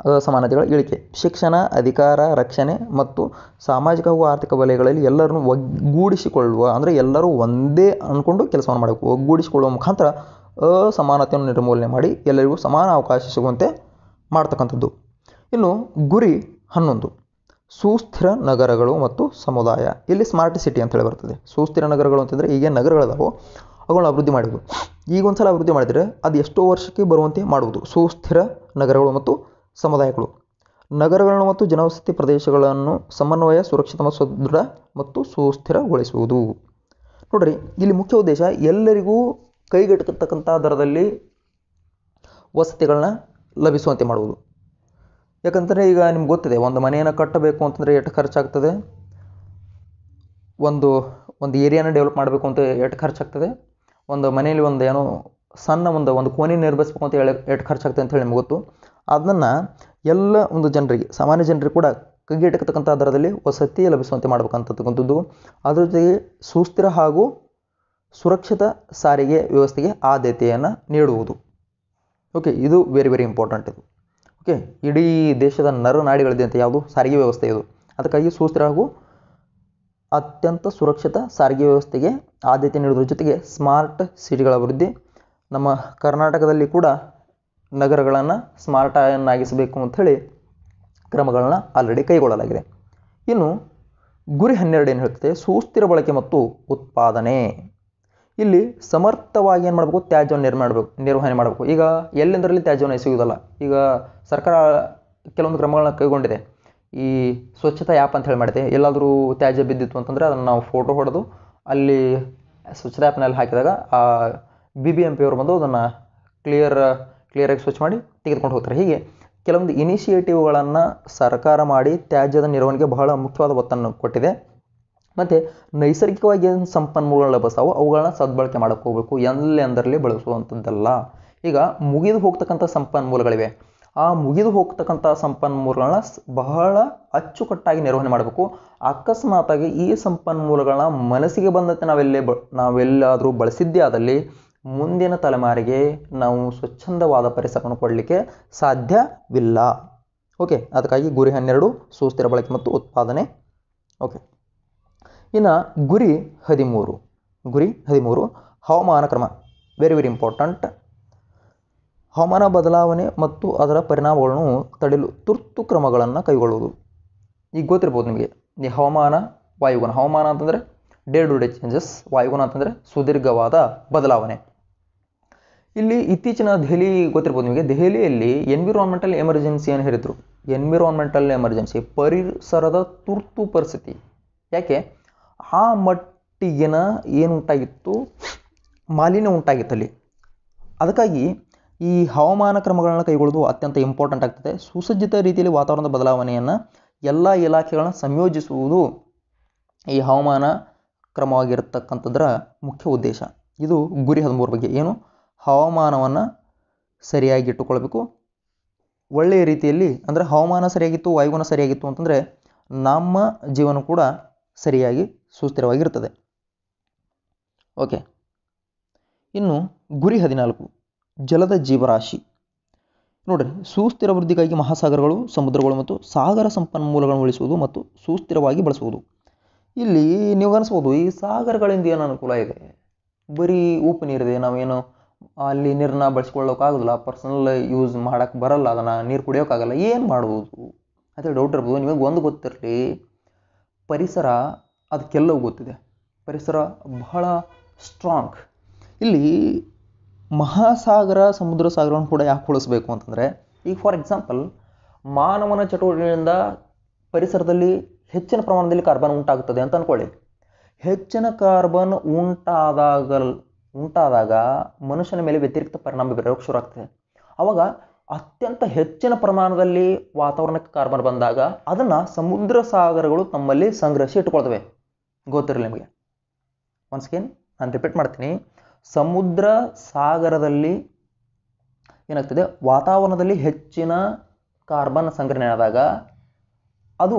ಅಸಮಾನತೆಗಳ ಇಳಿಕೆ. ಶಿಕ್ಷಣ, ಅಧಿಕಾರ, ರಕ್ಷಣೆ ಮತ್ತು ಸಾಮಾಜಿಕ ಹಾಗೂ ಆರ್ಥಿಕ ವಲಯಗಳಲ್ಲಿ ಎಲ್ಲರನ್ನು ಒಗ್ಗೂಡಿಸಿಕೊಳ್ಳುವ, ಅಂದರೆ ಎಲ್ಲರೂ ಒಂದೇ ಅಂದ್ಕೊಂಡು ಕೆಲಸವನ್ನು ಮಾಡಬೇಕು. ಒಗ್ಗೂಡಿಸಿಕೊಳ್ಳುವ ಮುಖಾಂತರ ಅಸಮಾನತೆಯನ್ನು ನಿರ್ಮೂಲನೆ ಮಾಡಿ ಎಲ್ಲರಿಗೂ ಸಮಾನ ಅವಕಾಶ ಸಿಗುವಂತೆ ಮಾಡ್ತಕ್ಕಂಥದ್ದು. ಇನ್ನು ಗುರಿ ಹನ್ನೊಂದು. ಸುಸ್ಥಿರ ನಗರಗಳು ಮತ್ತು ಸಮುದಾಯ. ಇಲ್ಲಿ ಸ್ಮಾರ್ಟ್ ಸಿಟಿ ಅಂತೇಳಿ ಬರ್ತದೆ. ಸುಸ್ಥಿರ ನಗರಗಳು ಅಂತಂದರೆ ಈಗೇನು ನಗರಗಳಿದಾವೋ. ಅವುಗಳನ್ನ ಅಭಿವೃದ್ಧಿ ಮಾಡೋದು ಈಗ ಒಂದು ಸಲ ಅಭಿವೃದ್ಧಿ ಮಾಡಿದರೆ ಅದು ಎಷ್ಟೋ ವರ್ಷಕ್ಕೆ ಬರುವಂತೆ ಮಾಡುವುದು. ಸುಸ್ಥಿರ ನಗರಗಳು ಮತ್ತು ಸಮುದಾಯಗಳು. ನಗರಗಳನ್ನು ಮತ್ತು ಜನವಸತಿ ಪ್ರದೇಶಗಳನ್ನು ಸಮನ್ವಯ, ಸುರಕ್ಷಿತ ಮತ್ತು ಸದೃಢ ಮತ್ತು ಸುಸ್ಥಿರಗೊಳಿಸುವುದು. ನೋಡ್ರಿ, ಇಲ್ಲಿ ಮುಖ್ಯ ಉದ್ದೇಶ ಎಲ್ಲರಿಗೂ ಕೈಗೆಟಕತಕ್ಕಂಥ ದರದಲ್ಲಿ ವಸತಿಗಳನ್ನ ಲಭಿಸುವಂತೆ ಮಾಡುವುದು. ಯಾಕಂತಂದರೆ ಈಗ ನಿಮ್ಗೆ ಗೊತ್ತಿದೆ, ಒಂದು ಮನೆಯನ್ನು ಕಟ್ಟಬೇಕು ಅಂತಂದರೆ ಎಷ್ಟು ಖರ್ಚಾಗ್ತದೆ? ಒಂದು ಒಂದು ಏರಿಯಾನ ಡೆವಲಪ್ ಮಾಡಬೇಕು ಅಂತ ಎಷ್ಟು ಖರ್ಚಾಗ್ತದೆ? ಒಂದು ಮನೆಯಲ್ಲಿ ಒಂದು ಏನೋ ಸಣ್ಣ ಒಂದು ಒಂದು ಕೋಣೆ ನಿರ್ಮಿಸ್ಬೇಕು ಅಂತ ಹೇಳಿ ಎಷ್ಟು ಖರ್ಚಾಗ್ತದೆ ಅಂತ ಹೇಳಿ ನಿಮ್ಗೆ ಗೊತ್ತು. ಅದನ್ನು ಎಲ್ಲ ಒಂದು ಜನರಿಗೆ, ಸಾಮಾನ್ಯ ಜನರಿಗೆ ಕೂಡ ಕೈಗೆಟಕತಕ್ಕಂಥ ದರದಲ್ಲಿ ವಸತಿ ಲಭಿಸುವಂತೆ ಮಾಡಬೇಕಂತಕ್ಕಂಥದ್ದು. ಅದರ ಜೊತೆಗೆ ಸುಸ್ಥಿರ ಹಾಗೂ ಸುರಕ್ಷಿತ ಸಾರಿಗೆ ವ್ಯವಸ್ಥೆಗೆ ಆದ್ಯತೆಯನ್ನು ನೀಡುವುದು. ಓಕೆ ಇದು ವೆರಿ ವೆರಿ ಇಂಪಾರ್ಟೆಂಟ್ ಇದು. ಓಕೆ ಇಡೀ ದೇಶದ ನರನಾಡಿಗಳಿದೆ ಅಂತ ಯಾವುದು? ಸಾರಿಗೆ ವ್ಯವಸ್ಥೆ ಇದು. ಅದಕ್ಕಾಗಿ ಸುಸ್ಥಿರ ಹಾಗೂ ಅತ್ಯಂತ ಸುರಕ್ಷಿತ ಸಾರಿಗೆ ವ್ಯವಸ್ಥೆಗೆ ಆದ್ಯತೆ ನೀಡುವುದರ ಜೊತೆಗೆ ಸ್ಮಾರ್ಟ್ ಸಿಟಿಗಳ ಅಭಿವೃದ್ಧಿ. ನಮ್ಮ ಕರ್ನಾಟಕದಲ್ಲಿ ಕೂಡ ನಗರಗಳನ್ನು ಸ್ಮಾರ್ಟನ್ನಾಗಿಸಬೇಕು ಅಂಥೇಳಿ ಕ್ರಮಗಳನ್ನ ಆಲ್ರೆಡಿ ಕೈಗೊಳ್ಳಲಾಗಿದೆ. ಇನ್ನು ಗುರಿ ಹನ್ನೆರಡು ಏನು ಹೇಳ್ತದೆ? ಸುಸ್ಥಿರ ಬಳಕೆ ಮತ್ತು ಉತ್ಪಾದನೆ. ಇಲ್ಲಿ ಸಮರ್ಥವಾಗಿ ಏನು ಮಾಡಬೇಕು? ತ್ಯಾಜ್ಯವನ್ನು ನಿರ್ಮಾಣ ನಿರ್ವಹಣೆ ಮಾಡಬೇಕು. ಈಗ ಎಲ್ಲೆಂದರಲ್ಲಿ ತ್ಯಾಜ್ಯವನ್ನು ಎಸೆಯುವುದಲ್ಲ? ಈಗ ಸರ್ಕಾರ ಕೆಲವೊಂದು ಕ್ರಮಗಳನ್ನ ಕೈಗೊಂಡಿದೆ. ಈ ಸ್ವಚ್ಛತಾ ಆ್ಯಪ್ ಅಂತ ಹೇಳಿ ಮಾಡಿದೆ. ಎಲ್ಲಾದರೂ ತ್ಯಾಜ್ಯ ಬಿದ್ದಿತ್ತು ಅಂತಂದರೆ ಅದನ್ನು ನಾವು ಫೋಟೋ ಹೊಡೆದು ಅಲ್ಲಿ ಸ್ವಚ್ಛತಾ ಆ್ಯಪ್ನಲ್ಲಿ ಹಾಕಿದಾಗ ಆ ಬಿ ಬಿ ಎಂ ಪಿ ಅವರು ಬಂದು ಅದನ್ನು ಕ್ಲಿಯರ್ ಕ್ಲಿಯರಾಗಿ ಸ್ವಚ್ಛ ಮಾಡಿ ತೆಗೆದುಕೊಂಡು ಹೋಗ್ತಾರೆ. ಹೀಗೆ ಕೆಲವೊಂದು ಇನಿಷಿಯೇಟಿವ್ಗಳನ್ನು ಸರ್ಕಾರ ಮಾಡಿ ತ್ಯಾಜ್ಯದ ನಿರ್ವಹಣೆಗೆ ಬಹಳ ಮುಖ್ಯವಾದ ಒತ್ತನ್ನು ಕೊಟ್ಟಿದೆ. ಮತ್ತು ನೈಸರ್ಗಿಕವಾಗಿ ಏನು ಸಂಪನ್ಮೂಲಗಳು ಲಭಿಸ್ತಾವೋ ಅವುಗಳನ್ನ ಸದ್ಬಳಕೆ ಮಾಡೋಕ್ಕೆ ಹೋಗಬೇಕು ಎಲ್ಲೆಂದರಲ್ಲಿ ಬಳಸುವಂಥದ್ದಲ್ಲ ಈಗ ಮುಗಿದು ಹೋಗ್ತಕ್ಕಂಥ ಸಂಪನ್ಮೂಲಗಳಿವೆ. ಆ ಮುಗಿದು ಹೋಗ್ತಕ್ಕಂಥ ಸಂಪನ್ಮೂಲಗಳನ್ನ ಬಹಳ ಅಚ್ಚುಕಟ್ಟಾಗಿ ನಿರ್ವಹಣೆ ಮಾಡಬೇಕು. ಅಕಸ್ಮಾತಾಗಿ ಈ ಸಂಪನ್ಮೂಲಗಳನ್ನ ಮನಸ್ಸಿಗೆ ಬಂದಂತೆ ನಾವೆಲ್ಲೇ ಬ ನಾವೆಲ್ಲಾದರೂ ಬಳಸಿದ್ದೇ ಆದಲ್ಲಿ ಮುಂದಿನ ತಲೆಮಾರಿಗೆ ನಾವು ಸ್ವಚ್ಛಂದವಾದ ಪರಿಸರವನ್ನು ಕೊಡಲಿಕ್ಕೆ ಸಾಧ್ಯವಿಲ್ಲ. ಓಕೆ, ಅದಕ್ಕಾಗಿ ಗುರಿ ಹನ್ನೆರಡು, ಸುಸ್ಥಿರ ಬಳಕೆ ಮತ್ತು ಉತ್ಪಾದನೆ. ಓಕೆ, ಇನ್ನು ಗುರಿ ಹದಿಮೂರು. ಗುರಿ ಹದಿಮೂರು, ಹವಾಮಾನ ಕ್ರಮ. ವೆರಿ ವೆರಿ ಇಂಪಾರ್ಟೆಂಟ್ ಹವಾಮಾನ ಬದಲಾವಣೆ ಮತ್ತು ಅದರ ಪರಿಣಾಮಗಳನ್ನು ತಡೆಯಲು ತುರ್ತು ಕ್ರಮಗಳನ್ನು ಕೈಗೊಳ್ಳುವುದು. ಈಗ ಗೊತ್ತಿರ್ಬೋದು ನಿಮಗೆ, ಈ ಹವಾಮಾನ, ವಾಯುಗುಣ. ಹವಾಮಾನ ಅಂತಂದರೆ ಡೇ ಟು ಡೇ ಚೇಂಜಸ್ ವಾಯುಗುಣ ಅಂತಂದರೆ ಸುದೀರ್ಘವಾದ ಬದಲಾವಣೆ. ಇಲ್ಲಿ ಇತ್ತೀಚಿನ ದೆಹಲಿ ಗೊತ್ತಿರ್ಬೋದು ನಿಮಗೆ. ದೆಹಲಿಯಲ್ಲಿ ಎನ್ವಿರಾನ್ಮೆಂಟಲ್ ಎಮರ್ಜೆನ್ಸಿ ಏನು ಹೇಳಿದರು. ಎನ್ವಿರಾನ್ಮೆಂಟಲ್ ಎಮರ್ಜೆನ್ಸಿ ಪರಿಸರದ ತುರ್ತು ಪರಿಸ್ಥಿತಿ. ಯಾಕೆ? ಆ ಮಟ್ಟಿಗಿನ ಏನು ಉಂಟಾಗಿತ್ತು? ಮಾಲಿನ್ಯ ಉಂಟಾಗಿತ್ತು ಅಲ್ಲಿ. ಅದಕ್ಕಾಗಿ ಈ ಹವಾಮಾನ ಕ್ರಮಗಳನ್ನು ಕೈಗೊಳ್ಳೋದು ಅತ್ಯಂತ ಇಂಪಾರ್ಟೆಂಟ್ ಆಗ್ತದೆ. ಸುಸಜ್ಜಿತ ರೀತಿಯಲ್ಲಿ ವಾತಾವರಣದ ಬದಲಾವಣೆಯನ್ನು ಎಲ್ಲ ಇಲಾಖೆಗಳನ್ನ ಸಂಯೋಜಿಸುವುದು ಈ ಹವಾಮಾನ ಕ್ರಮವಾಗಿರತಕ್ಕಂಥದ್ರ ಮುಖ್ಯ ಉದ್ದೇಶ. ಇದು ಗುರಿ ಹದಿಮೂರು ಬಗ್ಗೆ. ಏನು? ಹವಾಮಾನವನ್ನು ಸರಿಯಾಗಿ ಇಟ್ಟುಕೊಳ್ಬೇಕು ಒಳ್ಳೆಯ ರೀತಿಯಲ್ಲಿ ಅಂದರೆ ಹವಾಮಾನ ಸರಿಯಾಗಿತ್ತು, ವಾಯುಗುಣ ಸರಿಯಾಗಿತ್ತು ಅಂತಂದರೆ ನಮ್ಮ ಜೀವನ ಕೂಡ ಸರಿಯಾಗಿ ಸುಸ್ಥಿರವಾಗಿರ್ತದೆ. ಓಕೆ. ಇನ್ನು ಗುರಿ ಹದಿನಾಲ್ಕು, ಜಲದ ಜೀವರಾಶಿ. ನೋಡ್ರಿ, ಸುಸ್ಥಿರ ವೃದ್ಧಿಗಾಗಿ ಮಹಾಸಾಗರಗಳು, ಸಮುದ್ರಗಳು ಮತ್ತು ಸಾಗರ ಸಂಪನ್ಮೂಲಗಳನ್ನು ಉಳಿಸುವುದು ಮತ್ತು ಸುಸ್ಥಿರವಾಗಿ ಬಳಸುವುದು. ಇಲ್ಲಿ ನೀವು ಅನಿಸ್ಬೋದು ಈ ಸಾಗರಗಳಿಂದ ಏನು ಅನುಕೂಲ ಇದೆ? ಬರೀ ಉಪ್ಪು ನೀರಿದೆ, ನಾವೇನು ಅಲ್ಲಿ ನೀರನ್ನ ಬಳಸ್ಕೊಳ್ಳೋಕ್ಕಾಗೋದಿಲ್ಲ ಪರ್ಸನಲ್ ಯೂಸ್ ಮಾಡೋಕ್ಕೆ ಬರಲ್ಲ. ಅದನ್ನು ನೀರು ಕುಡಿಯೋಕ್ಕಾಗಲ್ಲ ಏನು ಮಾಡ್ಬೋದು? ಅಂತೇಳಿ ಡೌಟ್ ಇರ್ಬೋದು. ನಿಮಗೆ ಒಂದು ಗೊತ್ತಿರಲಿ, ಪರಿಸರ ಅದಕ್ಕೆಲ್ಲವೂ ಗೊತ್ತಿದೆ. ಪರಿಸರ ಬಹಳ ಸ್ಟ್ರಾಂಗ್ ಇಲ್ಲಿ ಮಹಾಸಾಗರ, ಸಮುದ್ರ ಸಾಗರವನ್ನು ಕೂಡ ಯಾಕೆ ಉಳಿಸ್ಬೇಕು ಅಂತಂದರೆ, ಈಗ ಫಾರ್ ಎಕ್ಸಾಂಪಲ್ ಮಾನವನ ಚಟುವಟಿಕೆಯಿಂದ ಪರಿಸರದಲ್ಲಿ ಹೆಚ್ಚಿನ ಪ್ರಮಾಣದಲ್ಲಿ ಕಾರ್ಬನ್ ಉಂಟಾಗುತ್ತದೆ ಅಂತ ಅಂದ್ಕೊಳ್ಳಿ ಹೆಚ್ಚಿನ ಕಾರ್ಬನ್ ಉಂಟಾದಾಗ ಉಂಟಾದಾಗ ಮನುಷ್ಯನ ಮೇಲೆ ವ್ಯತಿರಿಕ್ತ ಪರಿಣಾಮ ಬೀರೋಕ್ಕೆ ಶುರು ಆಗ್ತದೆ. ಅವಾಗ ಅತ್ಯಂತ ಹೆಚ್ಚಿನ ಪ್ರಮಾಣದಲ್ಲಿ ವಾತಾವರಣಕ್ಕೆ ಕಾರ್ಬನ್ ಬಂದಾಗ ಅದನ್ನು ಸಮುದ್ರ ಸಾಗರಗಳು ತಮ್ಮಲ್ಲಿ ಸಂಗ್ರಹಿಸಿ ಇಟ್ಕೊಳ್ತವೆ ಗೊತ್ತಿರಲಿ ನಿಮಗೆ? ಒನ್ಸ್ ಅಗೇನ್ ನಾನು ರಿಪೀಟ್ ಮಾಡ್ತೀನಿ. ಸಮುದ್ರ ಸಾಗರದಲ್ಲಿ ಏನಾಗ್ತದೆ? ವಾತಾವರಣದಲ್ಲಿ ಹೆಚ್ಚಿನ ಕಾರ್ಬನ್ ಸಂಗ್ರಹಣೆ ಆದಾಗ ಅದು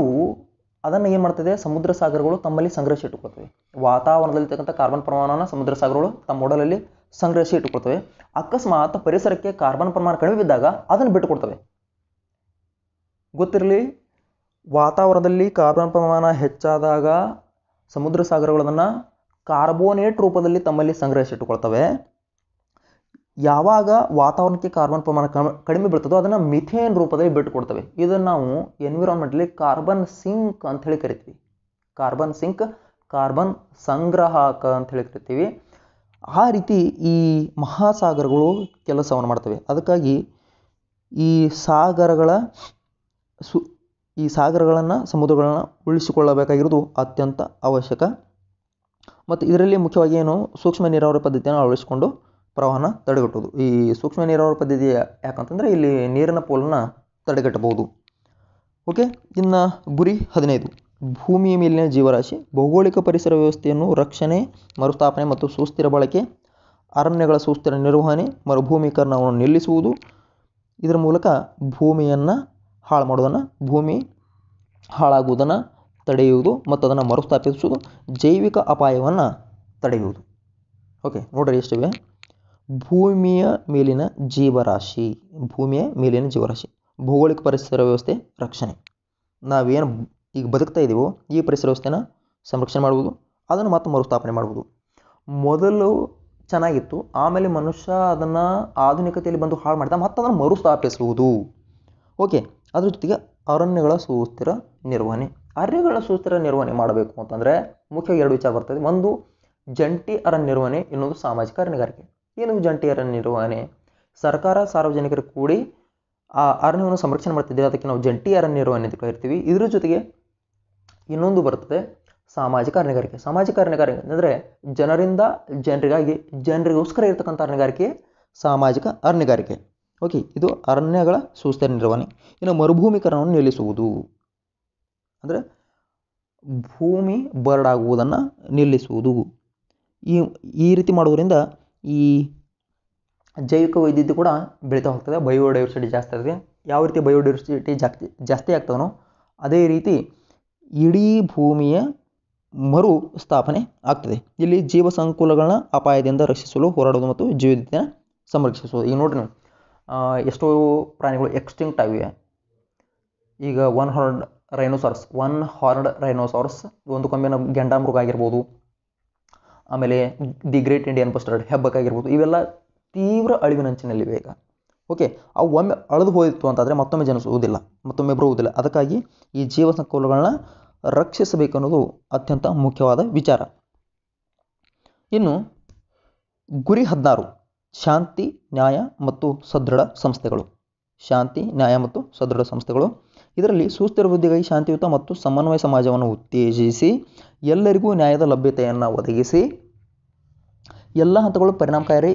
ಅದನ್ನು ಏನು ಮಾಡ್ತದೆ? ಸಮುದ್ರ ಸಾಗರಗಳು ತಮ್ಮಲ್ಲಿ ಸಂಗ್ರಹಿಸಿ ಇಟ್ಟುಕೊಳ್ತವೆ. ವಾತಾವರಣದಲ್ಲಿರ್ತಕ್ಕಂಥ ಕಾರ್ಬನ್ ಪ್ರಮಾಣವನ್ನು ಸಮುದ್ರ ಸಾಗರಗಳು ತಮ್ಮ ಒಡಲಲ್ಲಿ ಸಂಗ್ರಹಿಸಿ ಇಟ್ಟುಕೊಳ್ತವೆ. ಅಕಸ್ಮಾತ್ ಪರಿಸರಕ್ಕೆ ಕಾರ್ಬನ್ ಪ್ರಮಾಣ ಕಡಿಮೆ ಬಿದ್ದಾಗ ಅದನ್ನು ಬಿಟ್ಟುಕೊಡ್ತವೆ. ಗೊತ್ತಿರಲಿ? ವಾತಾವರಣದಲ್ಲಿ ಕಾರ್ಬನ್ ಪ್ರಮಾಣ ಹೆಚ್ಚಾದಾಗ ಸಮುದ್ರ ಸಾಗರಗಳನ್ನು ಕಾರ್ಬೋನೇಟ್ ರೂಪದಲ್ಲಿ ತಮ್ಮಲ್ಲಿ ಸಂಗ್ರಹಿಸಿಟ್ಟುಕೊಳ್ತವೆ ಯಾವಾಗ ವಾತಾವರಣಕ್ಕೆ ಕಾರ್ಬನ್ ಪ್ರಮಾಣ ಕಡಿಮೆ ಬೀಳ್ತದೋ ಅದನ್ನು ಮಿಥೇನ್ ರೂಪದಲ್ಲಿ ಬಿಟ್ಟುಕೊಡ್ತವೆ. ಇದನ್ನು ನಾವು ಎನ್ವಿರಾನ್ಮೆಂಟಲ್ಲಿ ಕಾರ್ಬನ್ ಸಿಂಕ್ ಅಂತ ಹೇಳಿ ಕರಿತೀವಿ. ಕಾರ್ಬನ್ ಸಿಂಕ್ ಕಾರ್ಬನ್ ಸಂಗ್ರಹಕ ಅಂತ ಹೇಳಿ ಕರಿತೀವಿ. ಆ ರೀತಿ ಈ ಮಹಾಸಾಗರಗಳು ಕೆಲಸವನ್ನು ಮಾಡ್ತವೆ. ಅದಕ್ಕಾಗಿ ಈ ಸಾಗರಗಳ ಸು, ಈ ಸಾಗರಗಳನ್ನು, ಸಮುದ್ರಗಳನ್ನು ಉಳಿಸಿಕೊಳ್ಳಬೇಕಾಗಿರೋದು ಅತ್ಯಂತ ಅವಶ್ಯಕ. ಮತ್ತು ಇದರಲ್ಲಿ ಮುಖ್ಯವಾಗಿ ಏನು ಸೂಕ್ಷ್ಮ ನೀರಾವರಿ ಪದ್ಧತಿಯನ್ನು ಅಳವಡಿಸಿಕೊಂಡು ಪ್ರವಾಹನ ತಡೆಗಟ್ಟೋದು ಈ ಸೂಕ್ಷ್ಮ ನೀರಾವರಿ ಪದ್ಧತಿ ಯಾಕಂತಂದರೆ ಇಲ್ಲಿ ನೀರಿನ ಪೋಲನ್ನು ತಡೆಗಟ್ಟಬಹುದು. ಓಕೆ ಇನ್ನು ಗುರಿ ಹದಿನೈದು. ಭೂಮಿಯ ಮೇಲಿನ ಜೀವರಾಶಿ, ಭೌಗೋಳಿಕ ಪರಿಸರ ವ್ಯವಸ್ಥೆಯನ್ನು ರಕ್ಷಣೆ, ಮರುಸ್ಥಾಪನೆ ಮತ್ತು ಸುಸ್ಥಿರ ಬಳಕೆ, ಅರಣ್ಯಗಳ ಸುಸ್ಥಿರ ನಿರ್ವಹಣೆ, ಮರುಭೂಮೀಕರಣವನ್ನು ನಿಲ್ಲಿಸುವುದು. ಇದರ ಮೂಲಕ ಭೂಮಿಯನ್ನು ಹಾಳು ಮಾಡೋದನ್ನು ಭೂಮಿ ಹಾಳಾಗುವುದನ್ನು ತಡೆಯುವುದು ಮತ್ತು ಅದನ್ನು ಮರುಸ್ಥಾಪಿಸುವುದು, ಜೈವಿಕ ಅಪಾಯವನ್ನು ತಡೆಯುವುದು. ಓಕೆ ನೋಡ್ರಿ ಎಷ್ಟಿವೆ? ಭೂಮಿಯ ಮೇಲಿನ ಜೀವರಾಶಿ, ಭೂಮಿಯ ಮೇಲಿನ ಜೀವರಾಶಿ, ಭೌಗೋಳಿಕ ಪರಿಸರ ವ್ಯವಸ್ಥೆ, ರಕ್ಷಣೆ. ನಾವೇನು ಈಗ ಬದುಕ್ತಾ ಇದ್ದೀವೋ ಈ ಪರಿಸರ ವ್ಯವಸ್ಥೆನ ಸಂರಕ್ಷಣೆ ಮಾಡ್ಬೋದು, ಅದನ್ನು ಮತ್ತೆ ಮರುಸ್ಥಾಪನೆ ಮಾಡ್ಬೋದು. ಮೊದಲು ಚೆನ್ನಾಗಿತ್ತು, ಆಮೇಲೆ ಮನುಷ್ಯ ಅದನ್ನು ಆಧುನಿಕತೆಯಲ್ಲಿ ಬಂದು ಹಾಳು ಮಾಡಿದ ಮತ್ತು ಅದನ್ನು ಮರುಸ್ಥಾಪಿಸುವುದು. ಓಕೆ, ಅದ್ರ ಜೊತೆಗೆ ಅರಣ್ಯಗಳ ಸುಸ್ಥಿರ ನಿರ್ವಹಣೆ. ಅರಣ್ಯಗಳ ಸುಸ್ಥಿರ ನಿರ್ವಹಣೆ ಮಾಡಬೇಕು ಅಂತಂದರೆ ಮುಖ್ಯ ಎರಡು ವಿಚಾರ ಬರ್ತದೆ ಒಂದು, ಜಂಟಿ ಅರಣ್ಯ ನಿರ್ವಹಣೆ, ಇನ್ನೊಂದು ಸಾಮಾಜಿಕ ಅರಣ್ಯಗಾರಿಕೆ. ಏನು ಜಂಟಿ ಅರಣ್ಯ ನಿರ್ವಹಣೆ? ಸರ್ಕಾರ ಸಾರ್ವಜನಿಕರು ಕೂಡಿ ಆ ಅರಣ್ಯವನ್ನು ಸಂರಕ್ಷಣೆ ಮಾಡ್ತಿದ್ದೀರಿ? ಅದಕ್ಕೆ ನಾವು ಜಂಟಿ ಅರಣ್ಯ ನಿರ್ವಹಣೆ ಅಂತ ಕರಿತೀವಿ. ಇದ್ರ ಜೊತೆಗೆ ಇನ್ನೊಂದು ಬರ್ತದೆ ಸಾಮಾಜಿಕ ಅರಣ್ಯಗಾರಿಕೆ. ಸಾಮಾಜಿಕ ಅರಣ್ಯಗಾರಿಕೆ ಅಂದರೆ ಜನರಿಂದ ಜನರಿಗಾಗಿ, ಜನರಿಗೋಸ್ಕರ ಇರತಕ್ಕಂಥ ಅರಣ್ಯಗಾರಿಕೆ, ಸಾಮಾಜಿಕ ಅರಣ್ಯಗಾರಿಕೆ. ಓಕೆ ಇದು ಅರಣ್ಯಗಳ ಸುಸ್ಥಿರ ನಿರ್ವಹಣೆ. ಇನ್ನು ಮರುಭೂಮೀಕರಣವನ್ನು ನಿಲ್ಲಿಸುವುದು. ಅಂದರೆ ಭೂಮಿ ಬರಡಾಗುವುದನ್ನು ನಿಲ್ಲಿಸುವುದು. ಈ ಈ ರೀತಿ ಮಾಡುವುದರಿಂದ ಈ ಜೈವಿಕ ವೈವಿಧ್ಯ ಕೂಡ ಬೆಳೀತಾ ಹೋಗ್ತದೆ. ಬಯೋಡೈವರ್ಸಿಟಿ ಜಾಸ್ತಿ ಆಗ್ತದೆ ಯಾವ ರೀತಿ ಬಯೋಡೈವರ್ಸಿಟಿ ಜಾಸ್ತಿ ಜಾಸ್ತಿ ಆಗ್ತದನೋ ಅದೇ ರೀತಿ ಇಡೀ ಭೂಮಿಯ ಮರು ಸ್ಥಾಪನೆ ಆಗ್ತದೆ. ಇಲ್ಲಿ ಜೀವ ಸಂಕುಲಗಳನ್ನ ಅಪಾಯದಿಂದ ರಕ್ಷಿಸಲು ಹೋರಾಡೋದು ಮತ್ತು ಜೀವಿತ ಸಂರಕ್ಷಿಸುವುದು. ಈಗ ನೋಡ್ರಿ ನೀವು. ಎಷ್ಟೋ ಪ್ರಾಣಿಗಳು ಎಕ್ಸ್ಟಿಂಕ್ಟ್ ಆಗಿವೆ. ಈಗ one horned rhinoceros one horned rhinoceros ಒಂದು ಕೊಂಬಿನ ಗೆಂಡಾಮೃಗ ಆಗಿರ್ಬೋದು. ಆಮೇಲೆ ದಿ ಗ್ರೇಟ್ ಇಂಡಿಯನ್ ಬಸ್ಟರ್ಡ್ ಹೆಬ್ಬಕ್ಕಾಗಿರ್ಬೋದು, ಇವೆಲ್ಲ ತೀವ್ರ ಅಳಿವಿನಂಚಿನಲ್ಲಿವೆ ಈಗ. ಓಕೆ ಅವು ಒಮ್ಮೆ ಅಳೆದು ಹೋಯಿತು ಅಂತಂದರೆ ಮತ್ತೊಮ್ಮೆ ಜನಿಸುವುದಿಲ್ಲ ಮತ್ತೊಮ್ಮೆ ಬರುವುದಿಲ್ಲ. ಅದಕ್ಕಾಗಿ ಈ ಜೀವ ಸಂಕುಲಗಳನ್ನ ರಕ್ಷಿಸಬೇಕು ಅನ್ನೋದು ಅತ್ಯಂತ ಮುಖ್ಯವಾದ ವಿಚಾರ. ಇನ್ನು ಗುರಿ ಹದಿನಾರು, ಶಾಂತಿ, ನ್ಯಾಯ ಮತ್ತು ಸದೃಢ ಸಂಸ್ಥೆಗಳು. ಶಾಂತಿ, ನ್ಯಾಯ ಮತ್ತು ಸದೃಢ ಸಂಸ್ಥೆಗಳು. ಇದರಲ್ಲಿ ಸುಸ್ಥಿರ ವೃದ್ಧಿಗಾಗಿ ಶಾಂತಿಯುತ ಮತ್ತು ಸಮನ್ವಯ ಸಮಾಜವನ್ನು ಉತ್ತೇಜಿಸಿ, ಎಲ್ಲರಿಗೂ ನ್ಯಾಯದ ಲಭ್ಯತೆಯನ್ನು ಒದಗಿಸಿ, ಎಲ್ಲ ಹಂತಗಳು ಪರಿಣಾಮಕಾರಿ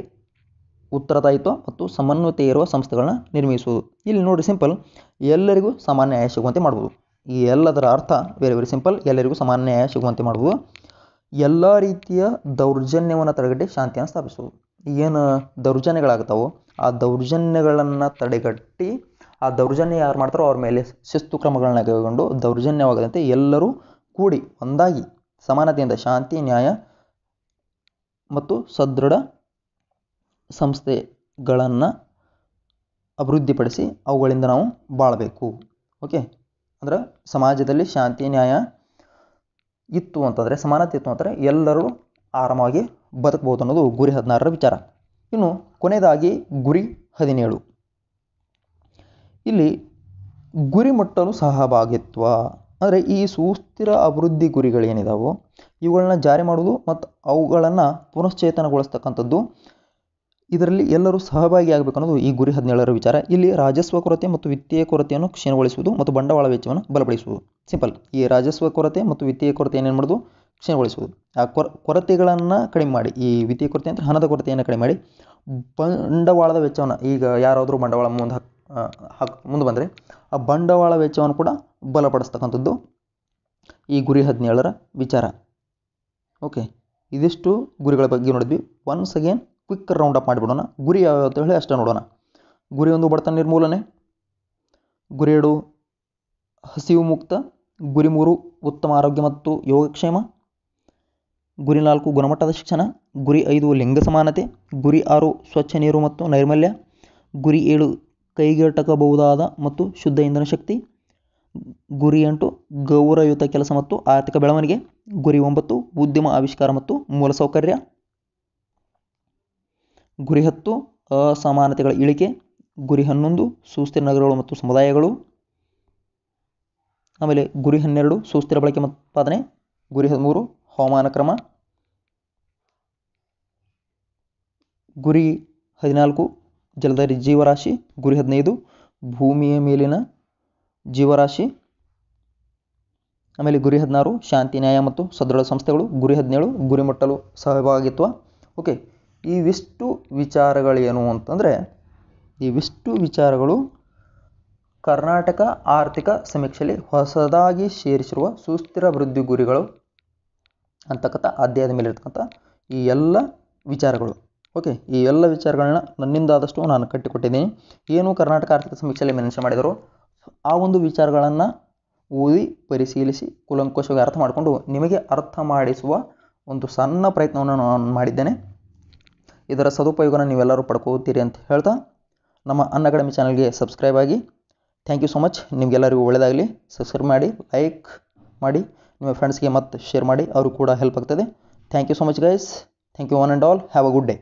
ಉತ್ತರದಾಯಿತ್ವ ಮತ್ತು ಸಮನ್ವಯತೆ ಇರುವ ಸಂಸ್ಥೆಗಳನ್ನ ನಿರ್ಮಿಸುವುದು. ಇಲ್ಲಿ ನೋಡಿ ಸಿಂಪಲ್, ಎಲ್ಲರಿಗೂ ಸಮಾನ ನ್ಯಾಯ ಸಿಗುವಂತೆ ಮಾಡ್ಬೋದು. ಈ ಎಲ್ಲದರ ಅರ್ಥ ವೆರಿ ವೆರಿ ಸಿಂಪಲ್ ಎಲ್ಲರಿಗೂ ಸಮಾನ ನ್ಯಾಯ ಸಿಗುವಂತೆ ಮಾಡ್ಬೋದು. ಎಲ್ಲ ರೀತಿಯ ದೌರ್ಜನ್ಯವನ್ನು ತಡೆಗಟ್ಟಿ ಶಾಂತಿಯನ್ನು ಸ್ಥಾಪಿಸುವುದು. ಏನು ದೌರ್ಜನ್ಯಗಳಾಗ್ತಾವೋ ಆ ದೌರ್ಜನ್ಯಗಳನ್ನು ತಡೆಗಟ್ಟಿ ಆ ದೌರ್ಜನ್ಯ ಯಾರು ಮಾಡ್ತಾರೋ ಅವ್ರ ಮೇಲೆ ಶಿಸ್ತು ಕ್ರಮಗಳನ್ನ ಕೈಗೊಂಡು ದೌರ್ಜನ್ಯವಾಗದಂತೆ ಎಲ್ಲರೂ ಕೂಡಿ ಒಂದಾಗಿ ಸಮಾನತೆಯಿಂದ ಶಾಂತಿ, ನ್ಯಾಯ ಮತ್ತು ಸದೃಢ ಸಂಸ್ಥೆಗಳನ್ನು ಅಭಿವೃದ್ಧಿಪಡಿಸಿ ಅವುಗಳಿಂದ ನಾವು ಬಾಳಬೇಕು. ಓಕೆ? ಅಂದ್ರೆ ಸಮಾಜದಲ್ಲಿ ಶಾಂತಿ, ನ್ಯಾಯ ಇತ್ತು ಅಂತಂದರೆ, ಸಮಾನತೆ ಇತ್ತು ಅಂತಂದರೆ ಎಲ್ಲರೂ ಆರಾಮಾಗಿ ಬದುಕ್ಬೋದು ಅನ್ನೋದು ಗುರಿ ಹದಿನಾರರ ವಿಚಾರ. ಇನ್ನು ಕೊನೆಯದಾಗಿ ಗುರಿ ಹದಿನೇಳು. ಇಲ್ಲಿ ಗುರಿ ಮುಟ್ಟಲು ಸಹಭಾಗಿತ್ವ, ಅಂದರೆ ಈ ಸುಸ್ಥಿರ ಅಭಿವೃದ್ಧಿ ಗುರಿಗಳೇನಿದಾವೋ ಇವುಗಳನ್ನ ಜಾರಿ ಮಾಡೋದು ಮತ್ತು ಅವುಗಳನ್ನು ಪುನಶ್ಚೇತನಗೊಳಿಸ್ತಕ್ಕಂಥದ್ದು. ಇದರಲ್ಲಿ ಎಲ್ಲರೂ ಸಹಭಾಗಿ ಅನ್ನೋದು ಈ ಗುರಿ ಹದಿನೇಳರ ವಿಚಾರ. ಇಲ್ಲಿ ರಾಜಸ್ವ ಕೊರತೆ ಮತ್ತು ವಿತ್ತೀಯ ಕೊರತೆಯನ್ನು ಕ್ಷೀಣಗೊಳಿಸುವುದು ಮತ್ತು ಬಂಡವಾಳ ವೆಚ್ಚವನ್ನು ಬಲಪಡಿಸುವುದು. ಸಿಂಪಲ್. ಈ ರಾಜಸ್ವ ಕೊರತೆ ಮತ್ತು ವಿತ್ತೀಯ ಕೊರತೆ ಏನೇನು ಮಾಡೋದು? ಕ್ಷೀಣಗೊಳಿಸುವುದು. ಆ ಕೊರ, ಕೊರತೆಗಳನ್ನು ಕಡಿಮೆ ಮಾಡಿ, ಈ ವಿತ್ತೀಯ ಕೊರತೆ ಅಂದರೆ ಹಣದ ಕೊರತೆಯನ್ನು ಕಡಿಮೆ ಮಾಡಿ, ಬಂಡವಾಳದ ವೆಚ್ಚವನ್ನು, ಈಗ ಯಾರಾದರೂ ಬಂಡವಾಳ ಮುಂದೆ ಹಾಕ್ ಮುಂದೆ ಬಂದರೆ. ಆ ಬಂಡವಾಳ ವೆಚ್ಚವನ್ನು ಕೂಡ ಬಲಪಡಿಸ್ತಕ್ಕಂಥದ್ದು ಈ ಗುರಿ ಹದಿನೇಳರ ವಿಚಾರ. ಓಕೆ, ಇದಿಷ್ಟು ಗುರಿಗಳ ಬಗ್ಗೆ ನೋಡಿದ್ವಿ. Once again quick round up ಮಾಡಿಬಿಡೋಣ. ಗುರಿ ಯಾವ್ಯಾವ ಅಂತ ಹೇಳಿ ಅಷ್ಟೇ ನೋಡೋಣ. ಗುರಿ ಒಂದು ಬಡತನ ನಿರ್ಮೂಲನೆ, ಗುರಿ ಎರಡು ಹಸಿವು ಮುಕ್ತ, ಗುರಿ ಮೂರು ಉತ್ತಮ ಆರೋಗ್ಯ ಮತ್ತು ಯೋಗಕ್ಷೇಮ, ಗುರಿ ನಾಲ್ಕು ಗುಣಮಟ್ಟದ ಶಿಕ್ಷಣ, ಗುರಿ ಐದು ಲಿಂಗ ಸಮಾನತೆ, ಗುರಿ ಆರು ಸ್ವಚ್ಛ ನೀರು ಮತ್ತು ನೈರ್ಮಲ್ಯ, ಗುರಿ ಏಳು ಕೈಗೆಟಕಬಹುದಾದ ಮತ್ತು ಶುದ್ಧ ಇಂಧನ ಶಕ್ತಿ ಗುರಿ ಎಂಟು ಗೌರವಯುತ ಕೆಲಸ ಮತ್ತು ಆರ್ಥಿಕ ಬೆಳವಣಿಗೆ, ಗುರಿ ಒಂಬತ್ತು ಉದ್ಯಮ ಆವಿಷ್ಕಾರ ಮತ್ತು ಮೂಲಸೌಕರ್ಯ ಗುರಿ ಹತ್ತು ಅಸಮಾನತೆಗಳ ಇಳಿಕೆ, ಗುರಿ ಹನ್ನೊಂದು ಸುಸ್ಥಿರ ನಗರಗಳು ಮತ್ತು ಸಮುದಾಯಗಳು, ಆಮೇಲೆ ಗುರಿ ಹನ್ನೆರಡು ಸುಸ್ಥಿರ ಬಳಕೆ ಉತ್ಪಾದನೆ, ಗುರಿ ಹದಿಮೂರು ಹವಾಮಾನ ಕ್ರಮ, ಗುರಿ ಹದಿನಾಲ್ಕು ಜಲಧಾರಿ ಜೀವರಾಶಿ ಗುರಿ ಹದಿನೈದು, ಭೂಮಿಯ ಮೇಲಿನ ಜೀವರಾಶಿ ಆಮೇಲೆ ಗುರಿ ಹದಿನಾರು, ಶಾಂತಿ, ನ್ಯಾಯ ಮತ್ತು ಸದೃಢ ಸಂಸ್ಥೆಗಳು ಗುರಿ ಹದಿನೇಳು ಗುರಿ ಮುಟ್ಟಲು ಸಹಭಾಗಿತ್ವ. ಓಕೆ, ಇವಿಷ್ಟು ವಿಚಾರಗಳೇನು ಅಂತಂದರೆ, ಇವಿಷ್ಟು ವಿಚಾರಗಳು ಕರ್ನಾಟಕ ಆರ್ಥಿಕ ಸಮೀಕ್ಷೆಯಲ್ಲಿ ಹೊಸದಾಗಿ ಸೇರಿಸಿರುವ ಸುಸ್ಥಿರ ಅಭಿವೃದ್ಧಿ ಗುರಿಗಳು ಅಂತಕ್ಕಂಥ ಅಧ್ಯಾಯದ ಮೇಲೆ ಇರ್ತಕ್ಕಂಥ ಈ ಎಲ್ಲ ವಿಚಾರಗಳು. ಓಕೆ, ಈ ಎಲ್ಲ ವಿಚಾರಗಳನ್ನ ನನ್ನಿಂದಾದಷ್ಟು ನಾನು ಕಟ್ಟಿಕೊಟ್ಟಿದ್ದೀನಿ. ಏನು ಕರ್ನಾಟಕ ಆರ್ಥಿಕ ಸಮೀಕ್ಷೆಯಲ್ಲಿ ಮೆನ್ಷನ್ ಮಾಡಿದರು? ಆ ಒಂದು ವಿಚಾರಗಳನ್ನು ಓದಿ ಪರಿಶೀಲಿಸಿ ಕೂಲಂಕುಷವಾಗಿ ಅರ್ಥ ಮಾಡಿಕೊಂಡು ನಿಮಗೆ ಅರ್ಥ ಮಾಡಿಸುವ ಒಂದು ಸಣ್ಣ ಪ್ರಯತ್ನವನ್ನು ನಾನು ಮಾಡಿದ್ದೇನೆ. ಇದರ ಸದುಪಯೋಗನ ನೀವೆಲ್ಲರೂ ಪಡ್ಕೋತೀರಿ ಅಂತ ಹೇಳ್ತಾ, ನಮ್ಮ ಅನ್ ಅಕಾಡೆಮಿ ಚಾನಲ್ಗೆ ಸಬ್ಸ್ಕ್ರೈಬ್ ಆಗಿ. Thank you so much. ನಿಮಗೆಲ್ಲರಿಗೂ ಒಳ್ಳೆಯದಾಗಲಿ. ಸಬ್ಸ್ಕ್ರೈಬ್ ಮಾಡಿ, ಲೈಕ್ ಮಾಡಿ, ನಿಮ್ಮ ಫ್ರೆಂಡ್ಸ್ಗೆ ಮತ್ತೆ ಶೇರ್ ಮಾಡಿ ಅವರು ಕೂಡ ಹೆಲ್ಪ್ ಆಗ್ತದೆ. Thank you so much guys. Thank you one and all. Have a good day.